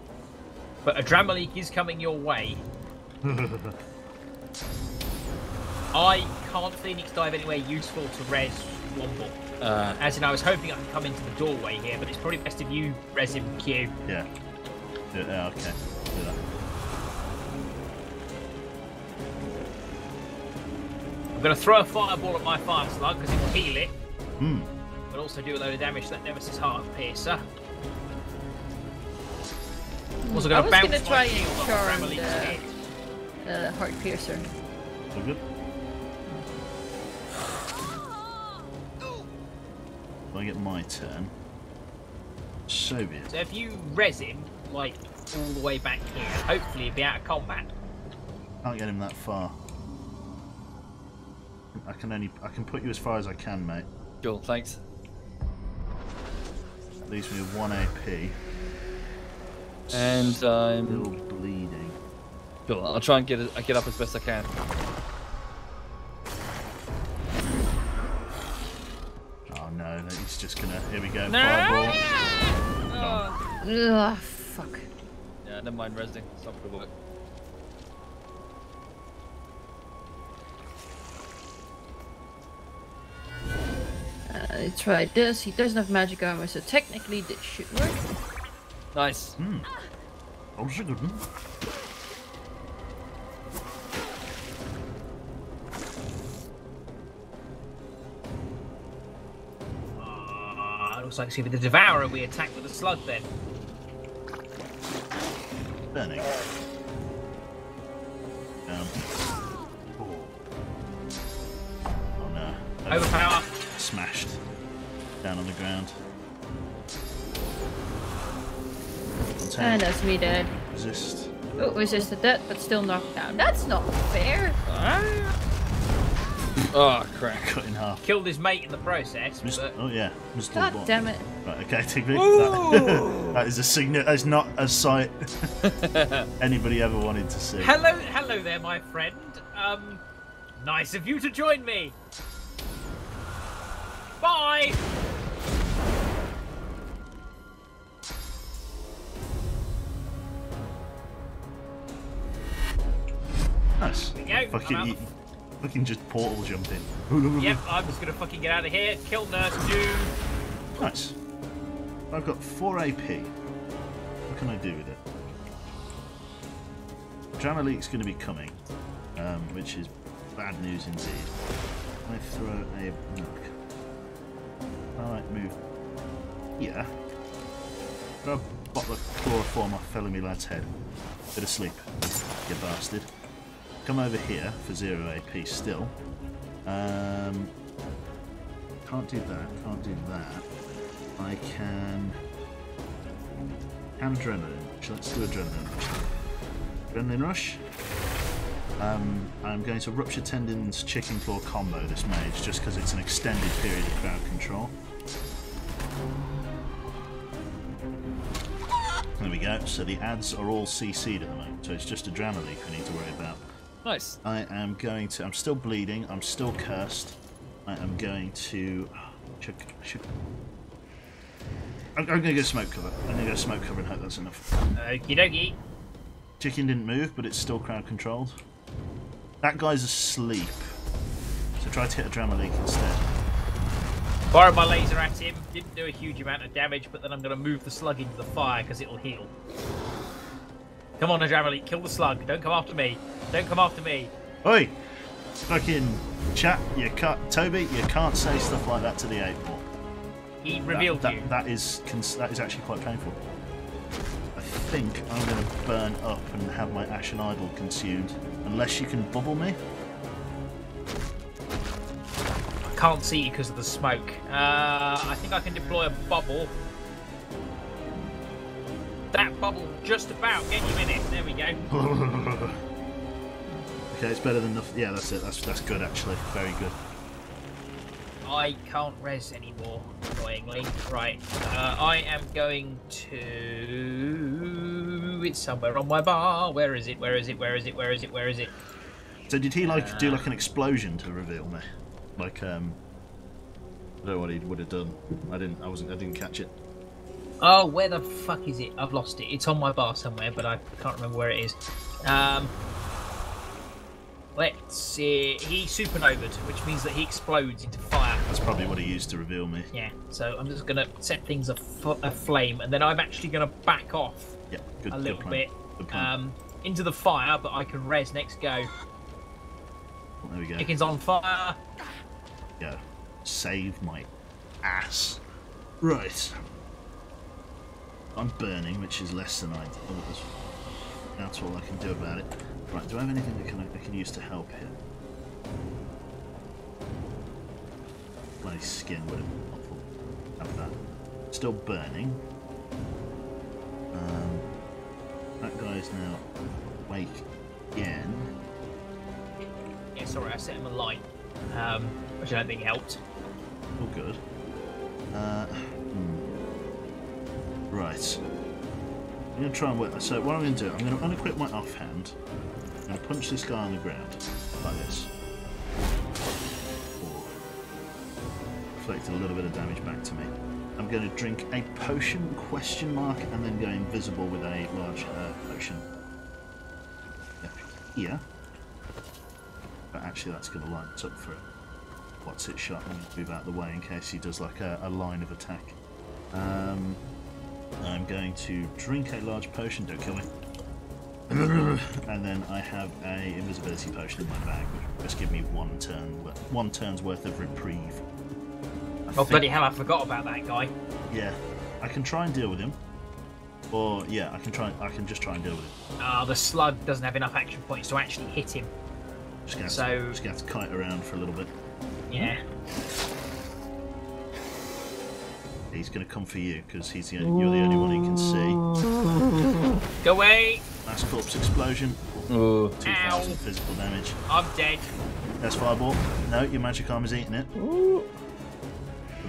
But Adramahlihk is coming your way. I can't Phoenix dive anywhere useful to res Womble. Uh, As in, I was hoping I could come into the doorway here, but it's probably best if you res him, Q. Yeah. Do it- yeah, okay. Do that. I'm going to throw a fireball at my fire slug because it will heal it, Hmm. but also do a load of damage to that Nemesis Heart Piercer. Also I going was to bounce gonna my try and off charm Gramalik's the uh, heart piercer. All good? If I get my turn. Soviet. So if you res him, like, all the way back here, hopefully he'll be out of combat. Can't get him that far. I can only I can put you as far as I can, mate. Cool, thanks. Leaves me with one AP. And Still I'm bleeding. cool. I'll try and get it, get up as best I can. Oh no, he's just gonna. Here we go. No! Fireball. Ugh, fuck. Yeah, never mind resting. It's not gonna work. Uh, I tried this. He doesn't have magic armor, so technically this should work. Nice. Hmm. Oh, good one. Uh, looks like it's to be the Devourer we attack with a slug then. Burning. Down. Oh. Oh no. Overpower. Smashed. Down on the ground. And that's me dead. Resist. Oh, resisted that, but still knocked down. That's not fair. Oh crap! Cut in half. Killed his mate in the process, Mr. but Oh yeah, Mr. God Bond. damn it. Right, okay, Digby. That, that is a signet. That's not a sight anybody ever wanted to see. hello, hello there, my friend. Um, nice of you to join me. Bye. Nice. There we go, Fucking, I'm out. you, fucking just portal jumped in. Yep, I'm just gonna fucking get out of here. Kill Nurse Dude. Nice. I've got 4 AP. What can I do with it? Drama Leak's going to be coming, um, which is bad news indeed. I throw a knock. I might move Yeah. Grab a bottle of chloroform off fell in me lad's head. Bit of sleep, you bastard. Come over here for zero AP still. Um, can't do that, can't do that. I can... Can adrenaline rush. Let's do adrenaline rush. Adrenaline rush. Um, I'm going to Rupture Tendons Chicken Claw combo this mage just because it's an extended period of crowd control. There we go. So the ads are all CC'd at the moment, so it's just Adrenaline we need to worry about. Nice. I am going to. I'm still bleeding. I'm still cursed. I am going to. Should, should, I'm, I'm going to go smoke cover. I'm going to go smoke cover and hope that's enough. Okie dokie. Chicken didn't move, but it's still crowd controlled. That guy's asleep. So try to hit Adramahlihk instead. Borrowed my laser at him. Didn't do a huge amount of damage, but then I'm going to move the slug into the fire because it'll heal. Come on, Adramahlihk, kill the slug. Don't come after me. Don't come after me. Oi! Fucking chat, you can't. Toby, you can't say stuff like that to the 8 ball. He revealed that, you. That, that is cons- that is actually quite painful. I think I'm going to burn up and have my Ashen Idol consumed. Unless you can bubble me. I can't see you because of the smoke. Uh, I think I can deploy a bubble. That bubble just about get you in it. There we go. okay, it's better than nothing. Yeah, that's it. That's that's good actually. Very good. I can't res anymore, annoyingly. Right, uh, I am going to... It's somewhere on my bar. Where is it? Where is it? Where is it? Where is it? Where is it? So did he like do like an explosion to reveal me? Like um, I don't know what he would have done. I didn't. I wasn't. I didn't catch it. Oh, where the fuck is it? I've lost it. It's on my bar somewhere, but I can't remember where it is. Um, let's see. He supernovaed, which means that he explodes into fire. That's probably what he used to reveal me. Yeah, so I'm just going to set things af- aflame, and then I'm actually going to back off Yeah, good. a little bit um, into the fire, but I can res next go. there we go. Chicken's on fire. Go. Save my ass. Right. I'm burning, which is less than I thought. That's all I can do about it. Right, do I have anything that can, I can use to help here? My skin would have. Have that. Still burning. Um, that guy is now awake again. Yeah, sorry, I set him alight, um, which I don't think helped. All good. Uh. Right. I'm going to try and work. So what I'm going to do, I'm going to unequip my offhand. I'm going to punch this guy on the ground like this. Or reflect a little bit of damage back to me. I'm going to drink a potion question mark and then go invisible with a large uh, potion. Here. But actually that's going to line us up for it what's it shot and move out of the way in case he does like a, a line of attack. Um, I'm going to drink a large potion, don't kill me. and then I have a invisibility potion in my bag, which will just give me one turn, one turn's worth of reprieve. I Oh, think- bloody hell, I forgot about that guy. Yeah, I can try and deal with him, or yeah, I can try. I can just try and deal with him. Ah, the slug doesn't have enough action points to actually hit him. Just gonna, So- just gonna have to kite around for a little bit. Yeah. He's gonna come for you because he's the only, you're the only one he can see. Go away! Last corpse explosion. Ooh. 2,000 physical damage. I'm dead. That's fireball. No, your magic arm is eating it. Coming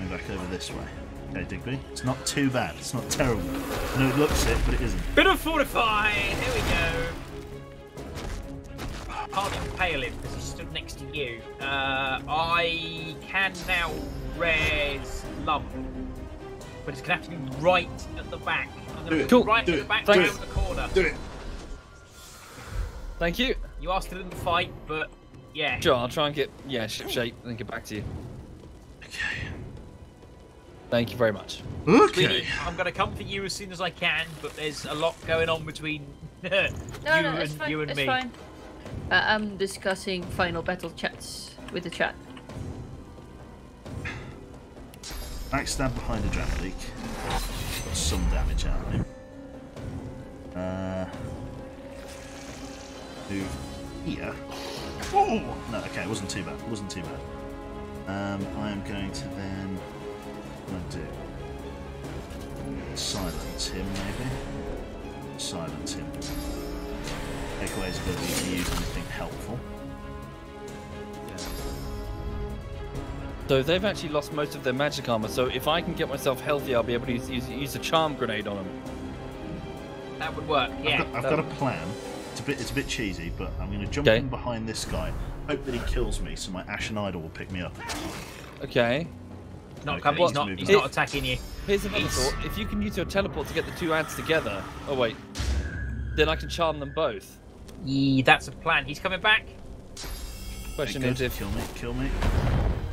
back over this way. Okay, Digby. It's not too bad. It's not terrible. I know it looks it, but it isn't. Bit of fortify. Here we go. Can't impale him because he stood next to you. Uh, I can now res lump. But it's going to have to be right at the back. I'm going Do it. put right Do at it. the back Do down it. the corner. Do it. Thank you. You asked still in the fight, but yeah. Sure, I'll try and get yeah ship shape and then get back to you. Okay. Thank you very much. Really, I'm going to come for you as soon as I can, but there's a lot going on between you No, no, and it's fine. you and it's me. fine. Uh, I'm discussing final battle chats with the chat. Backstab behind Adramahlihk. got some damage out of him. Uh, move here. Oh no, okay, it wasn't too bad. It wasn't too bad. Um, I am going to then. What am I do? Silence him, maybe. Silence him. Take away his ability to use anything helpful. So they've actually lost most of their magic armor. So if I can get myself healthy, I'll be able to use, use, use a charm grenade on them. That would work. Yeah. I've, got, I've got a plan. It's a bit, it's a bit cheesy, but I'm going to jump Okay. in behind this guy. Hope that he kills me, so my Ashen Idol will pick me up. Okay. Not Okay, coming. He's he's not. He's not attacking you. Here's another He's- thought. If you can use your teleport to get the two ads together. Oh wait. Then I can charm them both. Yeah, that's a plan. He's coming back. Question Okay, is if. kill me, kill me.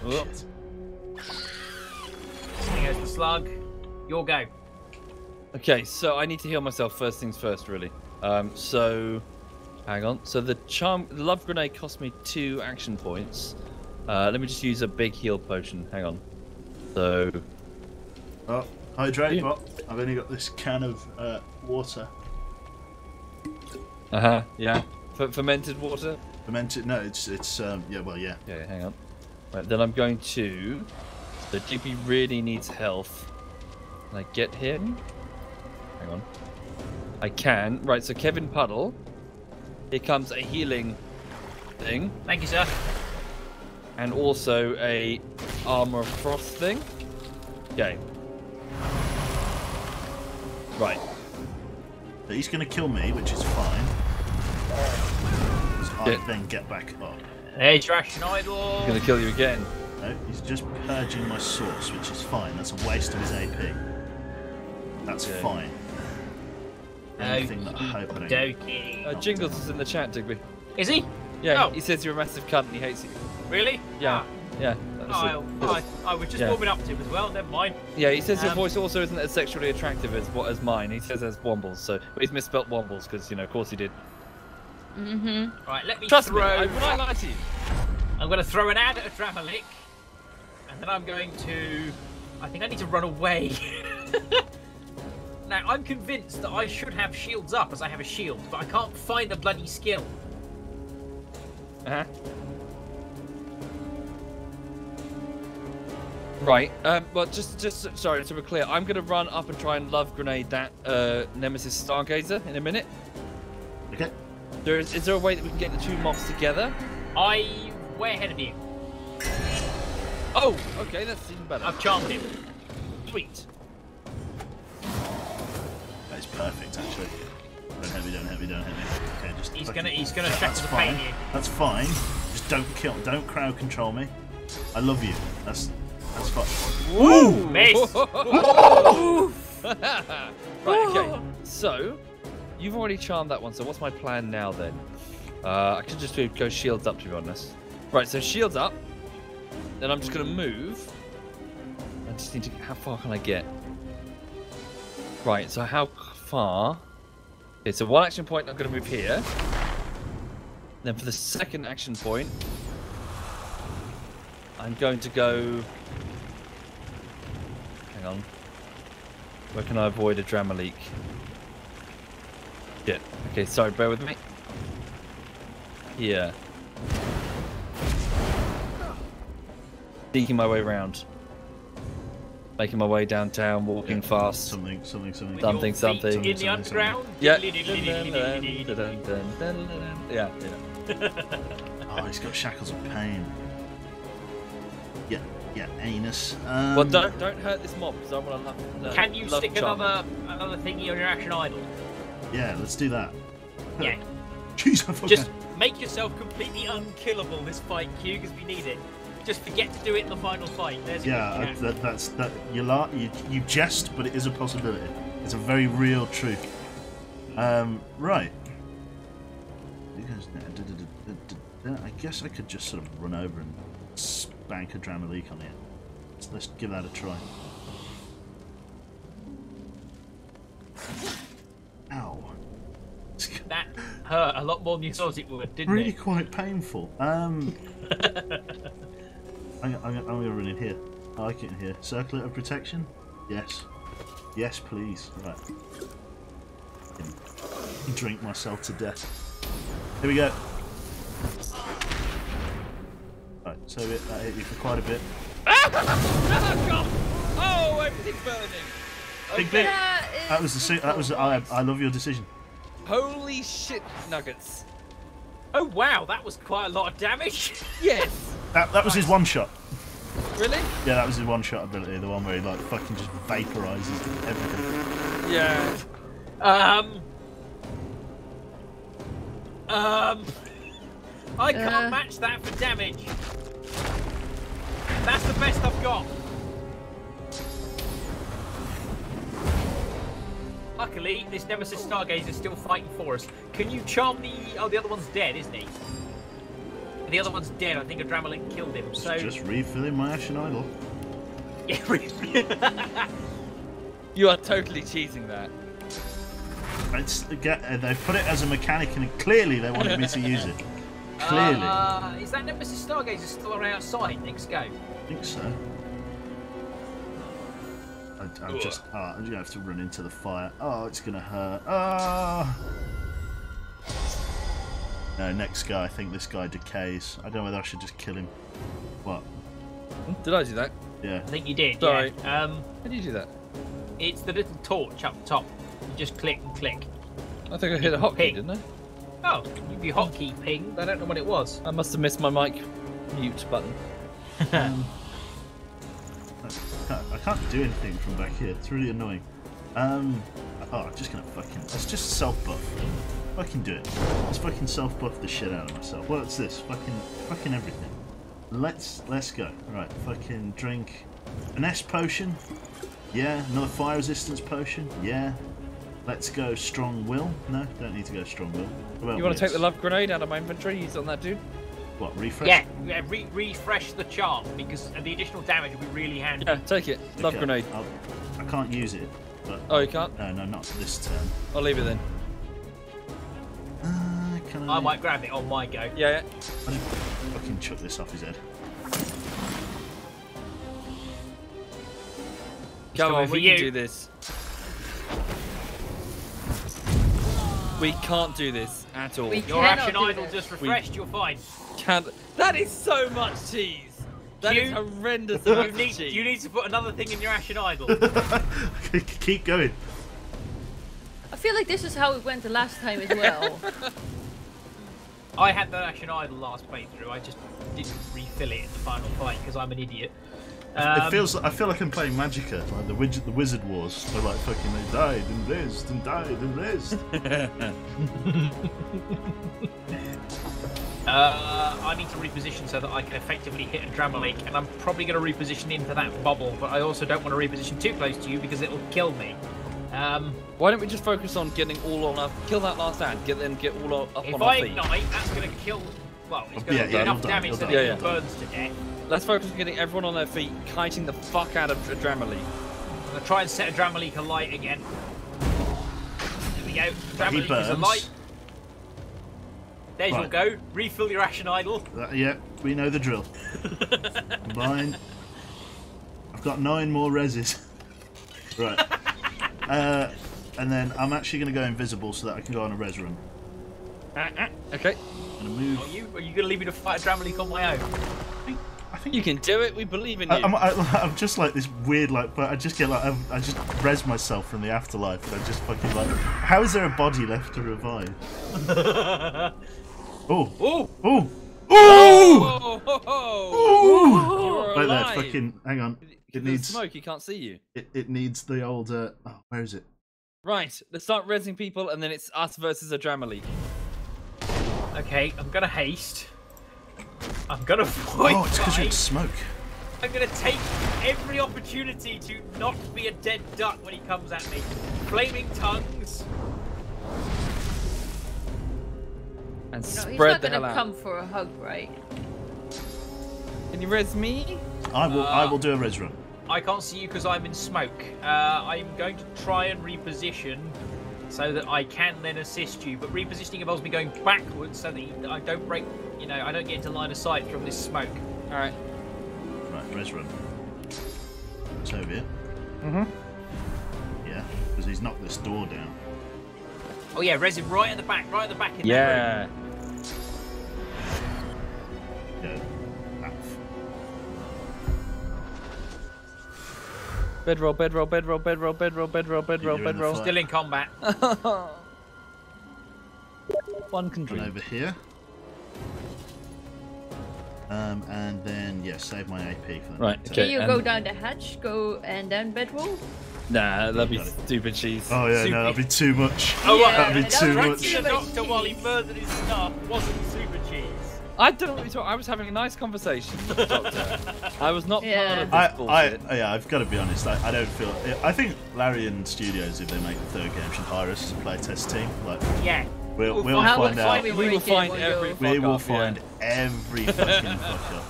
Oh, There goes the slug. Your go. Okay, so I need to heal myself first things first, really. Um, so, hang on. So the charm, the love grenade cost me two action points. Uh, let me just use a big heal potion. Hang on. So, Oh, hydrate, Yeah. but I've only got this can of uh, water. uh huh, yeah. F- fermented water. Fermented? No, it's it's um, yeah. Well, yeah. Yeah, hang on. Right, then I'm going to. The GP really needs health. Can I get him? Hang on. I can. Right, so Kevin Puddle. Here comes a healing thing. Thank you, sir. And also a armor of frost thing. Okay. Right. He's going to kill me, which is fine. So I Yeah. then get back up. There's your ashen idol. He's gonna kill you again. No, he's just purging my source, which is fine. That's a waste of his AP. That's Yeah. fine. Anything that I hope don't. Uh, Jingles is in the chat, Digby. Is he? Yeah, Oh. he says you're a massive cunt and he hates you. Really? Yeah. Yeah. Oh. I, I, I was just Yeah. warming up to him as well. Never mind. Yeah, he says your Um, voice also isn't as sexually attractive as what as mine. He says as Wombles, so but he's misspelt Wombles because you know, of course he did. Mm-hmm. Right, let me Trust throw. me, I, would I lie to you? I'm going to throw an ad at Adramahlihk, and then I'm going to. I think I need to run away. now, I'm convinced that I should have shields up as I have a shield, but I can't find the bloody skill. Uh-huh. Right. Um, well, just, just sorry to be clear, I'm gonna run up and try and love grenade that uh, Nemesis Stargazer in a minute. Okay. There is, is there a way that we can get the two mobs together? I way ahead of you. Oh, okay, that's even better. I've charmed him. Sweet. That's perfect, actually. Don't hit me, don't hit me, don't hit me. Okay, just. He's gonna- he's gonna That's shackle the fine. pain you. That's fine. Just don't kill. Don't crowd control me. I love you. That's that's fine. Woo! Miss. right, okay. So, you've already charmed that one, so what's my plan now then? Uh, I could just do, go shields up, to be honest. Right, so shields up. Then I'm just going to move. I just need to... How far can I get? Right, so how far... Okay, so one action point, I'm going to move here. Then for the second action point, I'm going to go... Hang on. Where can I avoid Adramahlihk? Shit. Okay, sorry, bear with me. Here. Sneaking my way around. Making my way downtown, walking fast. Something, something, something. Something, something. In the underground. Yeah. Yeah, yeah. Oh, he's got shackles of pain. Yeah, yeah, anus. Um, well, don't don't hurt this mob because I want to love. Can you love stick another another thingy on your ashen idol? Yeah, let's do that. Yeah. Jeez, I forgot. Just make yourself completely unkillable this fight, Q, because we need it. Just forget to do it in the final fight. There's Yeah, that, that's that. You, la- you you jest, but it is a possibility. It's a very real truth. Um, right. Because I guess I could just sort of run over and spank Adramahlihk on it. So let's give that a try. Ow. That hurt a lot more than you thought it would, didn't really it? Really quite painful. Um, I'm, I'm, I'm going to run in here. I like it in here. Circlet of protection? Yes. Yes, please. Right. Drink myself to death. Here we go. Right, so it, that hit you for quite a bit. oh, God. oh, everything's burning. Big bit. That was the. su- That was. I. I love your decision. Holy shit, nuggets. Oh wow, that was quite a lot of damage. Yes. That. That was his one shot. Really? Yeah, that was his one shot ability. The one where he like fucking just vaporizes everything. Yeah. Um. Um. I can't Uh. match that for damage. That's the best I've got. Luckily, this Nemesis Stargazer is still fighting for us. Can you charm the... Oh, the other one's dead, isn't he? The other one's dead. I think Adramahlihk killed him, so... Just refilling my Ashen Idol. You are totally cheating that. It's uh, They put it as a mechanic, and clearly they wanted me to use it. Clearly. Uh, is that Nemesis Stargazer still around outside? Next go. I think so. I, I'm just. Oh, I'm gonna have to run into the fire. Oh, it's gonna hurt. Oh. No, next guy. I think this guy decays. I don't know whether I should just kill him. What? Did I do that? Yeah. I think you did. Sorry. Yeah. Um, How did you do that? it's the little torch up top. You just click and click. I think I hit a hotkey, Ping. didn't I? Oh, you be hotkey pinged. I don't know what it was. I must have missed my mic mute button. Um, I, can't, I can't do anything from back here. It's really annoying. Um. Oh, I'm just gonna fucking. Let's just self buff. Fucking do it. Let's fucking self buff the shit out of myself. What's this? Fucking. Fucking everything. Let's let's go. Right. Fucking drink. An S potion. Yeah. Another fire resistance potion. Yeah. Let's go strong will. No, don't need to go strong will. You want to take the love grenade out of my inventory? Use on that dude? What refresh? Yeah, yeah re- refresh the charm because the additional damage will be really handy. Yeah, take it. Love Okay, grenade. I'll, I can't use it. But Oh, you can't? No, no, not this turn. I'll leave it then. Uh, can I? I might grab it on my go. Yeah, yeah. I'll just fucking chuck this off his head. Come on, for we can do this. We can't do this at all. We Your action do idol this. just refreshed. You're fine. Can't. That is so much cheese. That is You- horrendous You amount of need, cheese. you need to put another thing in your ashen idol. Keep going. I feel like this is how it went the last time as well. I had the ashen idol last playthrough. I just didn't refill it in the final fight because I'm an idiot. it Um, feels. I feel like I'm playing Magicka, like the Wizard, the Wizard Wars. They're like fucking. They died and raised and died and blazed. Uh, I need to reposition so that I can effectively hit Adramahlihk, and I'm probably going to reposition into that bubble, but I also don't want to reposition too close to you because it'll kill me. Um, Why don't we just focus on getting all on our kill that last ad, get then get all on, up if on I our feet. If I ignite, that's going to kill. Well, it's going to Yeah, do yeah, enough damage you'll so die. that Yeah, it yeah. burns to death. Let's focus on getting everyone on their feet, kiting the fuck out of Adramahlihk. I'm going to try and set Adramahlihk alight again. There we go. Adramahlihk is burns. alight. There's your Right. go. Refill your ashen idol. That- yeah, we know the drill. Mine. I've got nine more reses. right. Uh, and then I'm actually going to go invisible so that I can go on a res run. Okay. I'm going to move. Are you, are you going to leave me to fight Adramahlihk on my own? I think You can do it. We believe in you. I, I'm, I, I'm just like this weird, like, but I just get like, I, I just res myself from the afterlife, and I just fucking like, how is there a body left to revive? Oh, Oh! oh, oh, Oh, ho, ho. oh! You're Right there, alive. fucking, hang on. It There's needs, smoke. He can't see you. it, it needs the old, uh, oh, where is it? Right. Let's start resing people, and then it's us versus Adramahlihk. Okay, I'm gonna haste. I'm gonna avoid Oh, it's because you're in fight. smoke. I'm gonna take every opportunity to not be a dead duck when he comes at me. Flaming tongues. And No, he's spread not the gonna hell out. come for a hug, right? Can you res me? I will, I Uh, will do a res run. I can't see you because I'm in smoke. Uh, I'm going to try and reposition so that I can then assist you. But repositioning involves me going backwards so that I don't break, you know, I don't get into line of sight from this smoke. All right. Right, res run. It's over here. Mhm. Yeah. Because he's knocked this door down. Oh yeah, resin right at the back, right at the back in that Yeah. room. Bedroll, bedroll, bedroll, bedroll, bedroll, bedroll, bedroll, You're in the bedroll. Still in combat. One can And dream. over here. Um, and then yeah, save my AP for that. Right, Can you and- go down the hatch, go and then bedroll? Nah, that'd be Got it. stupid cheese. Oh yeah, no, that'd be too much. Oh, right. that'd be that too was much. too The much doctor, while he murdered his staff, wasn't super cheese. I don't know what you're talking. I was having a nice conversation with the doctor. I was not Yeah. part of this I, I, yeah, I've got to be honest. I, I don't feel. I think Larian Studios, if they make the third game, should hire us as a playtest team. Like, Yeah. we'll, We'll we'll find- find we'll out. we will find one every. We will up, yeah. find every fucking fucker.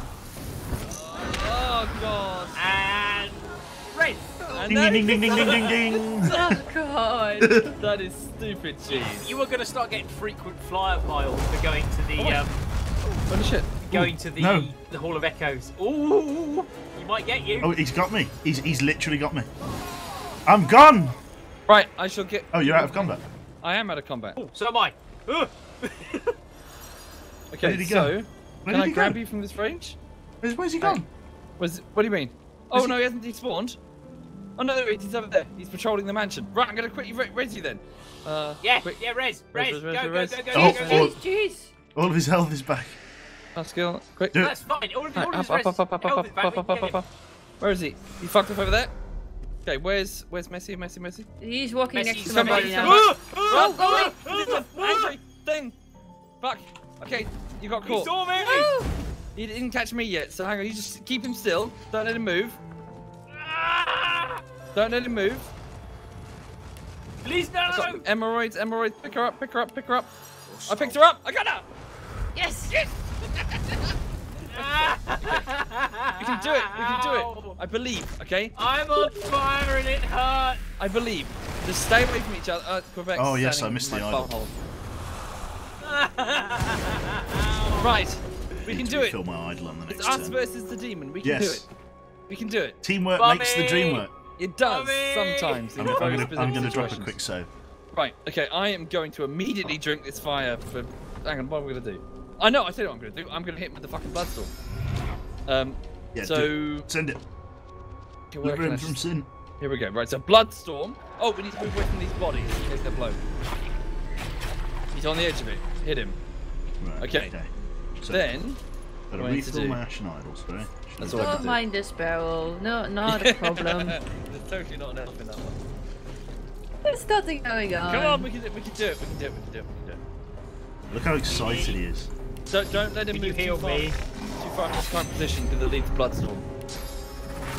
Oh god. And red. And Ding ding ding ding ding ding ding. Oh god. That is stupid cheese. You were going to start getting frequent flyer miles for going to the Oh, um, Holy shit. going to the no. the Hall of Echoes. Ooh, he might get you. Oh, he's got me. He's he's literally got me. I'm gone. Right, I shall get. Oh, you're out of combat. I am out of combat. Oh, so am I. Ugh. Okay, did he go? so Where can did I he grab go? you from this range? Where's, where's he gone? Was what do you mean? Oh no, he hasn't despawned. Oh no, he's over there. He's patrolling the mansion. Right, I'm gonna quickly re- raise you then. Uh, Yeah, quick. yeah, res, Res, res, res, go, res, go, res. go, go, Oh, go, oh. go. Jeez, jeez. All of his health is back. Last skill, quick. That's fine. All of Right, of up, his up, up, up, up, health up, is up, back, up, up, up, up, Where is he? He fucked up over there. Okay, where's where's Messi? Messi, Messi. He's walking Messi, next to somebody- somebody now. Go, go, go! Angry thing. Fuck. Okay, you got He caught. saw me. He didn't catch me yet, so hang on. You just keep him still. Don't let him move. Ah! Don't let him move. Please no. I've got emeralds, emeralds. Pick her up, pick her up, pick her up. I picked her up. I got her. Yes, yes. We can do it. We can do it. I believe. Okay. I'm on fire and it hurts. I believe. Just stay away from each other. Uh, Quebec. Oh, yes, I missed the idol. Right. We can do it. Fill my idol on the next It's us versus the demon. We can do Yes. it. We can do it. Teamwork makes the dream work. It does Bummy! sometimes. I'm, in I'm gonna, specific I'm gonna drop a quick save. Right. Okay. I am going to immediately drink this fire. For hang on. What are we gonna do? I know. I tell you what I'm gonna do. I'm gonna hit him with the fucking bloodstorm. Um. Yeah, so. do it. Send it. Okay, where Deliver can I him from sin. Here we go. Right. So bloodstorm. Oh, we need to move away from these bodies in case they're blown. He's on the edge of it. Hit him. Right, Okay. okay. So, Then. Gotta what do I need to refill do? my ashen idols, sorry. That's all I Don't do. mind this barrel. No, not a problem. There's totally not an elf in that one. There's nothing going on. Come on, we can, do- we can do it. We can do it. We can do it. We can do it. Look how excited he is. Don't don't let him Can you move heal too far. me? Too far in his current position because it'll lead to bloodstorm.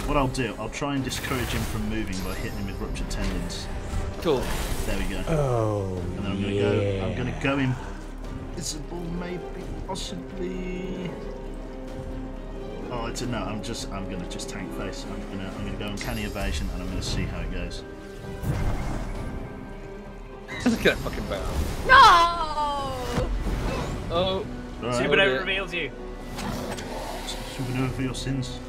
What I'll do, I'll try and discourage him from moving by hitting him with ruptured tendons. Cool. There we go. Oh, And then I'm gonna yeah. go. I'm gonna go in. Visible, maybe, possibly. Oh, it's a no. I'm just. I'm gonna just tank face. I'm gonna. I'm gonna go uncanny evasion, and I'm gonna see how it goes. Look at that fucking barrel. No! Oh. Alright. Supernova reveals you. Supernova for your sins.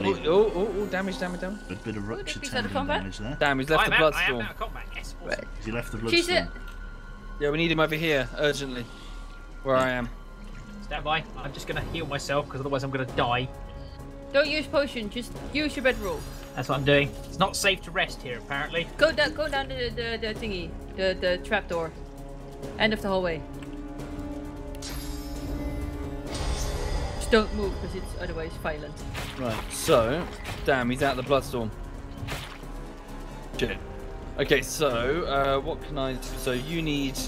Oh, oh, oh, oh, damage, damage, damage. A bit of ruptured he's out of tendon combat? damage there. Damn, he's left I'm the out, I am bloodstorm. out of combat. Yes. awesome. Has he left the bloodstorm? Yeah, we need him over here urgently. Where I am. Stand by. I'm just gonna heal myself because otherwise I'm gonna die. Don't use potion. Just use your bedroll. That's what I'm doing. It's not safe to rest here, apparently. Go down. Go down the the, the thingy. The the trapdoor. End of the hallway. Don't move because it's otherwise violent. Right. So, damn, he's out of the bloodstorm. Shit. Okay, so uh, what can I? So you need.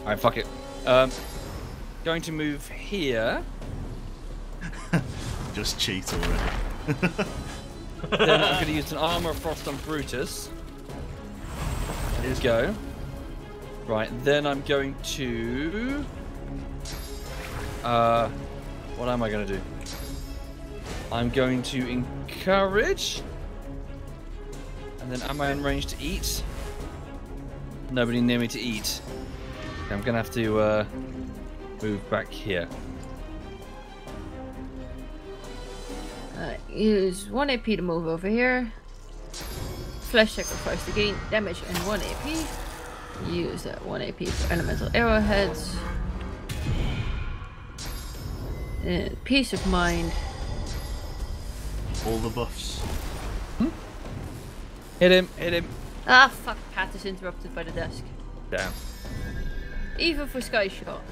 Alright, fuck it. Um, going to move here. Just cheat already. then I'm going to use an armor of frost on Brutus. There we go. Right, then I'm going to. Uh, what am I going to do? I'm going to encourage. And then am I in range to eat? Nobody near me to eat. I'm going to have to uh, move back here. Uh, use one AP to move over here. Flesh sacrifice to gain damage and 1 AP. Use that 1 AP for elemental arrowheads. And peace of mind. All the buffs. Hmm? Hit him, hit him. Ah, fuck, path is interrupted by the desk. Damn. Even for Sky Shot.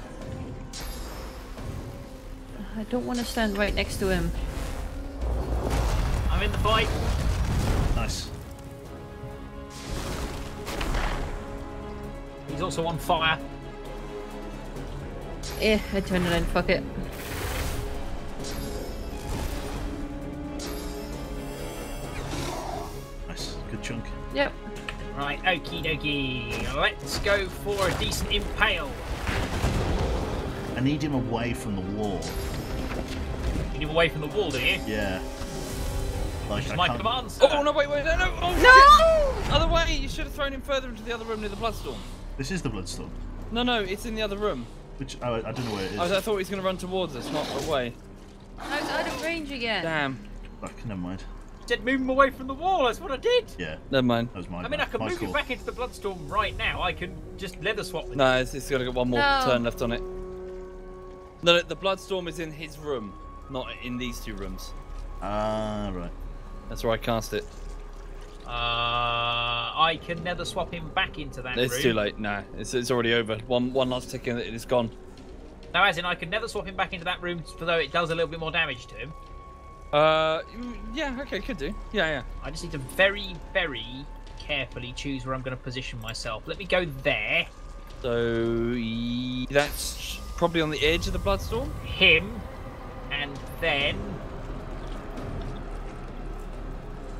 I don't want to stand right next to him. I'm in the fight. Nice. He's also on fire. Yeah, I turned it in, fuck it. Chunk. Yep. Right, okie dokie. Let's go for a decent impale. I need him away from the wall. You need him away from the wall, do you? Yeah. Like Which my can't- command, sir. Oh no! Wait, wait, no, no! Oh, No! shit. Other way! You should have thrown him further into the other room near the bloodstorm. This is the bloodstorm. No, no, it's in the other room. Which oh, I don't know where it is. I, I thought he was going to run towards us, not away. I was out of range again. Damn. Fuck, never mind. Said move him away from the wall. That's what I did. Yeah. Never mind. That was my I mean, I bad. can my move call. him back into the bloodstorm right now. I can just nether swap with No, it's, it's got to get one more No. turn left on it. No, no, the bloodstorm is in his room, not in these two rooms. Ah, right. That's where I cast it. Uh, I can nether swap him back into that It's room. too late. Nah, it's, it's already over. One one last tick and it's gone. No, as in I can nether swap him back into that room, for though it does a little bit more damage to him. Uh, yeah, okay, could do. Yeah, yeah. I just need to very, very carefully choose where I'm going to position myself. Let me go there. So that's probably on the edge of the bloodstorm. Him, and then.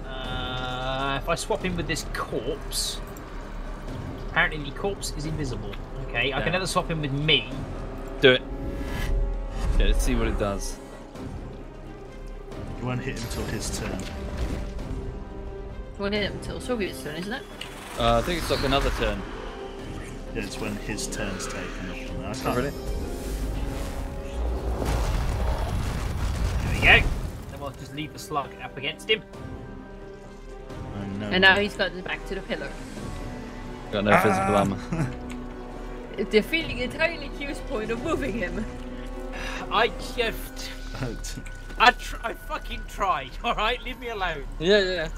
Uh, if I swap him with this corpse. Apparently, the corpse is invisible. Okay, I can nether swap him with me. Do it. Yeah, let's see what it does. You won't hit him till his turn. We'll hit him until Soviet's turn, isn't it? Uh, I think it's like another turn. Yeah, it's when his turn's taken. I can't. Oh, really? There we go. Then we'll just leave the slug up against him. I know. And now he's got his back to the pillar. Got no physical armor. Defeating entirely Q's point of moving him. I just. I, tr- I fucking tried, alright? Leave me alone. Yeah, yeah.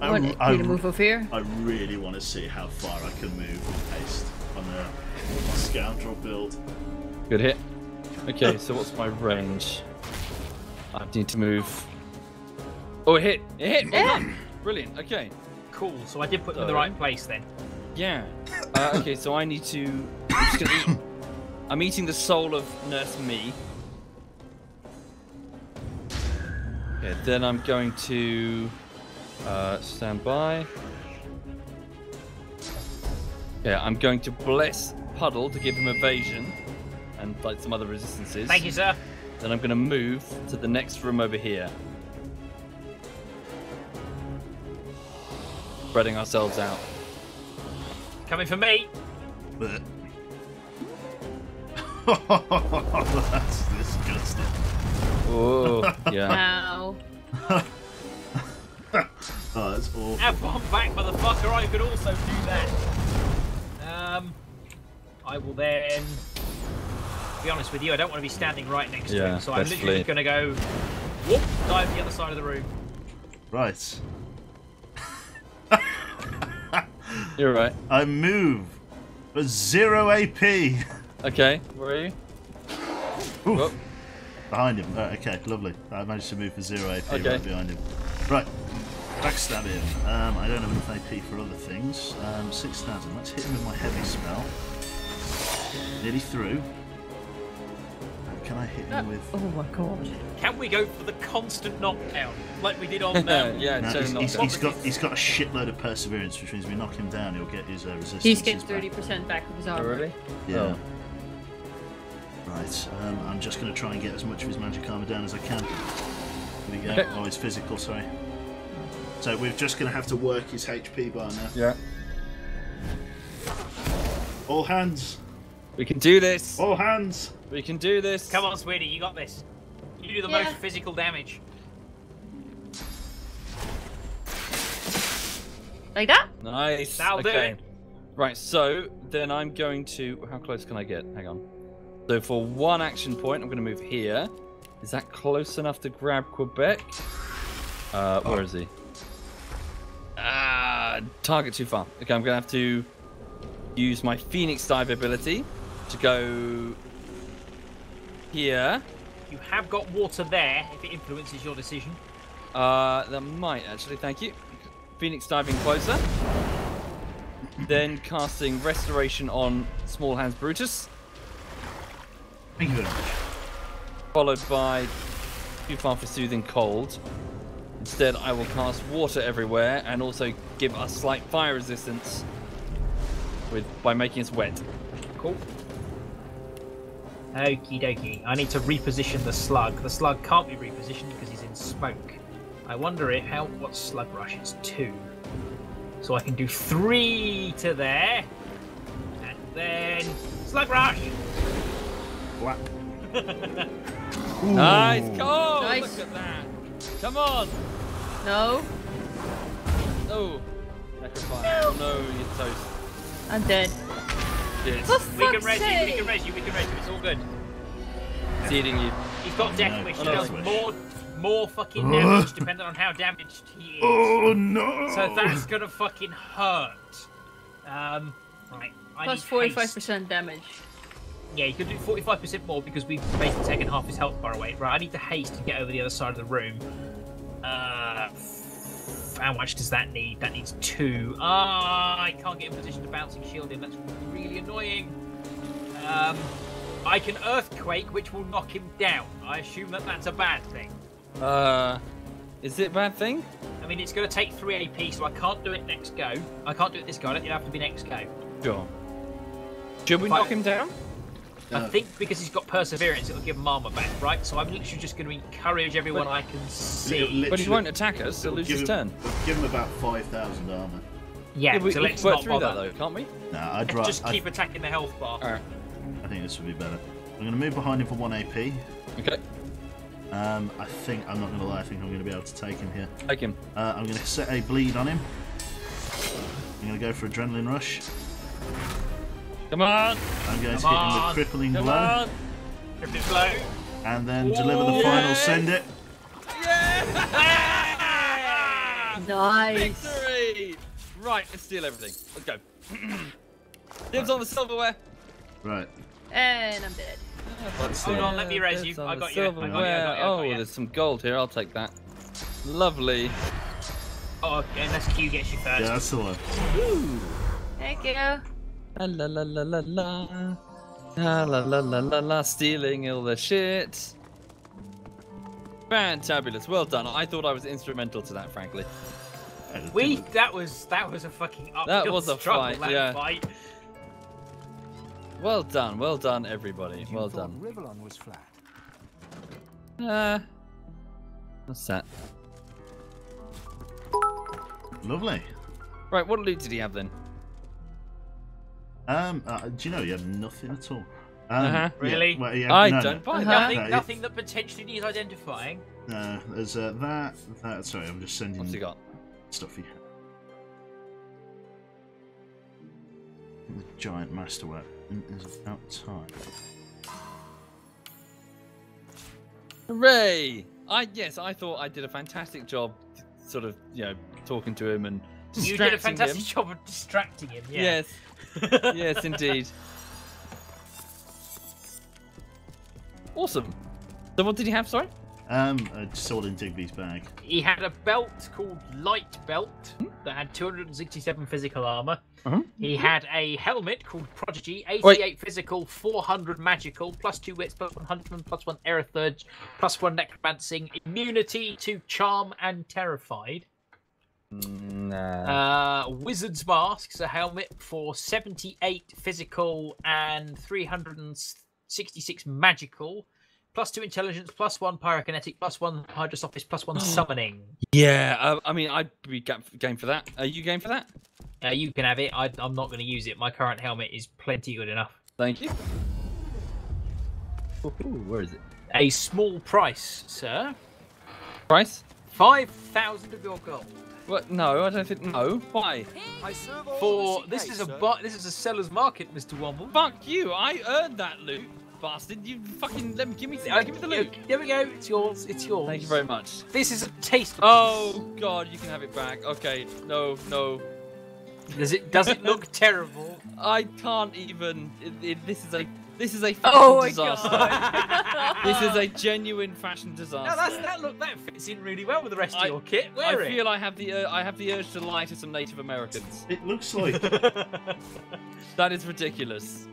I, Want I, me to move over here? I really want to see how far I can move with haste on a scoundrel build. Good hit. Okay, so what's my range? I need to move. Oh, it hit! It hit! Well Yeah. Brilliant. Okay. Cool, so I did put them in the right place then. Yeah. Uh, okay, so I need to. I'm eat. I'm eating the soul of Nurse Me. Okay, then I'm going to uh, stand by. Yeah, I'm going to bless Puddle to give him evasion and like some other resistances. Thank you, sir. Then I'm going to move to the next room over here. Spreading ourselves out. Coming for me. But that's disgusting. Oh, yeah. Now. Oh, that's awful. Have one back, motherfucker. I could also do that. Um, I will then. Be honest with you, I don't want to be standing right next to Yeah, him, so I'm literally going to go. Whoop! Dive the other side of the room. Right. You're right. I move for zero AP. Okay, where are you? Oof. Behind him. Oh, okay, lovely. I managed to move for zero AP Okay. right behind him. Right. Backstab him. Um, I don't have enough AP for other things. Um, 6,000. Let's hit him with my heavy spell. Nearly through. Can I hit him with... Oh my god. Can we go for the constant knockdown like we did on? Um, yeah, No, he's, he's, he's got he's got a shitload of perseverance, which means we knock him down, he'll get his uh, resistance. He's getting 30% back of his armor. Already? Yeah. Right. Um, I'm just going to try and get as much of his magic armor down as I can. Here we go. Okay. Oh, his physical. Sorry. So we're just going to have to work his HP bar now. Yeah. All hands. We can do this. All hands. We can do this. Come on, sweetie, you got this. You do the Yeah. most physical damage. Like that? Nice. That'll do it. Right, so then I'm going to. How close can I get? Hang on. So for one action point, I'm going to move here. Is that close enough to grab Quebec? Uh, where is he? Ah, target too far. Okay, I'm going to have to use my Phoenix Dive ability to go here. You have got water there if it influences your decision. Uh, that might actually. Thank you. Phoenix diving closer. then casting restoration on Small Hands Brutus. Thank you very much. Followed by too far for soothing cold. Instead, I will cast water everywhere and also give us slight fire resistance with by making us wet. Cool. Okie dokie. I need to reposition the slug. The slug can't be repositioned because he's in smoke. I wonder if how what slug rush is two. So I can do three to there. And then slug rush! Black. Nice, oh, Nice. Look at that. Come on. No. Oh, necrophile. No, you're toast. I'm dead. Shit. For We can fuck's res you, we can res you, we can res you, it's all good. It's eating you. He's got death no. wish, Oh, he no. does wish. more more fucking damage depending on how damaged he is. Oh no! So that's gonna fucking hurt. Um, right. I Plus need forty-five haste. percent damage. Yeah, you can do 45% more because we've basically taken half his health bar away. Right, I need to haste to get over the other side of the room. Uh, f- how much does that need? That needs two. Ah, I can't get in position to bouncing shield him. That's really annoying. Um, I can earthquake, which will knock him down. I assume that that's a bad thing. Uh, is it a bad thing? I mean, it's going to take three AP, so I can't do it next go. I can't do it this go. It'll have to be next go. Sure. Should we Fine. knock him down? I think because he's got perseverance, it'll give him armor back, right? So I'm literally just going to encourage everyone I can see. But he won't attack us, he'll lose give his him, turn. Give him about 5,000 armor. Yeah, we, so let's can work not through that though, can't we? Nah, I'd Let's ra- just I- keep attacking the health bar. Alright. I think this would be better. I'm going to move behind him for 1 AP. Okay. Um, I think, I'm not going to lie, I think I'm going to be able to take him here. Take him. Uh, I'm going to set a bleed on him. I'm going to go for Adrenaline Rush. Come on! I'm going to Come hit him on. with Crippling Come Blow. on! Crippling blow. And then deliver the final send it. Nice. Victory! Right, let's steal everything. Let's go. Dibs on the silverware. Right. And I'm dead. Hold on, let me raise you. I got you. I got you. I got you. I got Oh, there's some gold here. I'll take that. Lovely. Oh, okay, unless Q gets you first. Yeah, that's the one. Thank you. La la la la la la. La la la la la la. Stealing all the shit. Fantabulous. Well done. I thought I was instrumental to that, frankly. We that was that was a fucking uphill That was a struggle, fight, that yeah. fight. Well done. Well done, everybody. You Well done. Rivellon was flat. Uh, what's that? Lovely. Right, what loot did he have then? Um, uh, do you know he had nothing at all? Um, Uh-huh. yeah, Really? well, he had- I no, no. don't buy Uh-huh. that. Nothing, No, nothing that potentially needs identifying. No, there's uh, that, that. Sorry, I'm just sending What's he got? stuff he had. The giant masterwork is about time. Hooray! I yes, I thought I did a fantastic job, sort of you know talking to him and You did a fantastic him. job of distracting him. Yeah. Yes, yes, indeed. Awesome. So what did he have? Sorry. Um, uh, just all in Digby's bag. He had a belt called Light Belt that had 267 physical armor. Uh-huh. He had a helmet called Prodigy, 88 Wait. physical, 400 magical, plus 2 wits, plus 1 huntsman, plus 1 Aerotheurge, plus 1 necromancing, immunity to charm and terrified. Nah. Uh, Wizard's Masks, a helmet for 78 physical and 366 magical, plus 2 intelligence, plus 1 pyrokinetic, plus 1 hydrosophist, plus 1 summoning. Yeah, uh, I mean, I'd be game for that. Are you game for that? Uh, you can have it. I, I'm not going to use it. My current helmet is plenty good enough. Thank you. Ooh, where is it? A small price, sir. Price? Five thousand of your gold. What? No, I don't think. No. Why? I serve all For this is a sir. bu- this is a seller's market, Mr. Womble. Fuck you! I earned that loot, bastard. You fucking let me give me. Uh, give me the loot. There we go. It's yours. It's yours. Thank you very much. This is a taste. Oh God, you can have it back. Okay, no, no. Does it does it look terrible? I can't even. It, it, this is a this is a fashion Oh disaster. this is a genuine fashion disaster. No, that's that look that fits in really well with the rest I- of your kit. I Wear it. feel I have the uh, I have the urge to lie to some Native Americans. It looks like That is ridiculous.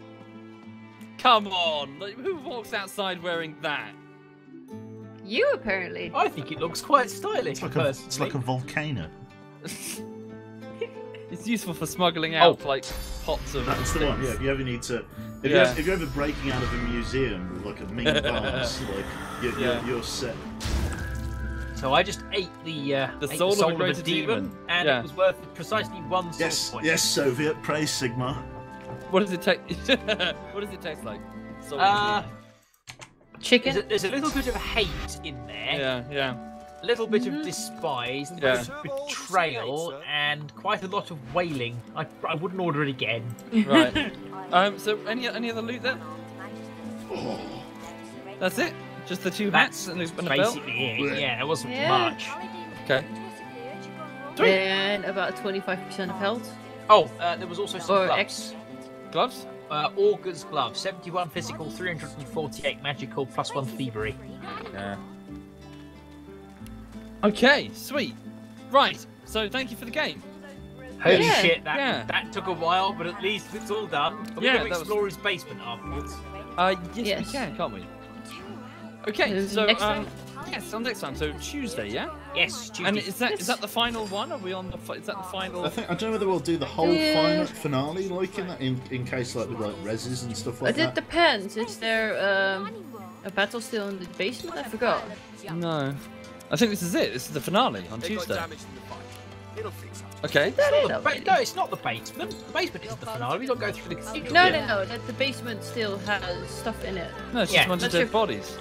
Come on, like, who walks outside wearing that? You apparently. I think it looks quite stylish. it's like a, it's like a volcano. It's useful for smuggling out like pots of. That's the one. Yeah, if you ever need to, if, Yeah. you're, if you're ever breaking out of a museum with like a mean vase, like you're, Yeah. you're, you're set. So I just ate the uh, The ate soul of a the soul of a greater demon, demon. and Yeah. it was worth precisely one soul Yes, point. yes, Soviet, praise Sigma. What does it take? what does it taste like? Soul Uh, Chicken. there's a, there's a little bit of hate in there. yeah, yeah. A little bit of despise, a little Yeah. bit of betrayal, and quite a lot of wailing. I, I wouldn't order it again. Right. um. So any any other loot then? That's it. Just the two hats That's and a, and a belt. basically it. Yeah, it wasn't Yeah. much. Okay. And about 25% of health. Oh, uh, there was also some Or gloves. X. Gloves. Uh, Augur's gloves, 71 physical, 348 magical, plus one thievery. Yeah. Okay. Sweet. Right. So thank you for the game. Holy Yeah, shit, that yeah. that took a while, but at least it's all done. Are we Yeah, going to that was- explore his basement afterwards? Uh. Yes, Yes. we can, can't we? Okay. Uh, So next um. time? Yes, on next time. So Tuesday, yeah. Yes, Tuesday. And is that is that the final one? Are we on the? fi- Is that the final? I think I don't know whether we'll do the whole Yeah. final finale like in that, in, in case like the like reses and stuff like But it that. depends. Is there um, a battle still in the basement? I forgot. No. I think this is it. This is the finale on They Tuesday. damaged in the fight. It'll fix up. Okay. That It's ain't not not the ba- no, it's not the basement. The basement isn't the finale. We don't go through the cathedral. No, no, no. That the basement still has stuff in it. No, it's Yeah, just a bunch of dead your- bodies.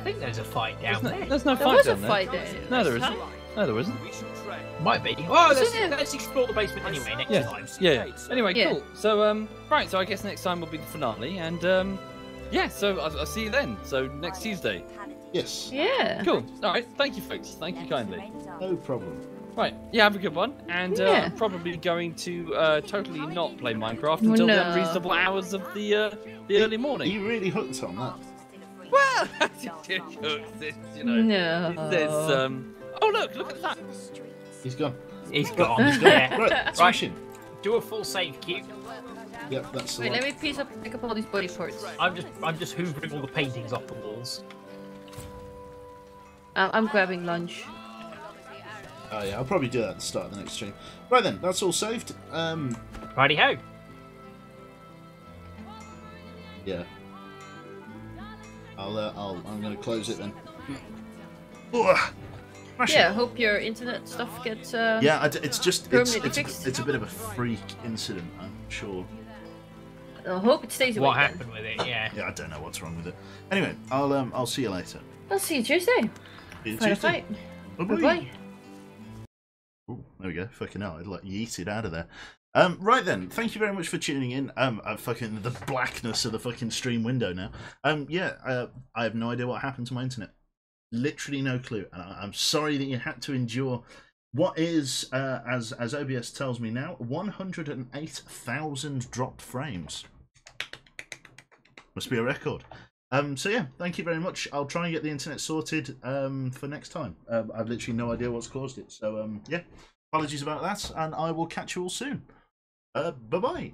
I think there's a fight down There's no, there. there's no There fight was a down there. fight there. No, there last isn't. No, there isn't. We should train. Might be. Oh, let's, it? let's explore the basement anyway next Yeah. time. Yeah. yeah. Anyway, Yeah. cool. So, um, right. So I guess next time will be the finale, and um, yeah. So I'll, I'll see you then. So next Tuesday. Yes, Yeah. Cool. All right. Thank you, folks. Thank you kindly. no problem. Right. Yeah. Have a good one. And uh, Yeah. I'm probably going to uh, totally not play Minecraft until the No. unreasonable hours of the uh, the early morning. you really hooked on that? Well, you know. No. There's um. Oh look! Look at that. He's gone. He's gone. He's gone. Yeah. Right, smash him. Do a full save cube. Yep, that's the Wait, one. let me piece up, pick up all these body parts. I'm just I'm just hoovering all the paintings off the walls. Um, I'm grabbing lunch. Oh yeah, I'll probably do that at the start of the next stream. Right then, that's all saved. Um, Righty ho. yeah. I'll, uh, I'll, I'm gonna close it then. Ugh. Smash it. Yeah, hope your internet stuff gets. Uh, Yeah, I d it's just it's, it's, fixed. it's a bit of a freak incident. I'm sure. I hope it stays away. What then. happened with it? Yeah. Yeah, I don't know what's wrong with it. Anyway, I'll um, I'll see you later. I'll see you Tuesday. Fight a Tuesday. fight. Bye-bye. Bye-bye. Ooh, there we go. Fucking hell, I'd like yeeted out of there. Um, right then, thank you very much for tuning in. Um, fucking the blackness of the fucking stream window now. Um, yeah, uh, I have no idea what happened to my internet. Literally no clue, and I, I'm sorry that you had to endure what is, uh, as as OBS tells me now, 108,000 dropped frames. Must be a record. Um, so yeah, thank you very much. I'll try and get the internet sorted um, for next time. Um, I've literally no idea what's caused it. So um, yeah, apologies about that, and I will catch you all soon. Uh, bye bye.